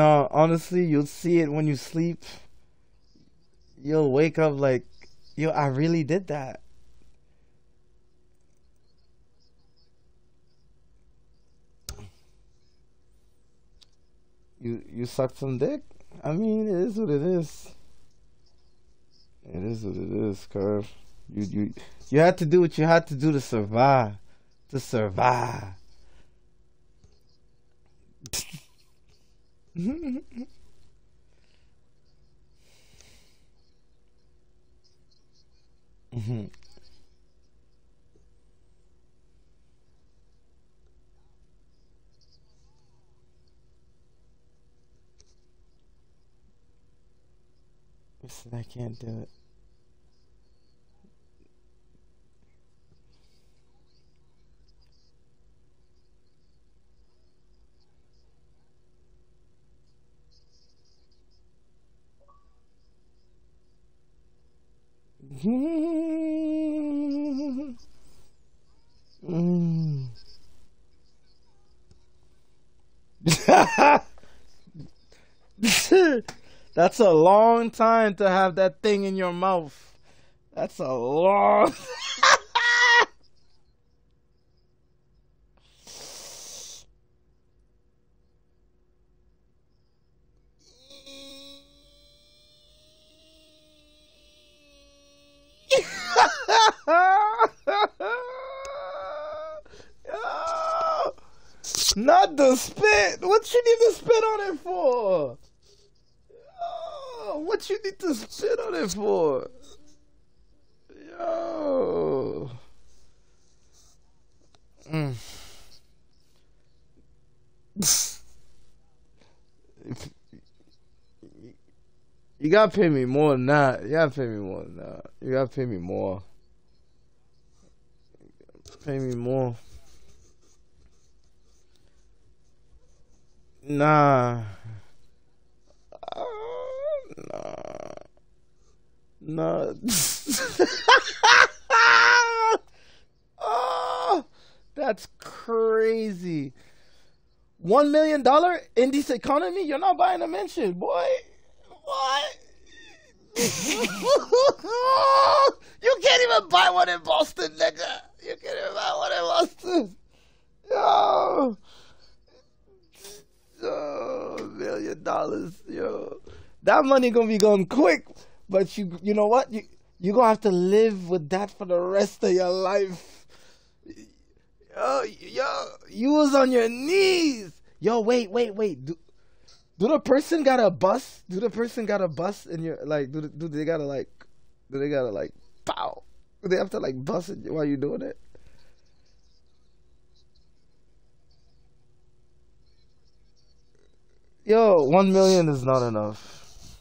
No, honestly, you'll see it when you sleep. You'll wake up like, yo, I really did that. You you sucked some dick? I mean, it is what it is. It is what it is, Curve. You you you had to do what you had to do to survive. To survive. I can't do it. That's a long time to have that thing in your mouth. That's a long. Yo, Not the spit. What you need to spit on it for? Yo, what you need to spit on it for? Yo. Mm. You gotta pay me more than that. You gotta pay me more than that. You gotta pay me more. Pay me more. Nah. Uh, nah. Nah. oh, that's crazy. One million dollar in this economy, you're not buying a mansion, boy. What? you can't even buy one in Boston, nigga. You can't even buy one in Boston. Yo. Oh, million dollars, yo. That money gonna be gone quick, but you you know what? You you gonna have to live with that for the rest of your life. Yo, yo, you was on your knees. Yo, wait, wait, wait. Do, do the person got a bus? Do the person got a bus in your like? Do, do they gotta like? Do they gotta like? Pow! Do they have to like bust it while you doing it? Yo, one million is not enough.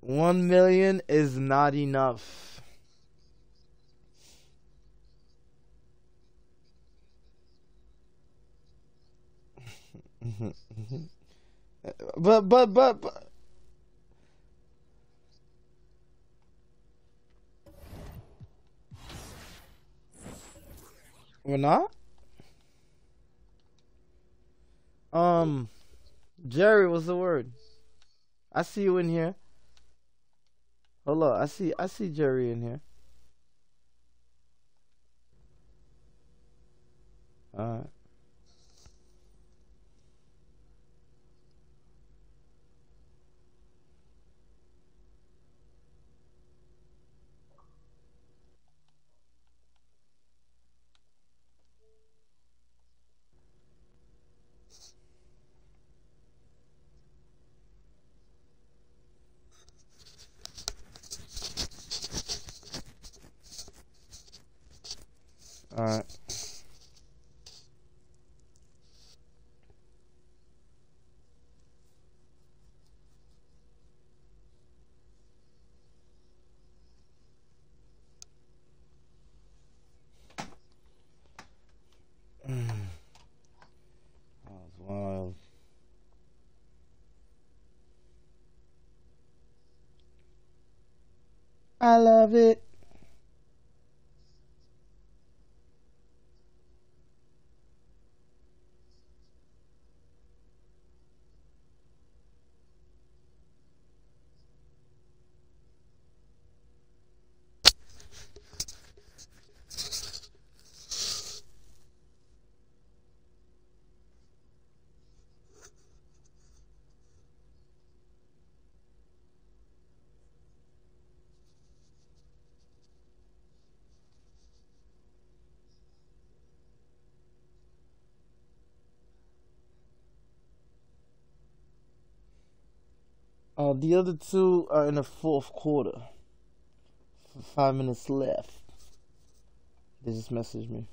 One million is not enough. but but but, but we're not. Um, Jerry was the word. I see you in here. Hold on, I see I see Jerry in here. All right. Alright. I love it. The other two are in the fourth quarter. Five minutes left. They just messaged me.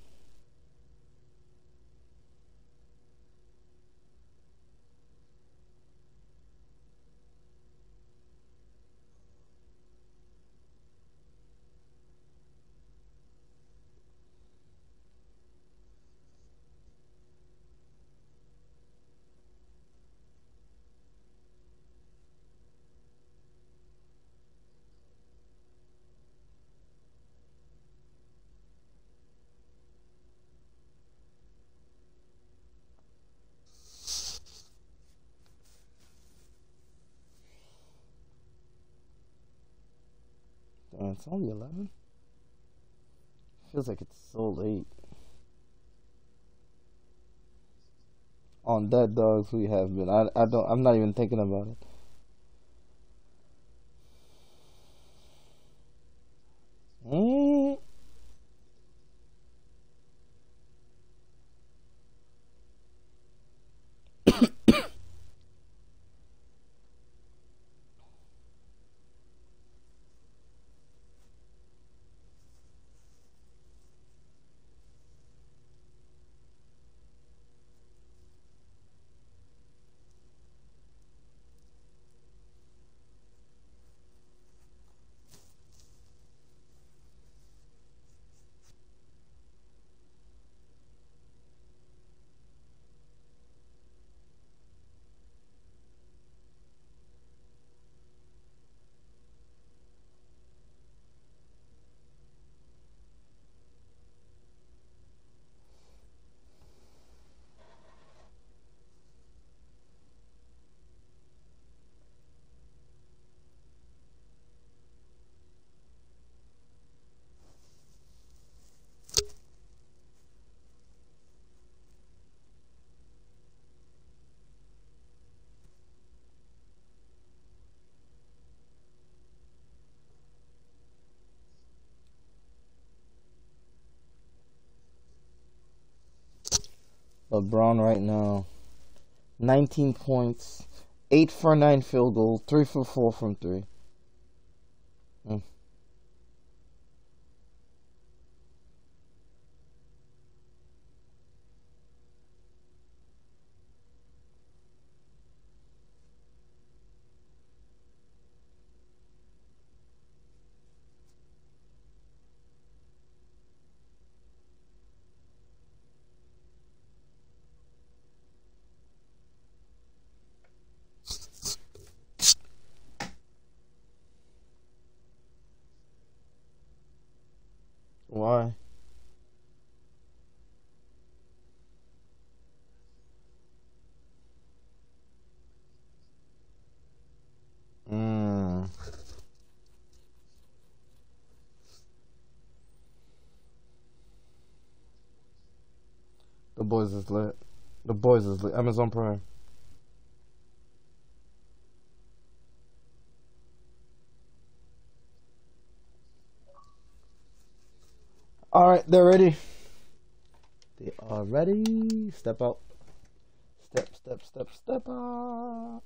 Damn, only 11? Feels like it's so late. On dead dogs, we have been. I, I don't. I'm not even thinking about it. Mm. LeBron right now, 19 points, 8 for 9 field goal, 3 for 4 from 3. Mm. Boys is lit. The boys is lit. Amazon Prime. All right, they're ready. They are ready. Step out. Step, step, step, step up.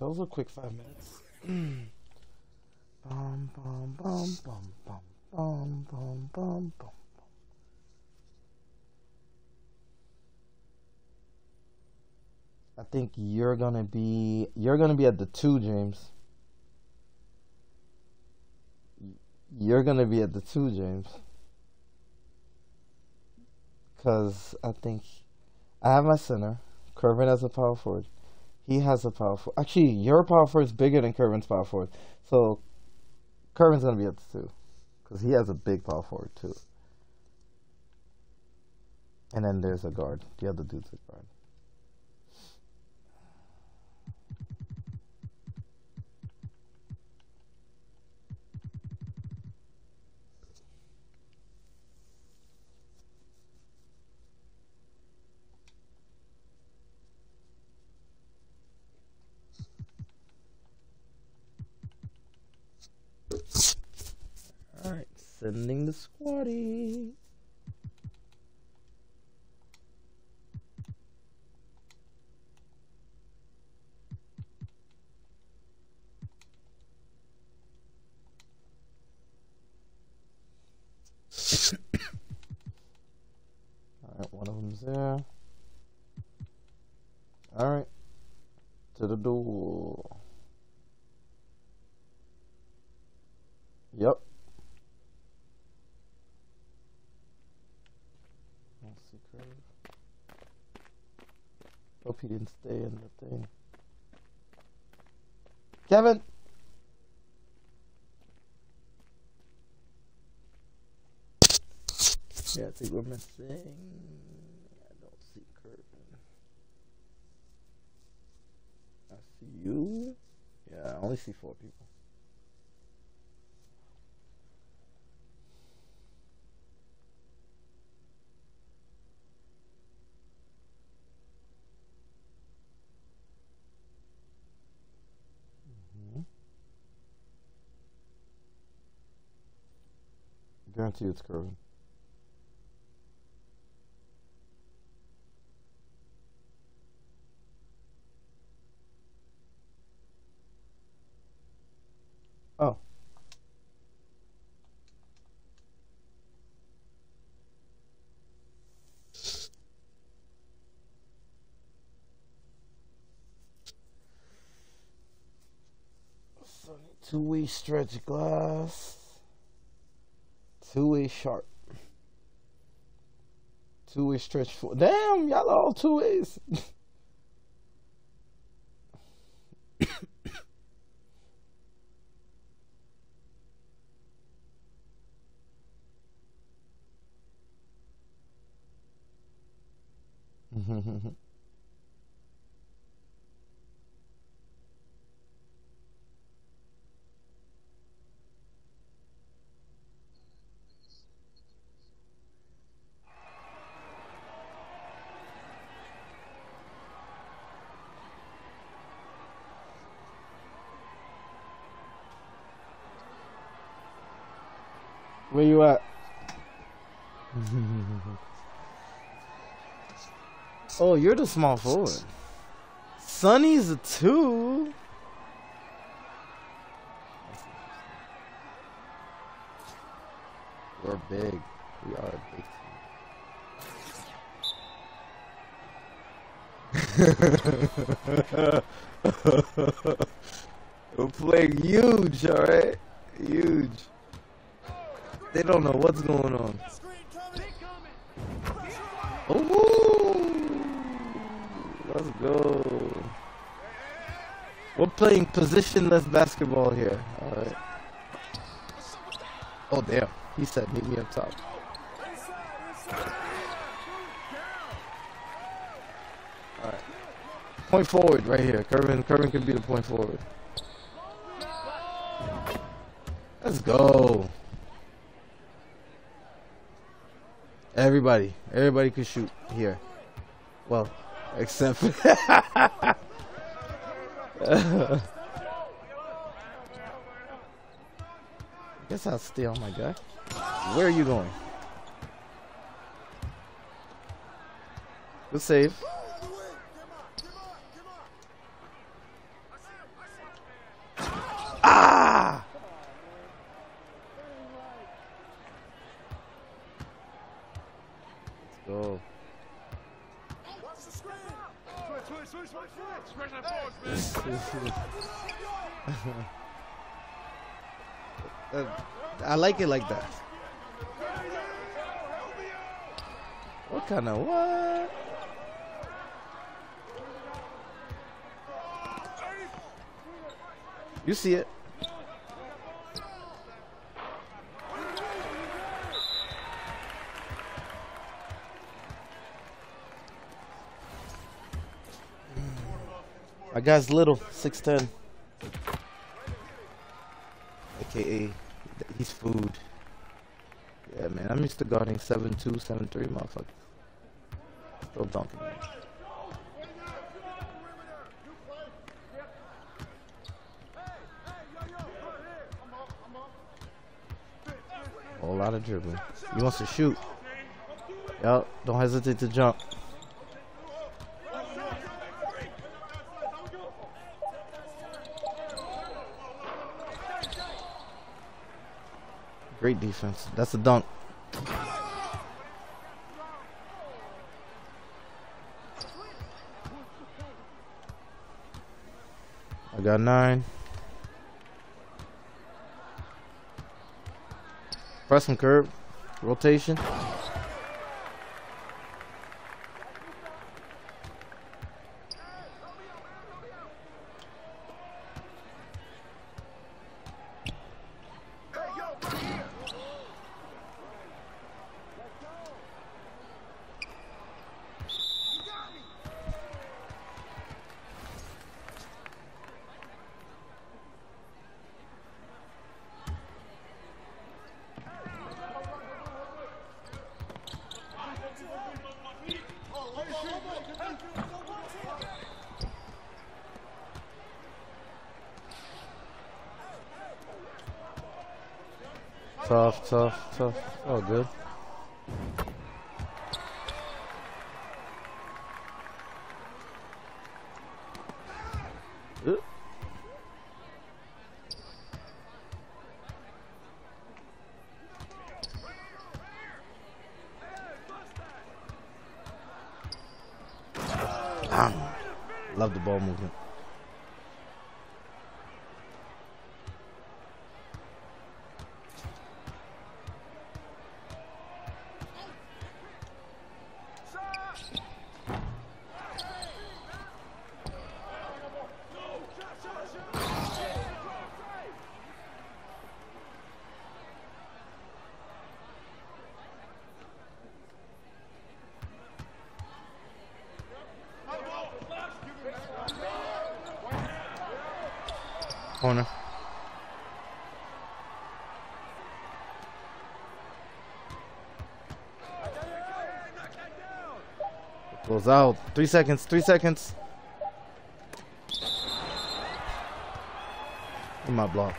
Was a quick five minutes. bum, bum, bum, bum, bum, bum, bum, bum, bum. I think you're gonna be you're gonna be at the two, James. You're gonna be at the two, James. Cause I think I have my center. Kervin has a power forward. He has a power forward. Actually, your power forward is bigger than Kervin's power forward. So Kervin's gonna be at two, cause he has a big power forward too. And then there's a guard. The other dude's a guard. Alright, sending the squatty. Alright, one of them's there. Alright, to the door. Yep. Don't see Curve. Hope he didn't stay in the thing. Kevin! Yeah, I think we're missing. I don't see Kervin. I see you. Yeah, I only see four people. Guarantee it's Kervin. Oh. Two way stretch glass. Two way sharp. Two way stretch four. Damn, y'all all two ways. Where you at? Oh, small forward. Sonny's a two. We're big. We are a big. We're playing huge, alright? Huge. They don't know what's going on. Let's go. We're playing positionless basketball here. All right. Oh damn. He said meet me up top. Alright. Point forward right here. Kervin Kervin can be the point forward. Let's go. Everybody. Everybody can shoot here. Well, except for Guess I'll stay on my guy. Where are you going? Good save. Ah! Let's go. Switch, switch, switch, switch, switch. Pressure that force, man. Uh, I like it like that. What kind of what? You see it. My guy's little, 6'10. AKA, he's food. Yeah, man, I'm used to guarding 7'2, 7'3, motherfucker. Still dunking. Man. Whole lot of dribbling. He wants to shoot. Yup, don't hesitate to jump. Great defense. That's a dunk. I got nine. Press some curb. Rotation. Tough. Oh, good. Uh. Ah, Love the ball movement. Corner. Out. Three seconds. Three seconds. In my block.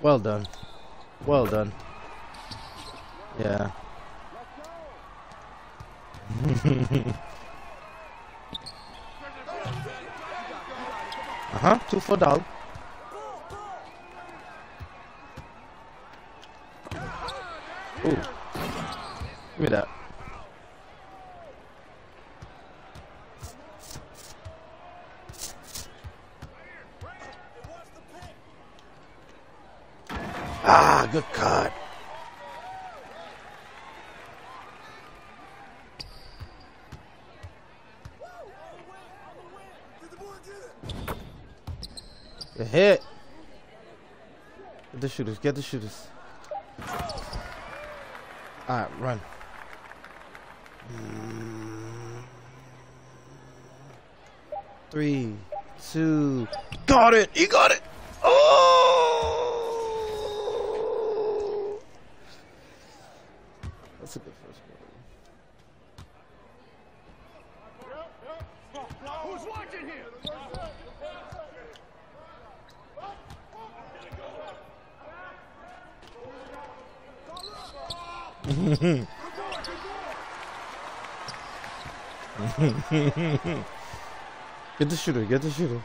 Well done. Well done. Yeah. uh huh. Two for dog. Ooh. Give me that. Ah, good cut. The hit. Get the shooters. Get the shooters. All right, run. Three, two. Got it. You got it. Oh. That's a good first quarter. Who's watching here? Get the shooter. Get the shooter.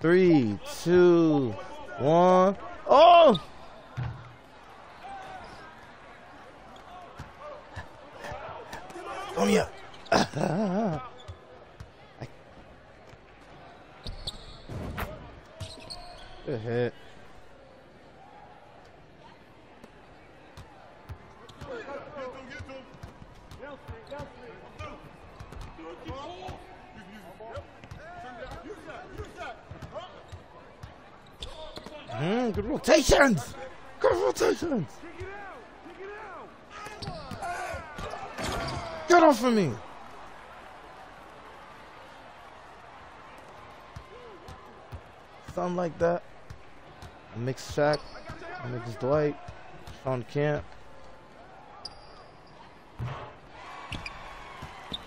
Three, two, one. Oh! Come here. Good hit. Mm, good rotations. Good rotations. Get off of me. Something like that. Mix Shaq. Mix Dwight. Shawn Kemp.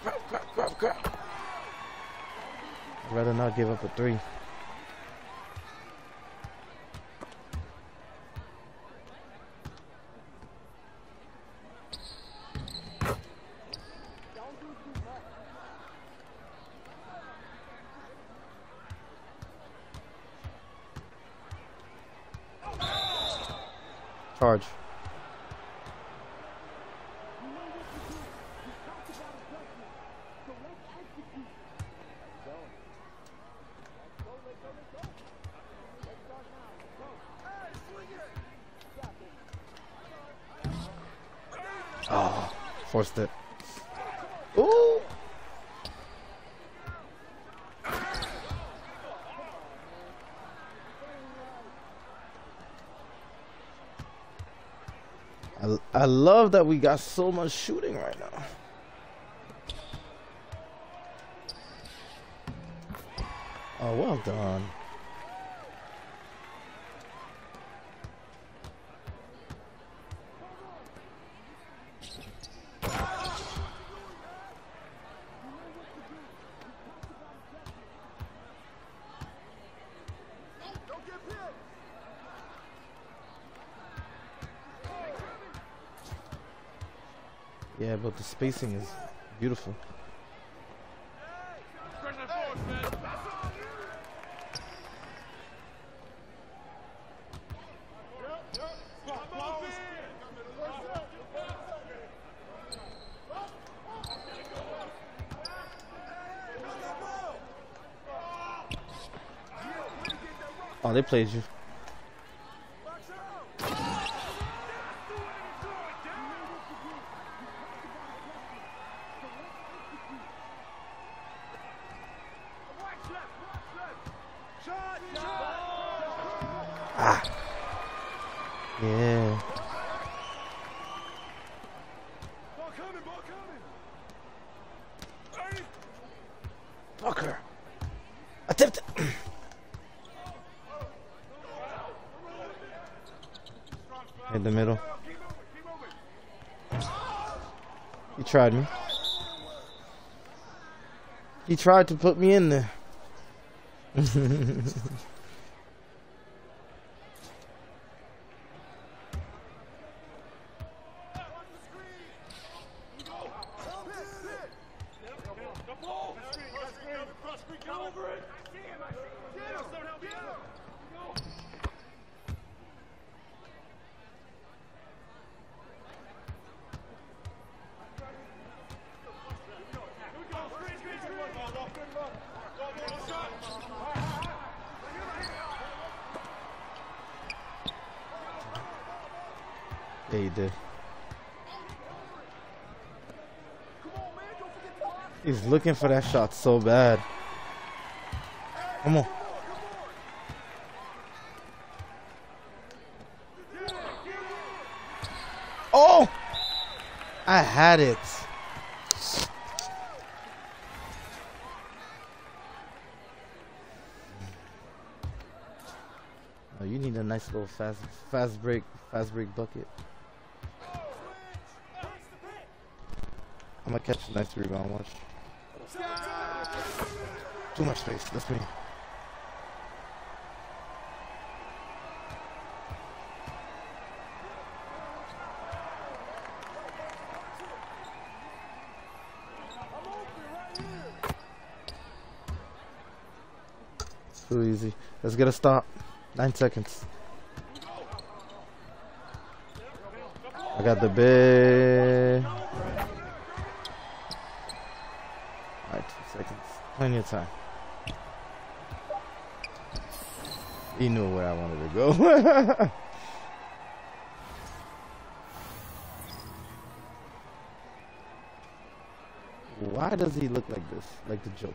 Grab, grab, grab, grab. I'd rather not give up a three. Charge. Oh, forced it. Ooh. I, I love that we got so much shooting right now. Oh, well done. Yeah, but the spacing is beautiful. Oh, they played you. Yeah. Ball coming, ball coming. Fucker. I tipped it. In the middle. He tried me. He tried to put me in there. looking for that shot so bad. Come on. Oh! I had it. Oh, you need a nice little fast fast break fast break bucket. I'm gonna catch a nice rebound. Watch. Too much space. That's me. Too easy. Let's get a stop. Nine seconds. I got the big. Alright, two seconds. Plenty of time. He knew where I wanted to go. Why does he look like this? Like the Joker?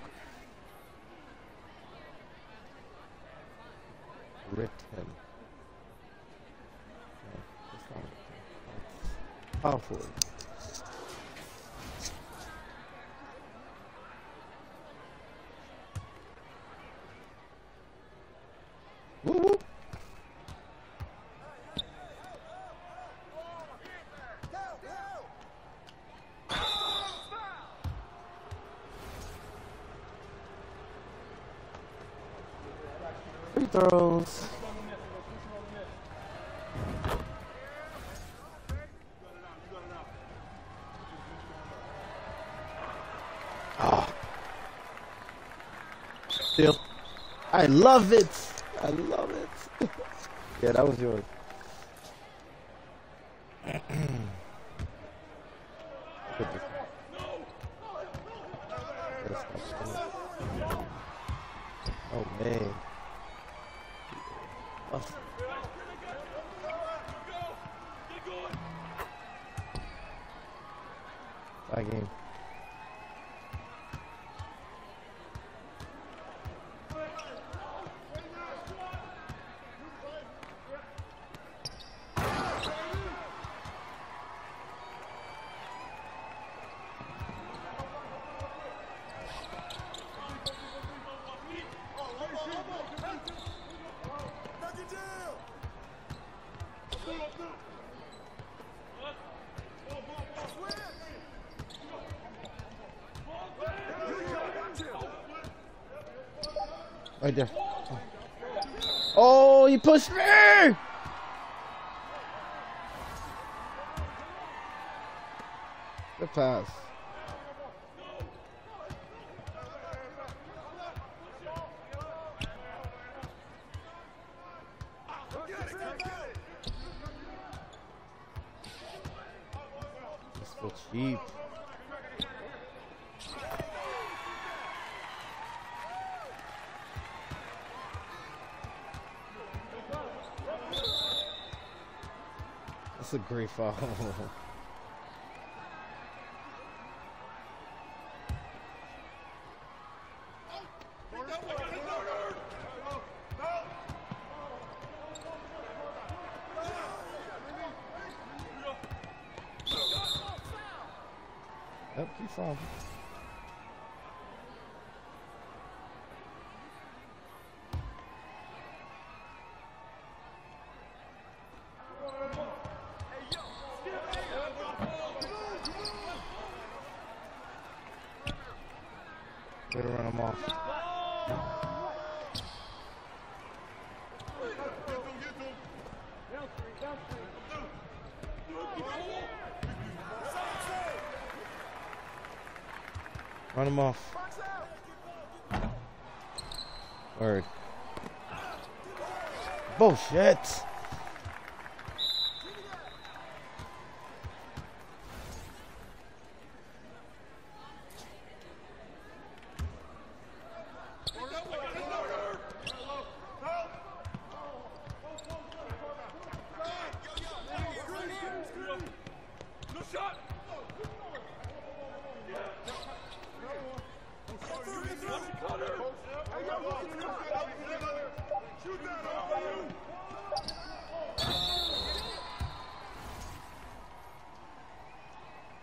Ripped him. Ripped him. That's Power forward. Woo woo. Free throws. Ah. Still. I love it. I love it. yeah, that was yours. Look at this. Yes, that's good. Oh man. Oh. Tie game. Right there. Pushed me! Good pass. It's so cheap. That's a great. Yep, he fouled. Way to run him off. Him off. Word. Bullshit. No shot. Shoot that over you.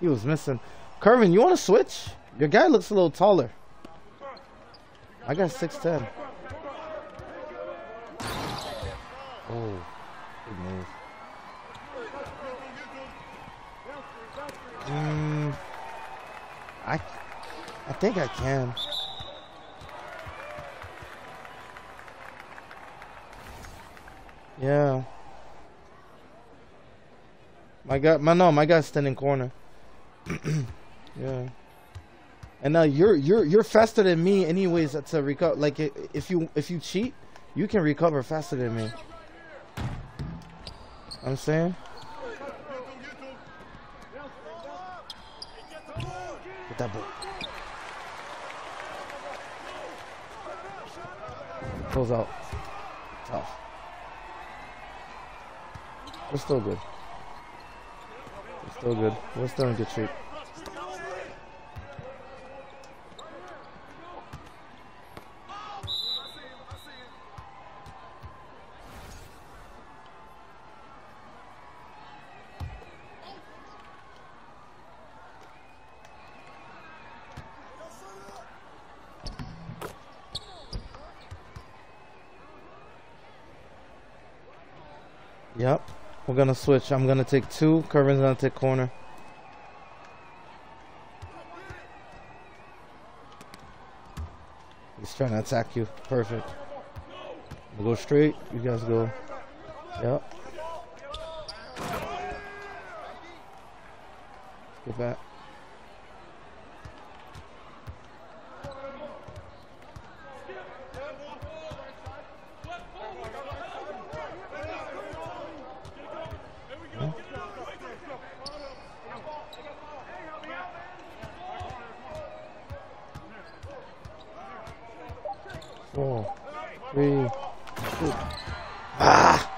He was missing. Kervin, you want to switch? Your guy looks a little taller. I got 6'10. Oh, good move. Mm, I, I think I can. Yeah. My guy, my no, my guy's standing corner. yeah. And now you're you're you're faster than me, anyways. To recover, like if you if you cheat, you can recover faster than me. I'm saying. Get that ball. Close out. Tough. We're still good. Still good. We're still in good shape. Gonna switch. I'm gonna take two. Kervin's gonna take corner. He's trying to attack you. Perfect. We'll go straight. You guys go. Yep. Get back. Four, three, two. Ah!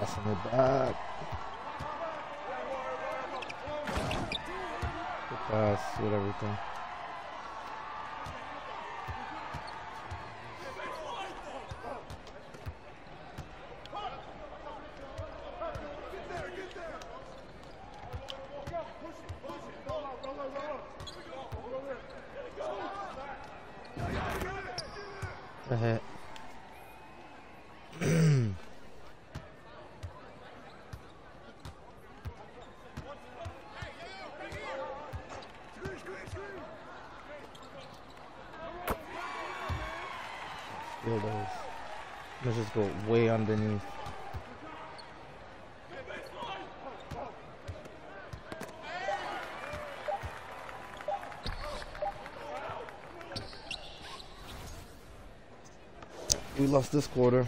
Passing it back. Good pass with everything. Ahead. Steal those. Let's just go way underneath. We lost this quarter.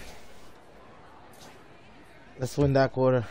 Let's win that quarter.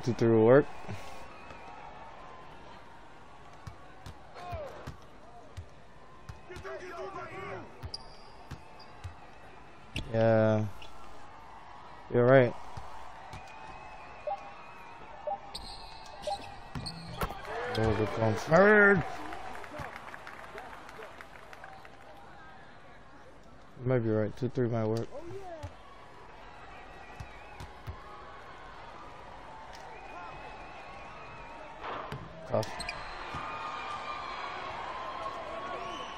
think the through will work. Yeah. You're right. Those are confirmed. You might be right. Two, three might work.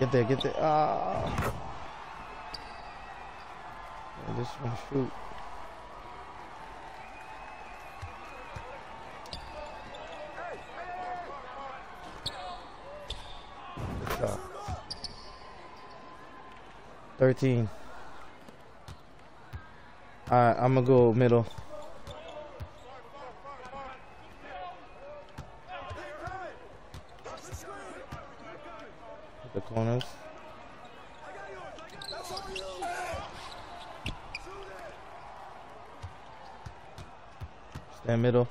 Get there, get there. Ah. Yeah, this one shoot. Good shot. Thirteen. Alright, I'm gonna go middle. The corners. Stand middle.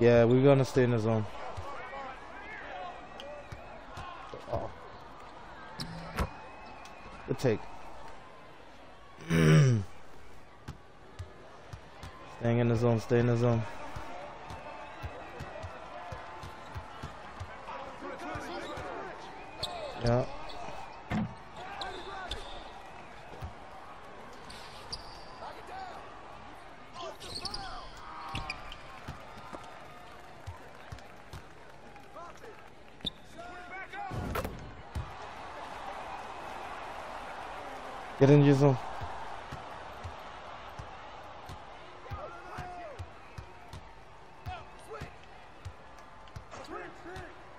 Yeah, we're gonna stay in the zone. Oh. Good take. Staying in the zone, stay in the zone. Yeah. Get in your zone.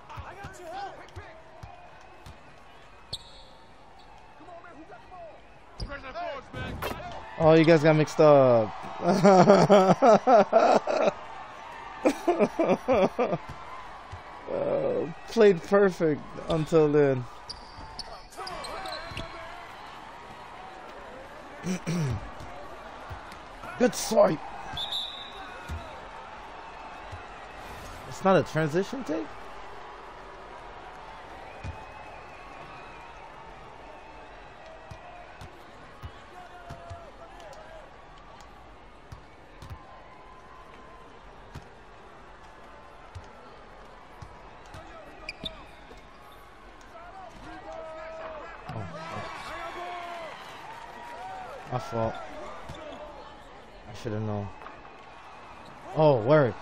I got you help. Pick, pick. Come on, man. Who got the ball? Press that forwards, man. Oh, you guys got mixed up. Uh, played perfect until then. Good swipe. It's not a transition take? My fault. I should have known. Oh, word.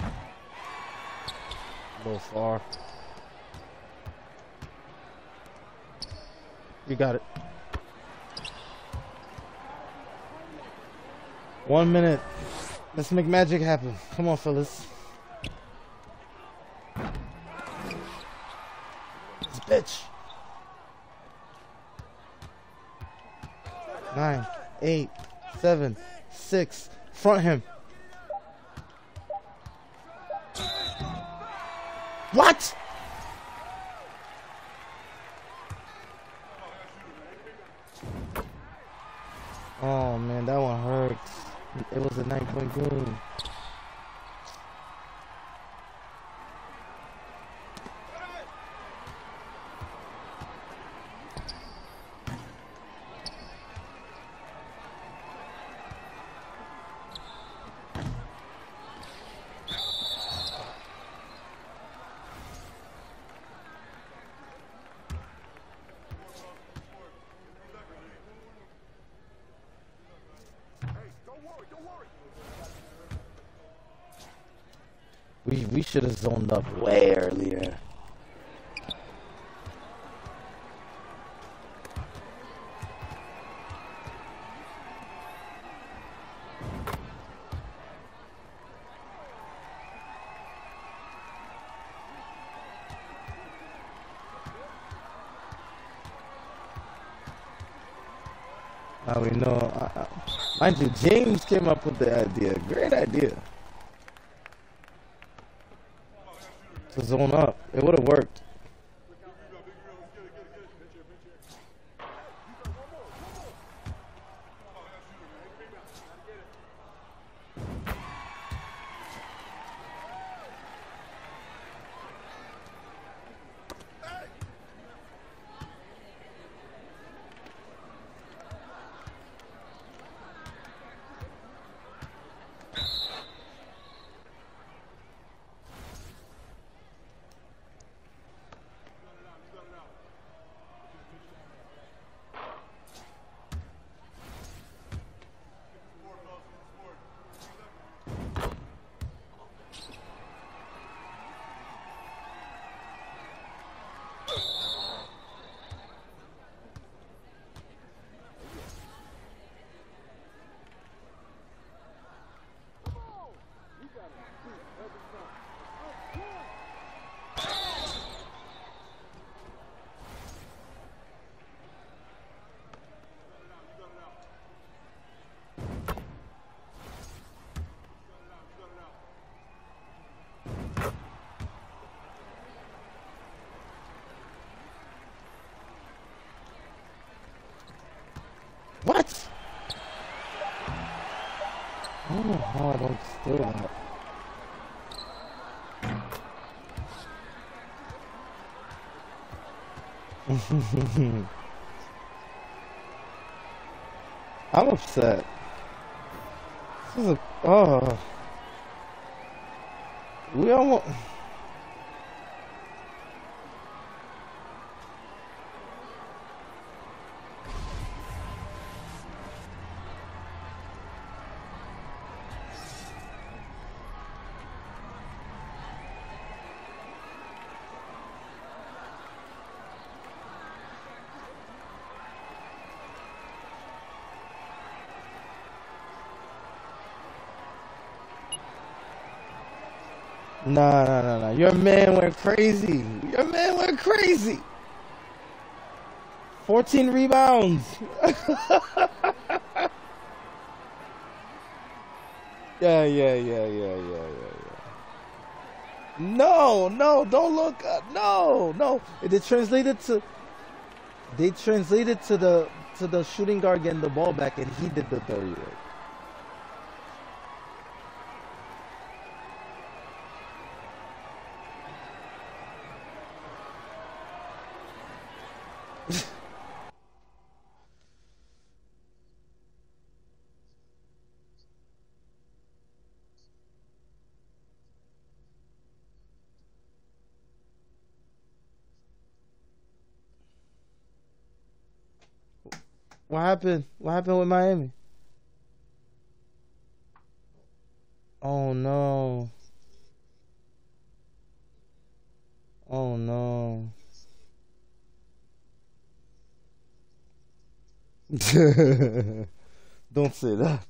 A little far. You got it. One minute. Let's make magic happen. Come on, fellas. This bitch. Nine, eight, seven, six. Front him. What? Oh man, that one hurts. It was a nine point game. Hey, don't worry, don't worry. We we should have zoned up way earlier. Now we know. Uh, uh, mind you, James came up with the idea. Great idea. To zone up. It would have worked. don't know how I don't steal that. I'm upset. This is a oh. We almost. your man went crazy. Your man went crazy. 14 rebounds. yeah, yeah, yeah, yeah, yeah, yeah, yeah. No, no, don't look up. No, no. They translated to they translated to the to the shooting guard getting the ball back and he did the 30. Happened? What happened with Miami? Oh no. Oh no. Don't say that.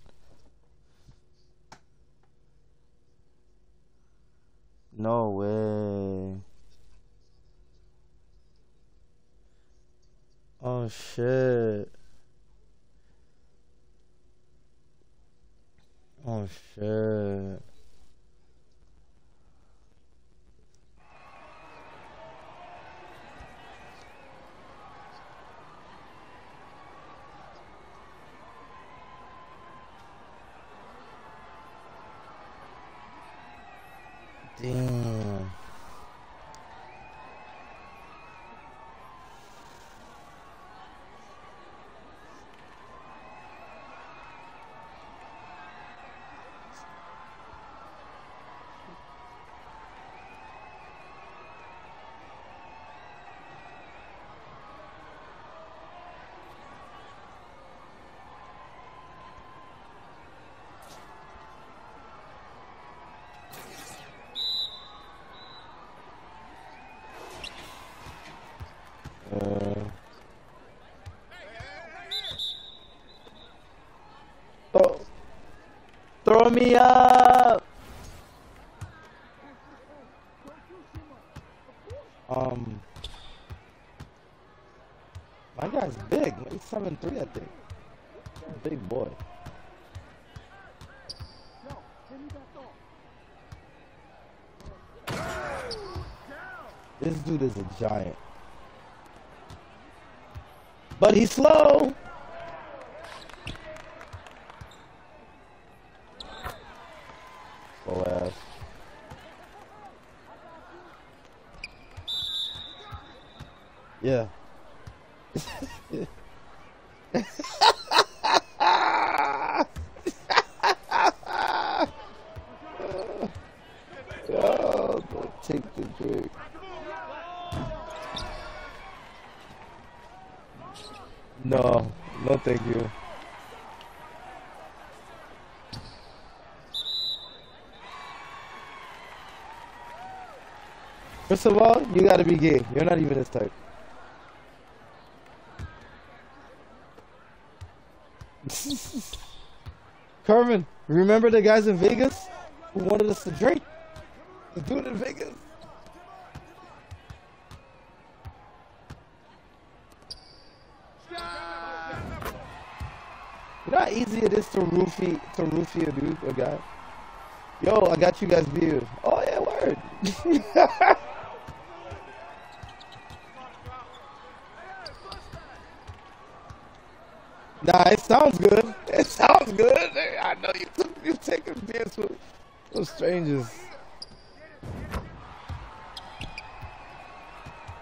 Me up. Um, my guy's big. He's seven three, I think. Big boy. This dude is a giant. But he's slow. Slow ass. Yeah. Yo, don't take the drink. No, no thank you. First of all, you gotta be gay. You're not even his type. Carmen, remember the guys in Vegas who wanted us to drink? The dude in Vegas. You know how easy it is to roofie to roofie a dude, a guy. Yo, I got you guys beer. Oh yeah, word. Nah, it sounds good. It sounds good. I know you took you taking beers with, with strangers.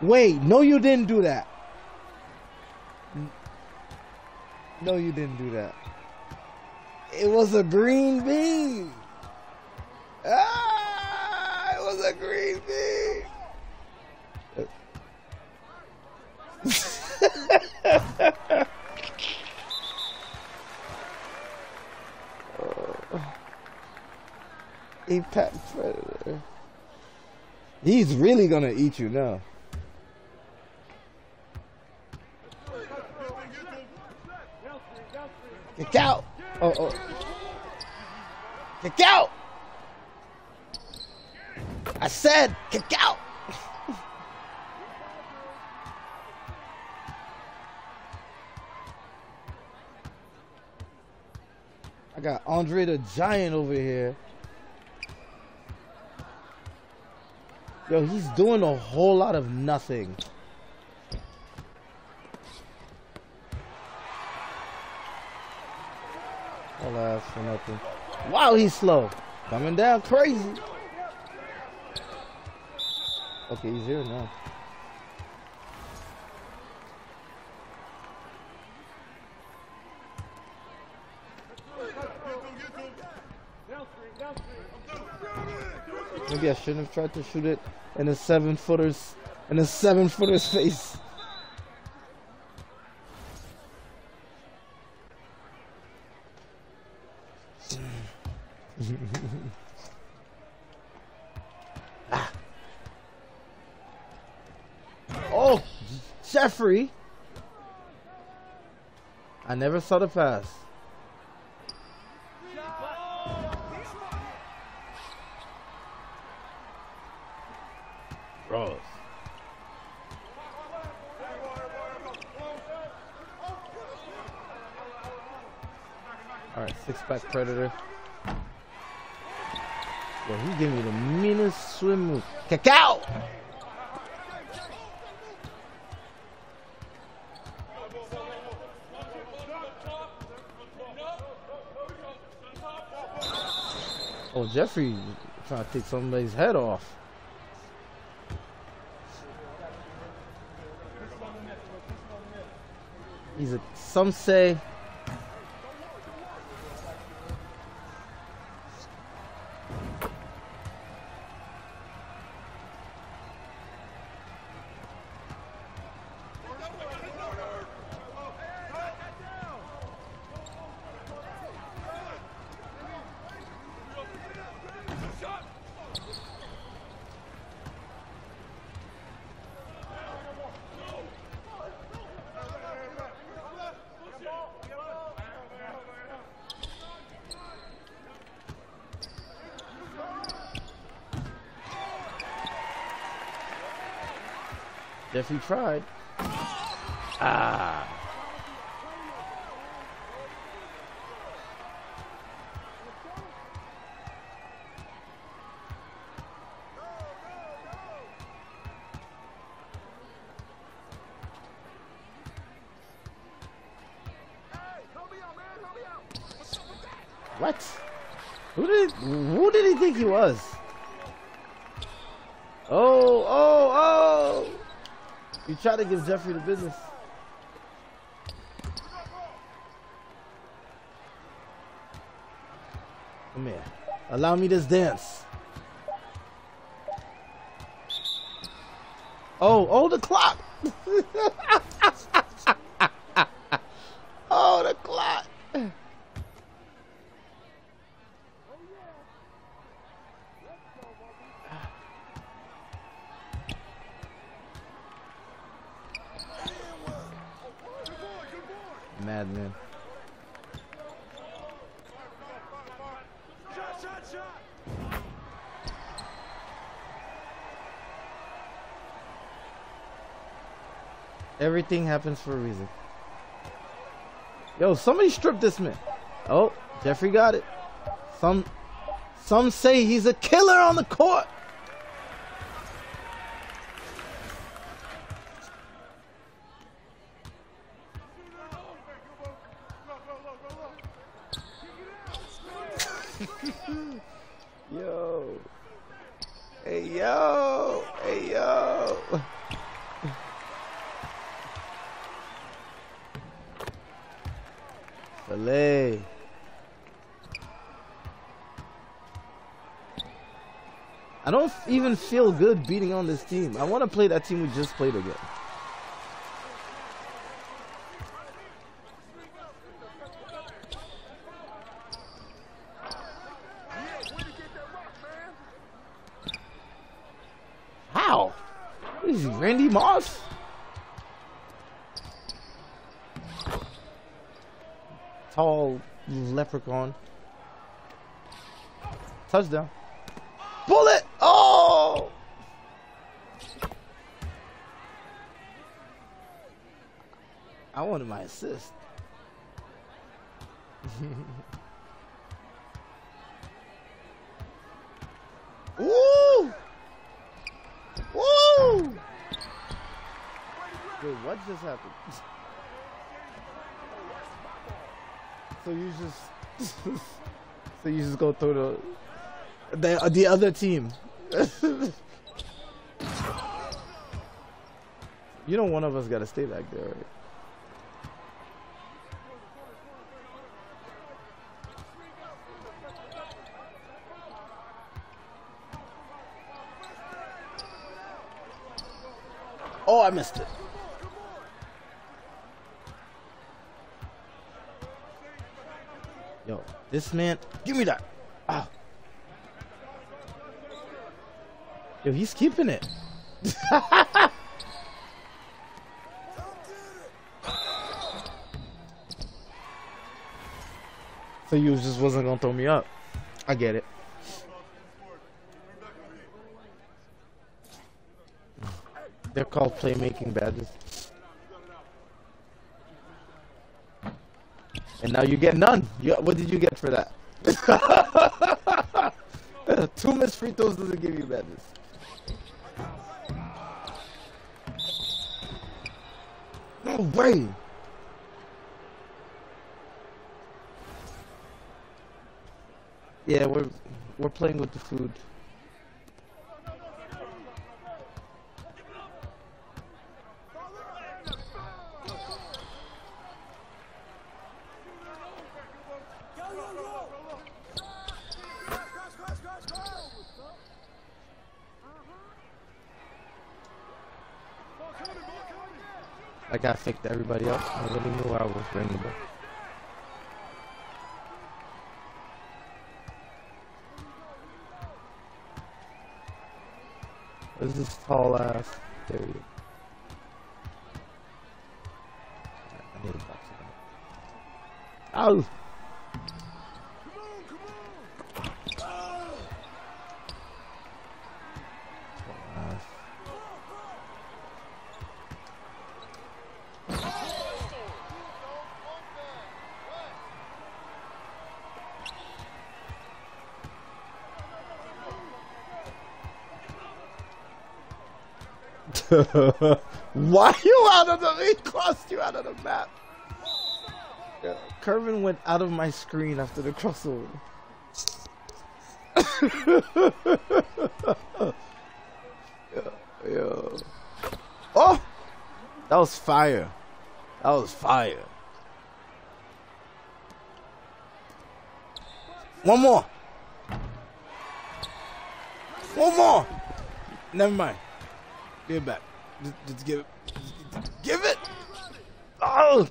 Wait, no, you didn't do that. No, you didn't do that. It was a green bean. Ah, it was a green bean. Really gonna eat you now. Kick out! Oh, oh. Kick out! I said, kick out! I got Andre the Giant over here. Yo, he's doing a whole lot of nothing. For nothing. Wow, he's slow. Coming down crazy. Okay, he's here now. Maybe I shouldn't have tried to shoot it in a seven footer's in a seven footer's face. Ah. Oh, Jeffrey. I never saw the pass. Gross. All right, six pack predator. Yo, he gave me the meanest swim move. Cacao! Oh, Jeffrey trying to take somebody's head off. He's a. Some say. Jeffrey To give Jeffrey the business. Come here. Allow me this dance. Oh, oh, the clock. oh, the clock. Madman. Shot, shot, shot. Everything happens for a reason. Yo, somebody strip this man. Oh, Jeffrey got it. Some some say he's a killer on the court. Yo. Hey yo. Hey yo. Filet. I don't f- even feel good beating on this team. I want to play that team we just played again. How? What is he, Randy Moss? Tall leprechaun. Touchdown. Assist. Woo! Woo! Wait, what just happened? so you just, so you just go through the, the uh, the other team. you know, one of us got to stay back there, right? Missed it. Yo, this man, give me that. Ah. Yo, he's keeping it. so you just wasn't gonna throw me up. I get it. They're called playmaking badges. And now you get none. You, what did you get for that? Two missed free throws doesn't give you badges. No way. Yeah, we're we're playing with the food. Like I faked everybody else. Nobody knew I was the This is tall ass. There you go. I need Why you out of the? He crossed you out of the map. Yeah, Kervin went out of my screen after the crossover. yeah, yeah. Oh, that was fire. That was fire. One more. One more. Never mind. Give it back. Just, just give it. Just give it. Oh.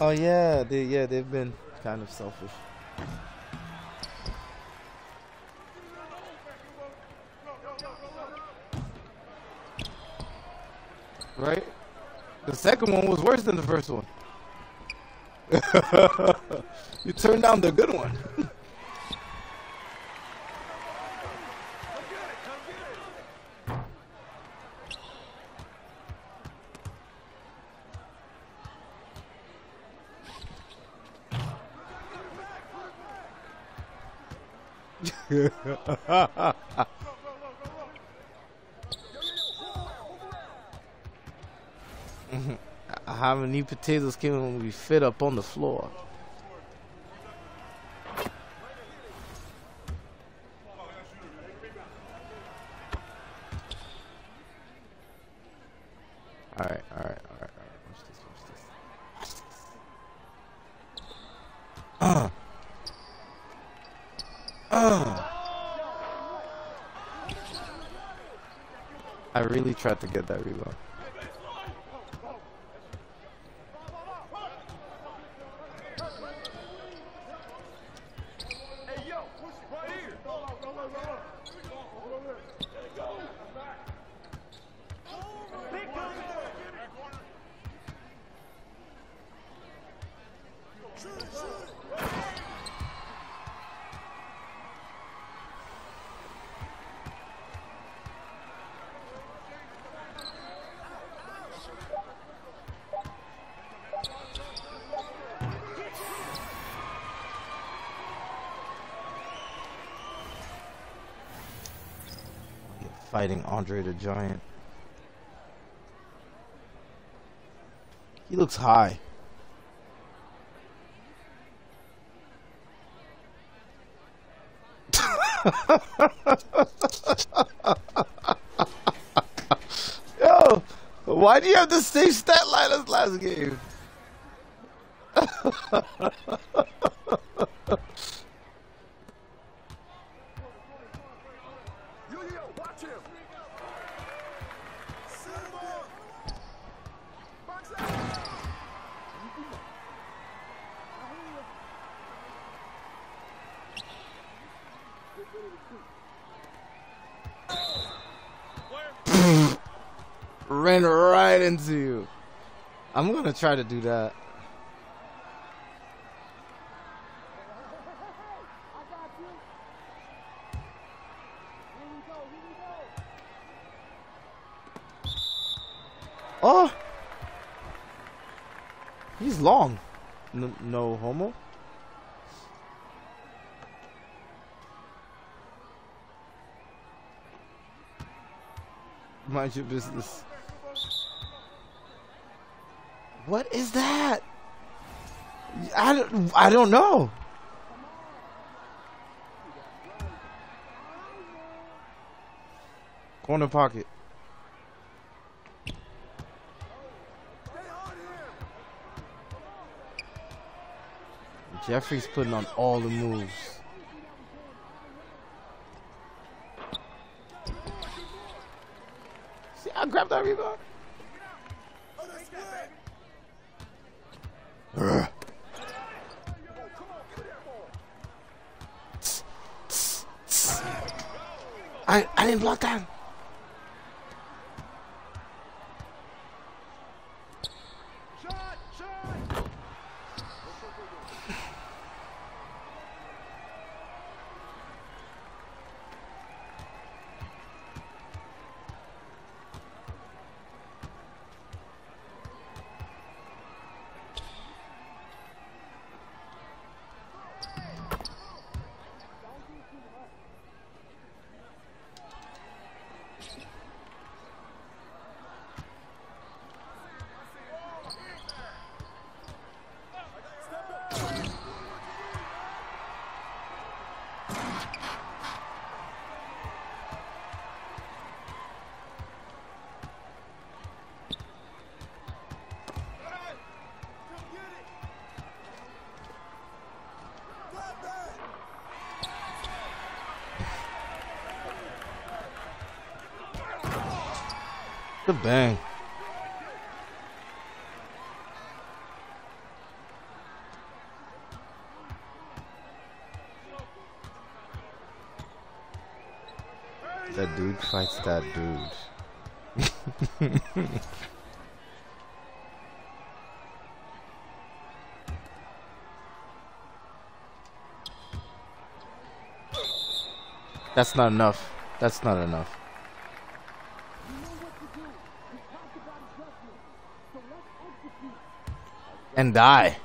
oh yeah, they yeah they've been kind of selfish. The second one was worse than the first one. you turned down the good one. Many potatoes came when we fit up on the floor? Alright, alright, alright, alright. Watch this, watch this. Watch this. Uh. Uh. I really tried to get that rebound. Andre the Giant. He looks high. Yo, why do you have the same stat line as last game? Yo, yo, watch him. Box out. Ran right into you. I'm gonna try to do that. Oh, he's long. No, no homo. Mind your business. What is that? I don't, I don't know. Corner pocket. Jeffrey's putting on all the moves. See, I grabbed that rebound. Ugh. I I didn't block that. Shot, shot. Good bang. That dude fights that dude. That's not enough. That's not enough. and die.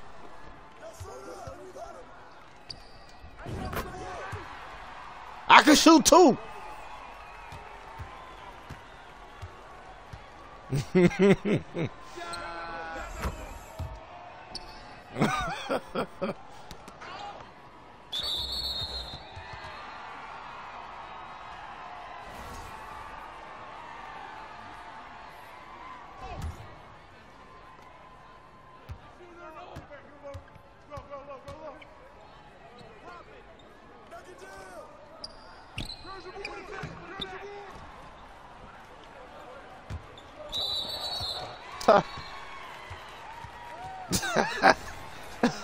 I can shoot too.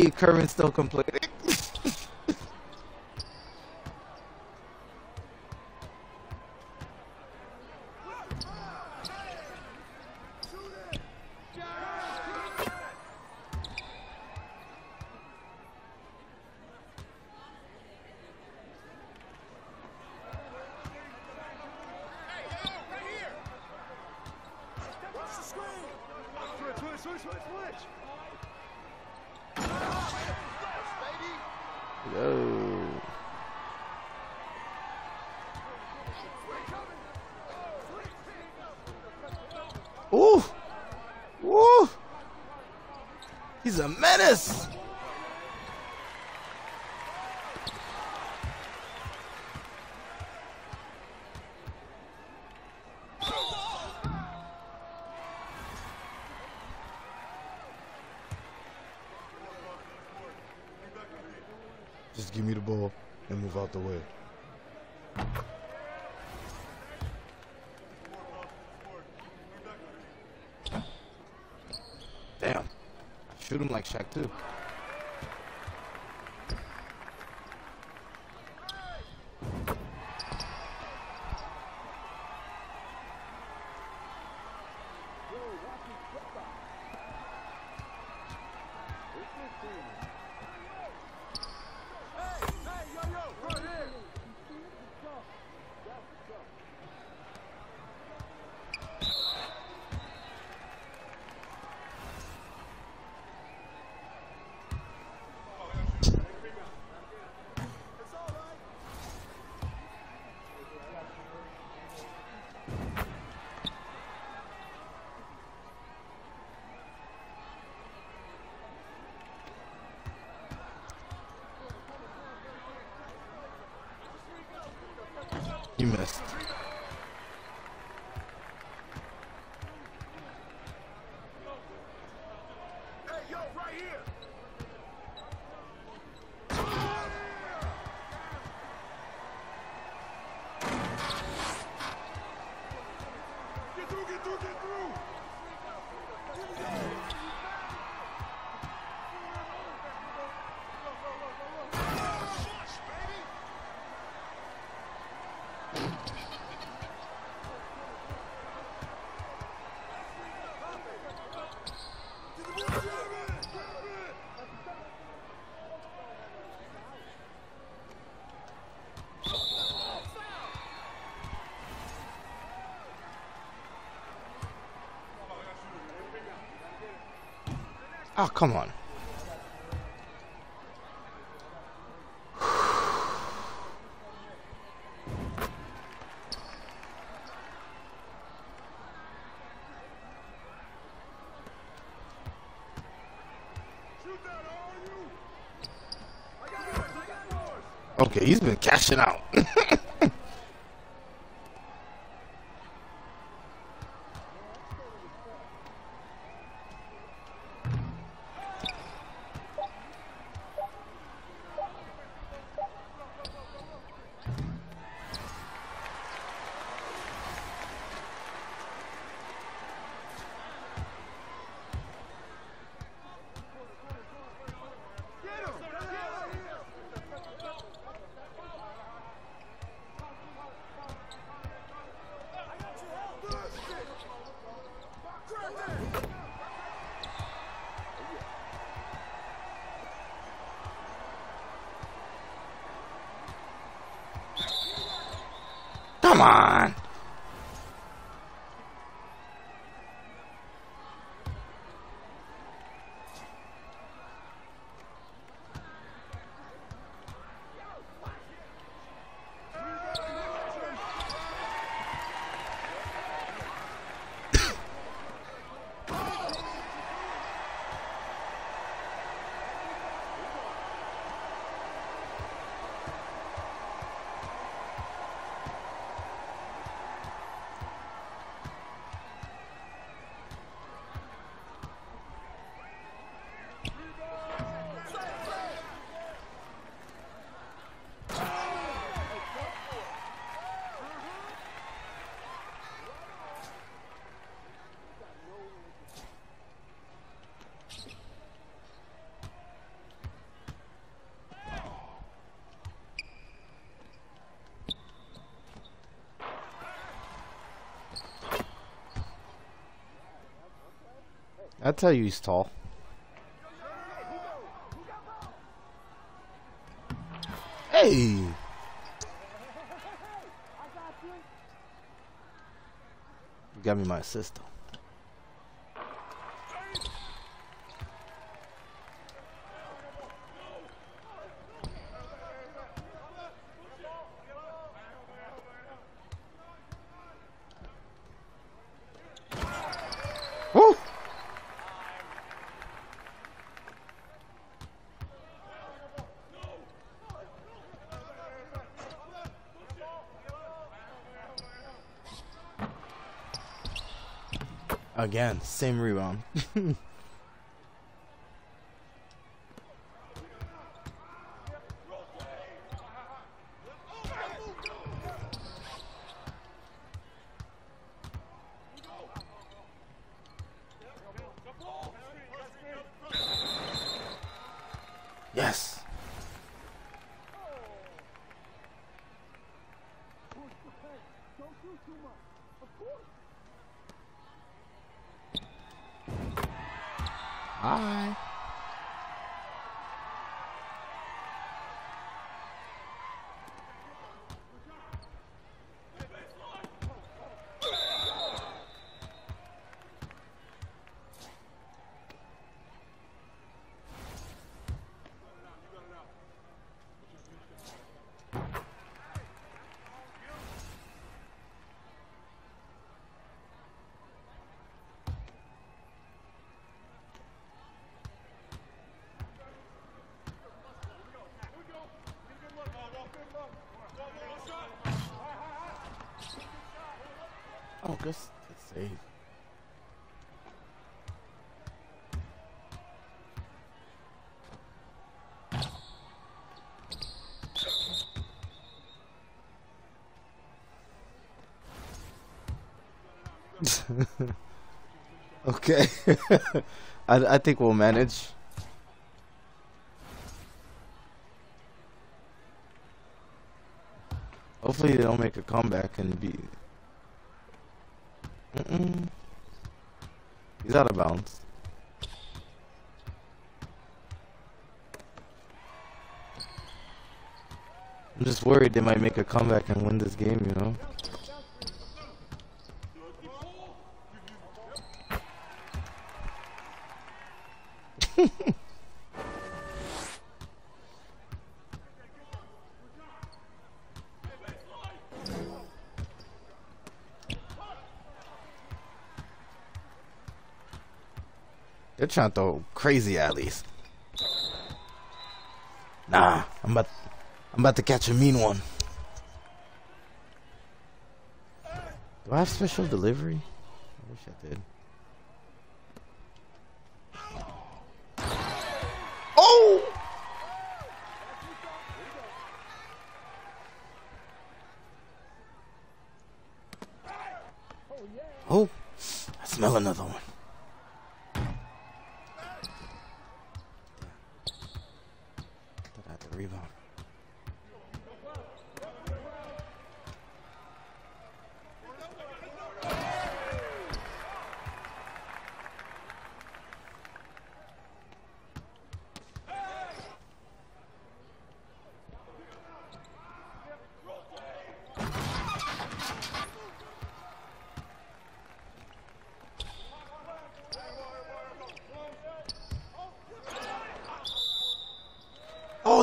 the current still complete. shoot him like Shaq too. Oh, come on. Okay, he's been cashing out. Tell you, he's tall. Hey. Got me my assist Again, same rebound. yes. Don't do too much. Of course. Hi. Oh, good, s- good save. Okay. I, I think we'll manage. Hopefully they don't make a comeback and be. Mm-mm. He's out of bounds. I'm just worried they might make a comeback and win this game, you know? They're trying to throw crazy alleys. Nah, I'm about I'm about to catch a mean one. Do I have special delivery? I wish I did. Oh! Oh, I smell another one. Thought I had the rebound.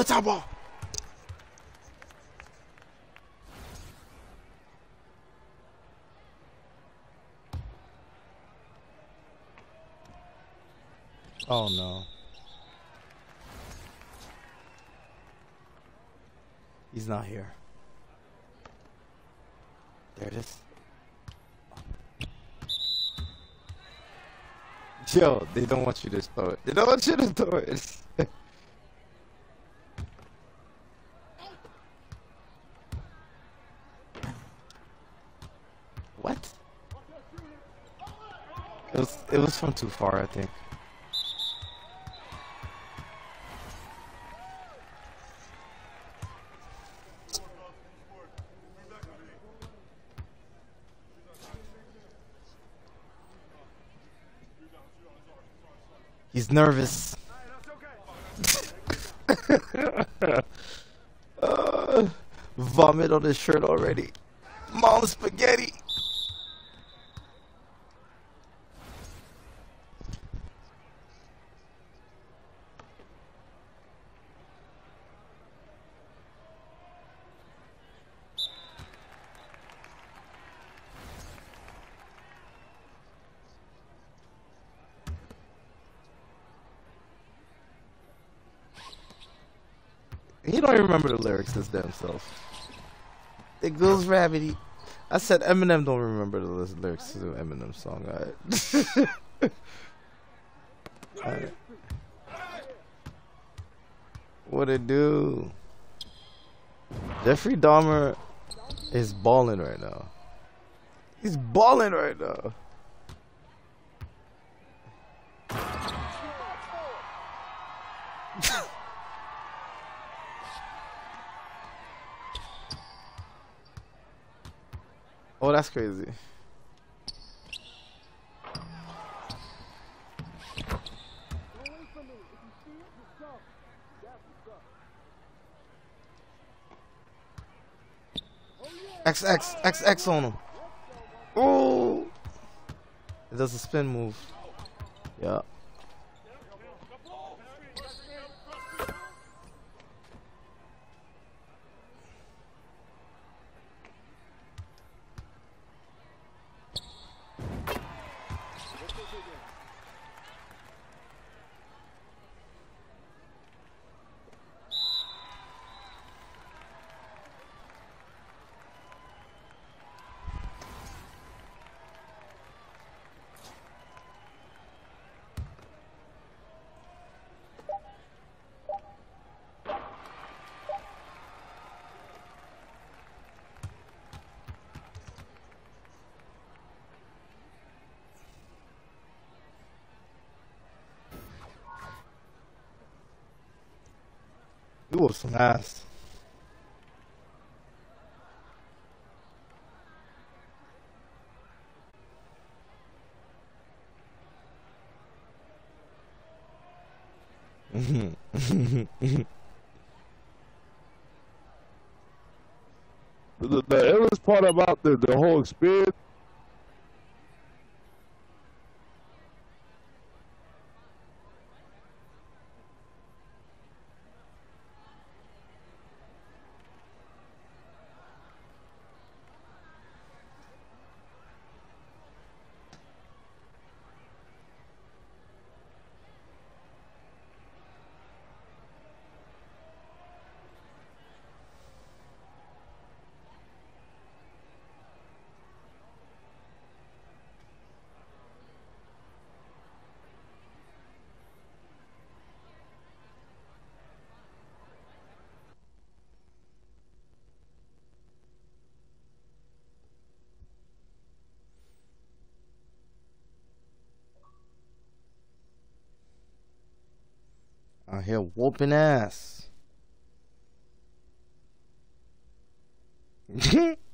it's our ball. Oh no. He's not here. There it is. Yo, they don't want you to throw it. They don't want you to throw it. what? It was it was from too far, I think. Nervous. Uh, vomit on his shirt already. Mom spaghetti. He don't even remember the lyrics damn self. It goes rabbity. I said Eminem don't remember the lyrics to the Eminem song. Alright. Alright. What it do? Jeffrey Dahmer is balling right now. He's balling right now. That's what's X X X on him. Oh! It does a spin move. Yeah. Some ass. The, the illest part about the, the whole experience here whooping ass.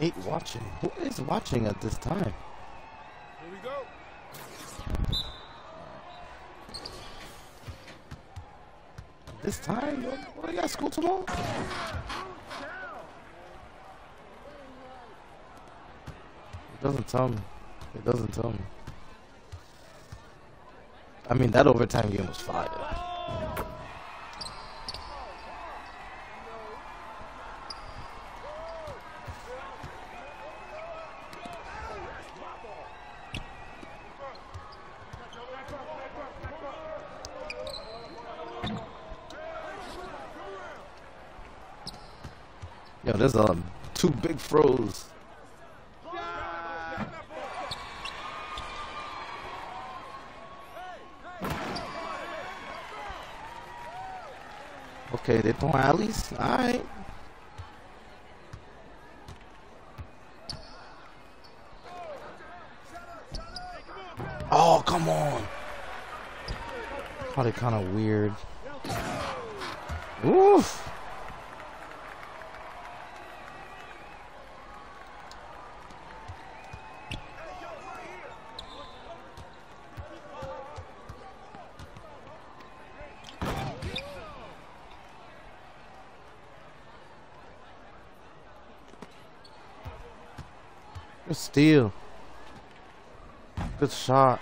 Eight watching. Who is watching at this time? Here we go. This time? What, what you got school tomorrow? It doesn't tell me. It doesn't tell me. I mean, that overtime game was fire. There's um two big froze. Okay, they throwing alleys. All right. Oh, come on. Probably kind of weird. Oof. Good steal. Good shot.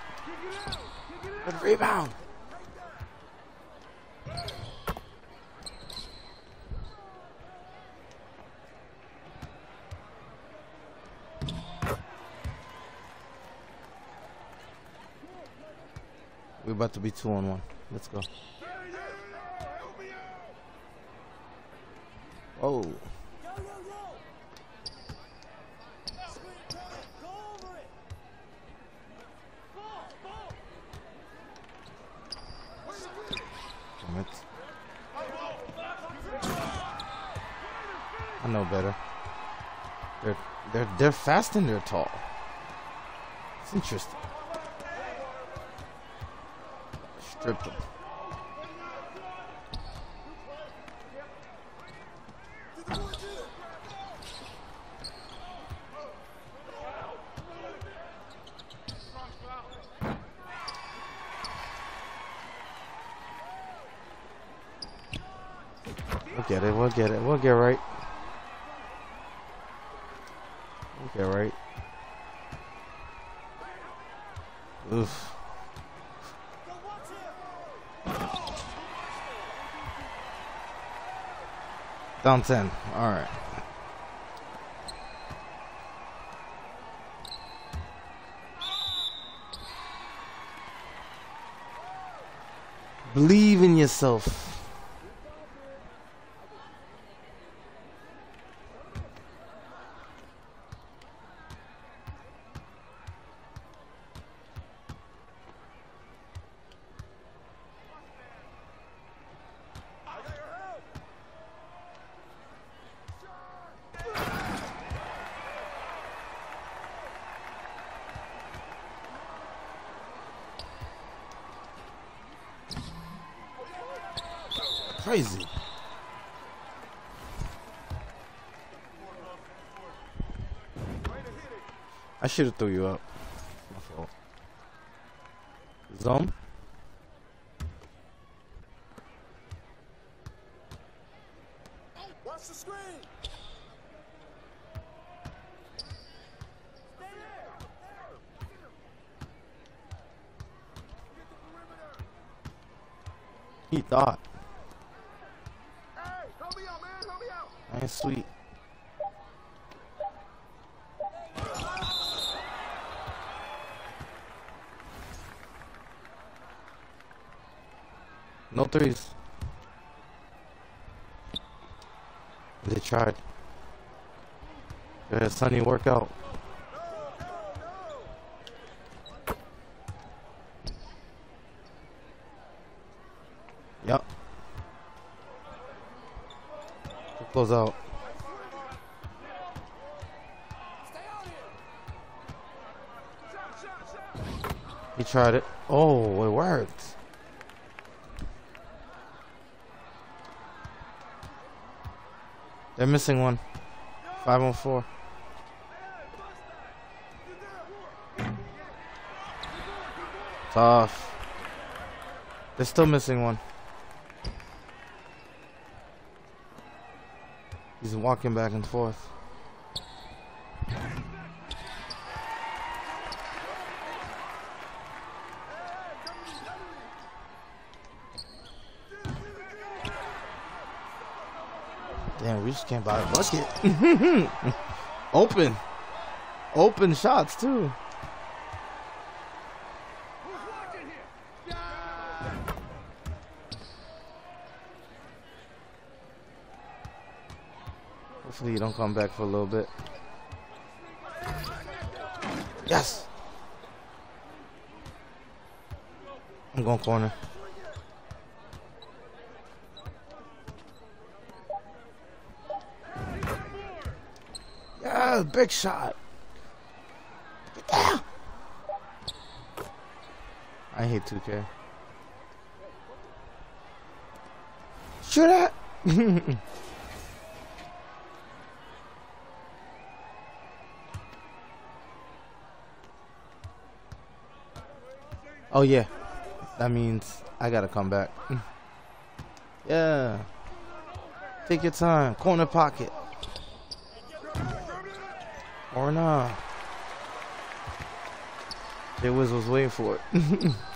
Good rebound. We're about to be two on one. Let's go. Oh. Damn it. I know better. They're they're fast and they're tall. It's interesting. Strip them. We'll get it. We'll get it. We'll get right. We'll get right. Oof. Down 10. All right. Believe in yourself. Crazy. I should have threw you up. My fault. Zone. Watch the screen. He thought. Hey, help me out, man. Help me out. I ain't sweet. No threes. They tried. Yeah, sunny workout. Yup. Close out. He tried it. Oh, it worked. They're missing one. Five on four. Tough. They're still missing one. He's walking back and forth. Damn, we just can't buy a bucket. Open. Open shots, too. Come back for a little bit. Yes. I'm going corner. Yeah, big shot. Yeah. I hate 2K. Shoot it. Oh yeah, that means I gotta come back. yeah, take your time. Corner pocket. Or not. Jay Wiz was waiting for it.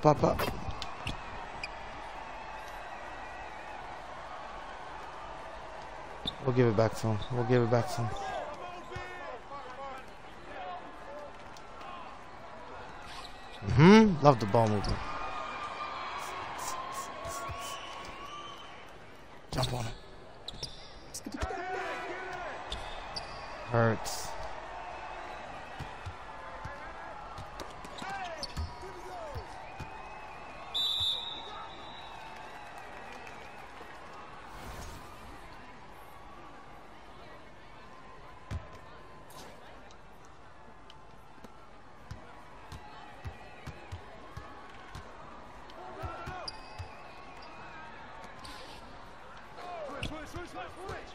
Pop, up, pop. We'll give it back to him. We'll give it back to him. Mm-hmm. Love the ball movement. Jump on it. Hurts. Switch, switch, switch, switch, switch.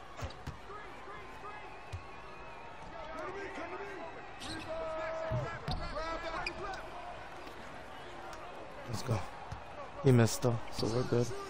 Come to me, come to me. Rebound. Grab that. Let's go. So we're good.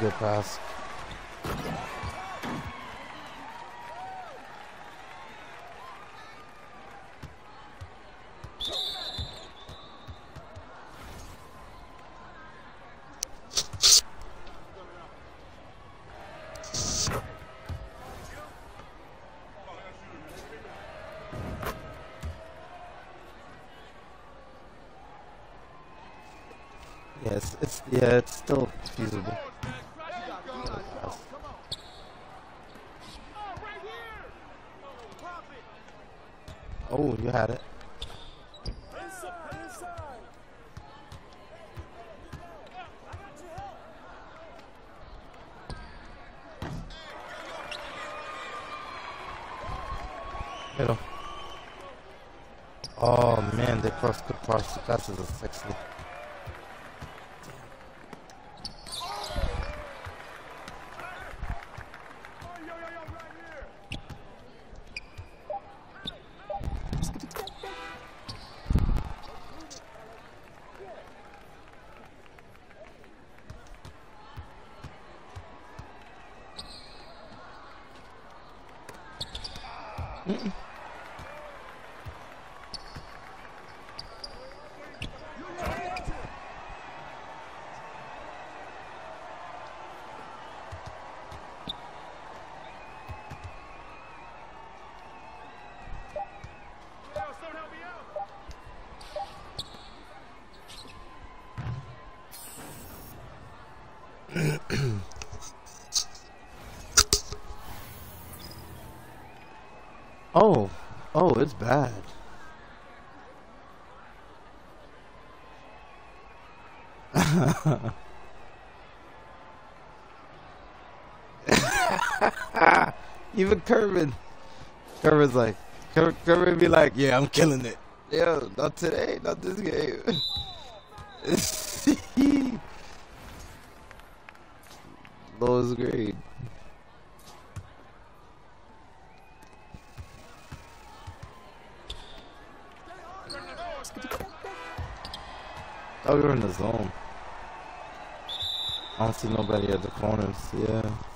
Good pass. Yes, it's yeah, it's still feasible. Oh, you had it. Middle. Oh man, they cross could cross the passes are sexy. Oh, oh, it's bad. Even Kervin, Kervin's like, Ker- Kervin be like, yeah, I'm killing it. Yeah, not today, not this game. Lowest grade. Oh, we were in the zone. I don't see nobody at the corners. Yeah.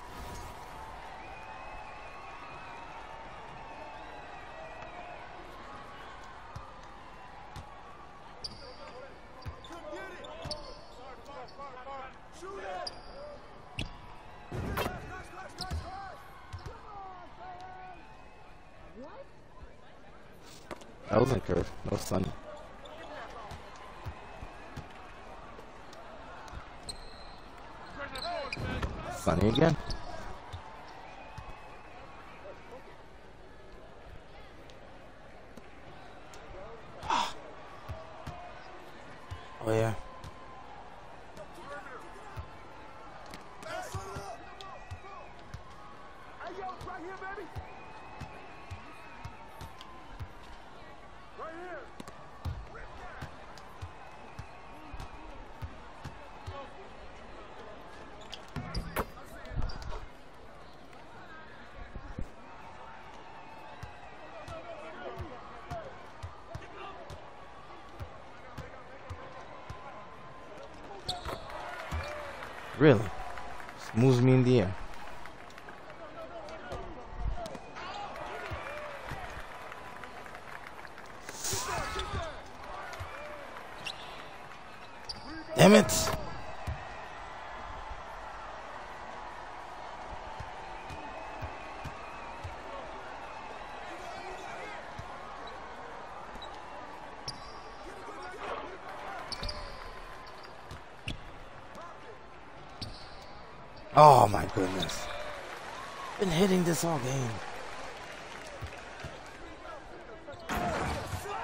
This all game.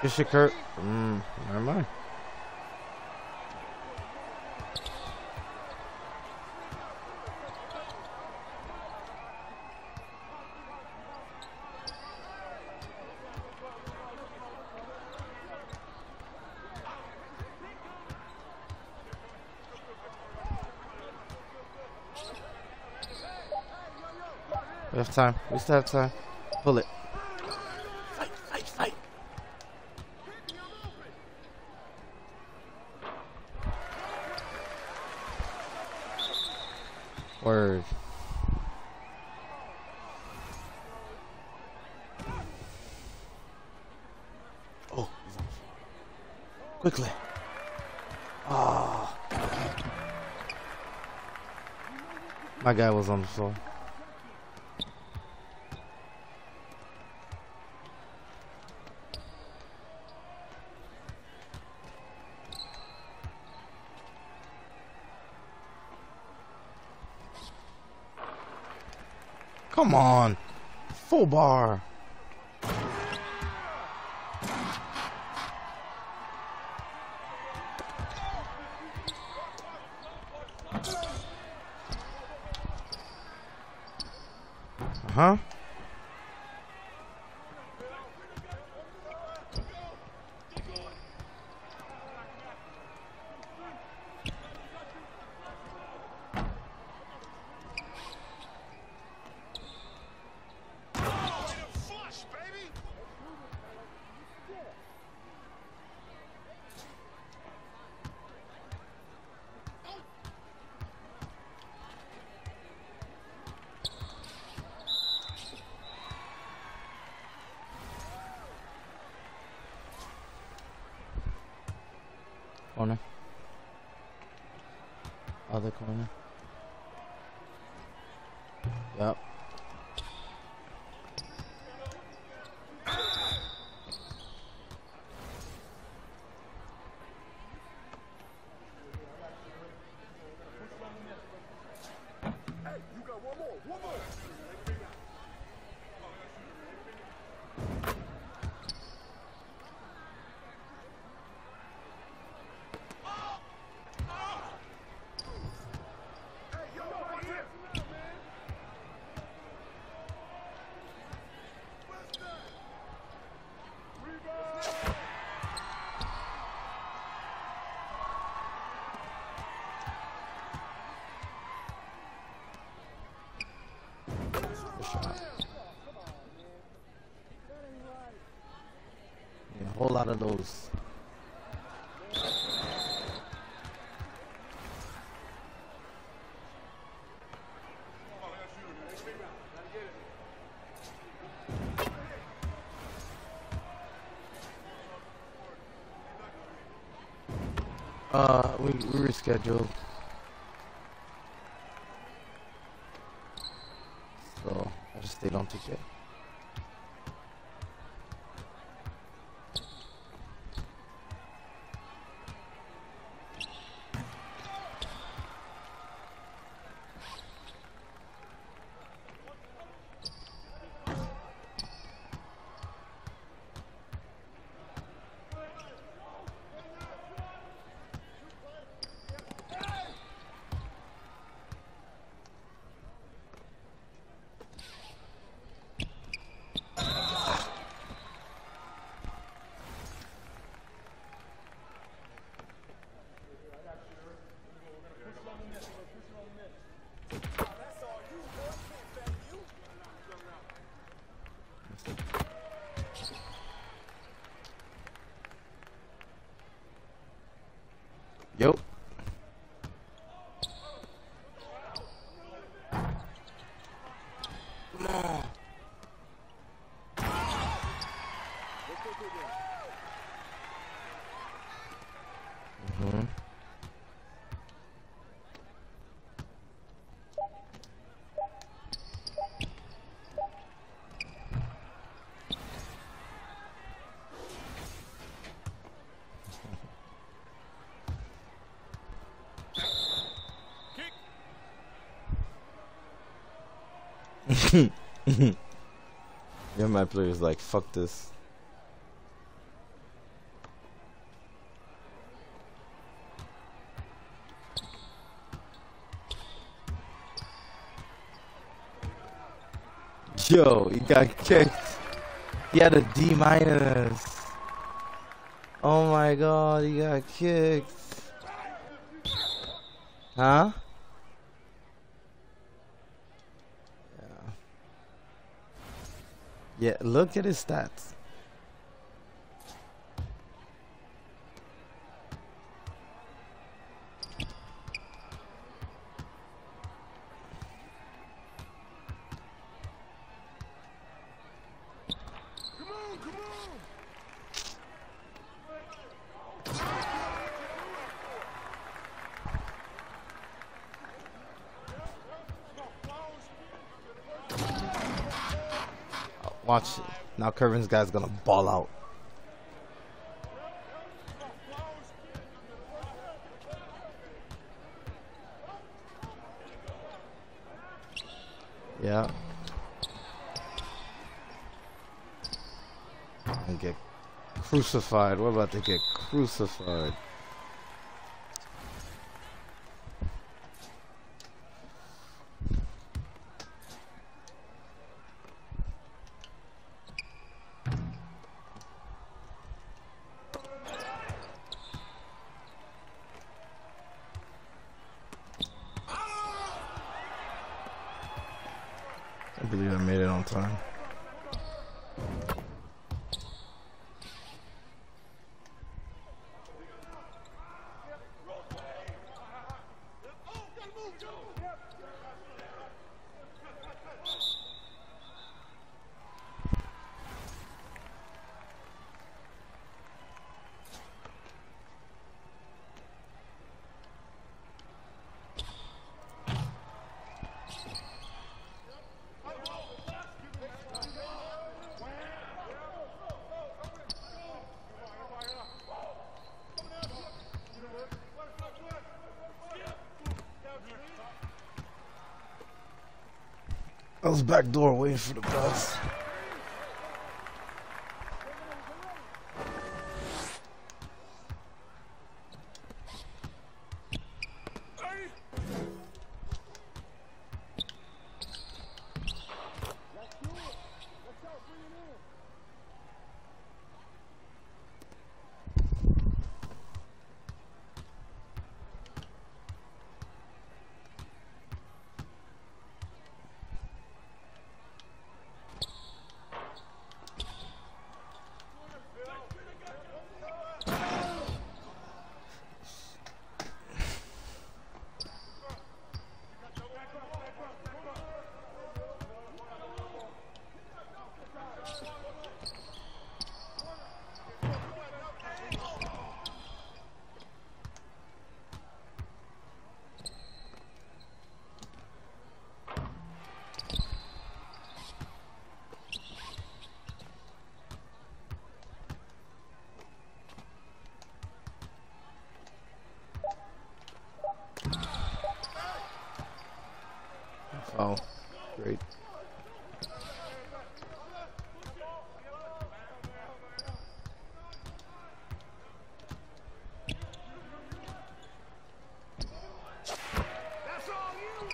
This your Kurt. Mm, never mind. We have time. We still have time. Pull it. Fight, fight, fight. Word. Oh, he's on the floor. Quickly. Ah. My guy was on the floor. Come on. Full bar. Uh-huh. Those. Uh, we, we rescheduled. So I just stayed on ticket. Yo. Yeah, my player's like, fuck this. Yo, he got kicked. He had a D minus. Oh my god, he got kicked. Huh? Yeah, look at his stats. Kervin's guy's gonna ball out. Yeah. And get crucified. We're about to get crucified. I believe I made it on time. I was back door for the bus. Oh, great. That's all you.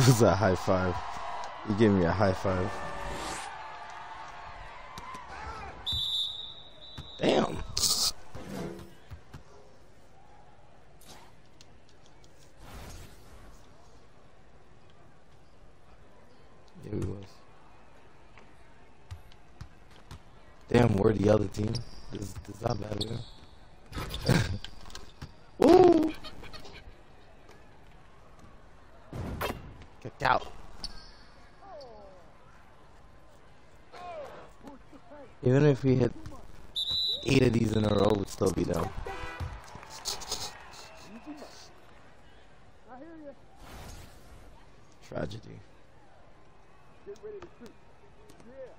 It was a high five. You gave me a high five. Damn. Yeah, we was. Damn, we're the other team. This, this is not bad, man. Woo! Kicked out. Even if we hit eight of these in a row, we'd still be down. Tragedy. Get ready to shoot. Yeah.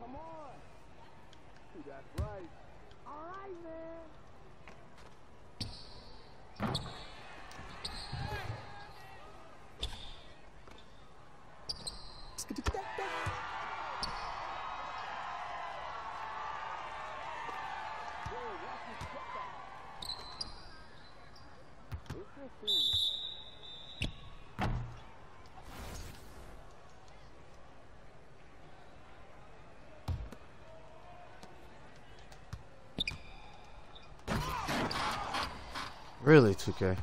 Come on. That's right. All right, man. Really, 2K.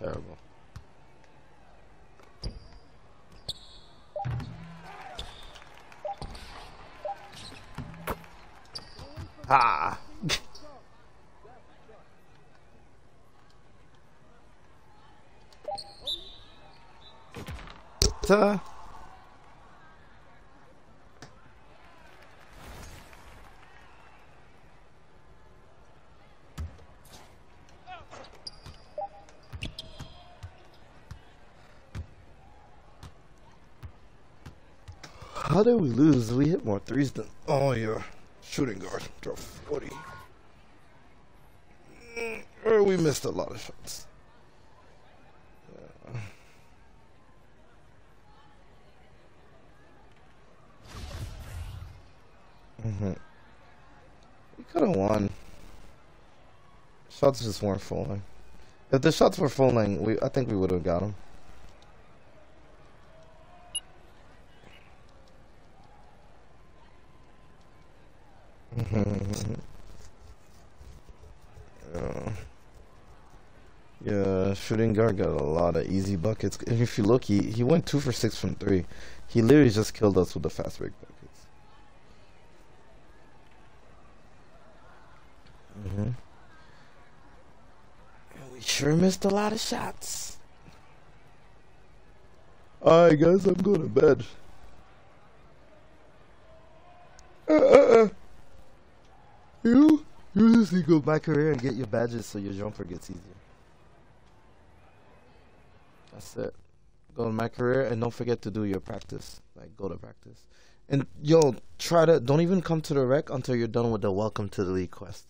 Terrible. Ah. Ta. How did we lose? We hit more threes than. all your Shooting guards. Drop 40. Mm, Or we missed a lot of shots. Yeah. Mhm. We could have won. Shots just weren't falling. If the shots were falling, we I think we would have got him. yeah. yeah, shooting guard got a lot of easy buckets. If you look, he, he went two for six from three. He literally just killed us with the fast break buckets. hmm We sure missed a lot of shots. Alright, guys, I'm going to bed. Uh, uh, uh. You? You just need to go my career and get your badges so your jumper gets easier. That's it. Go to my career and don't forget to do your practice. Like, go to practice. And, yo, try to, don't even come to the rec until you're done with the welcome to the league quest.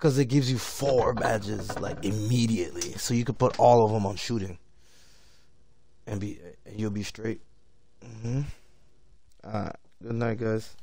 Because it gives you four badges, like, immediately. So you can put all of them on shooting. And be, and you'll be straight. Mm-hmm. Alright. Good night, guys.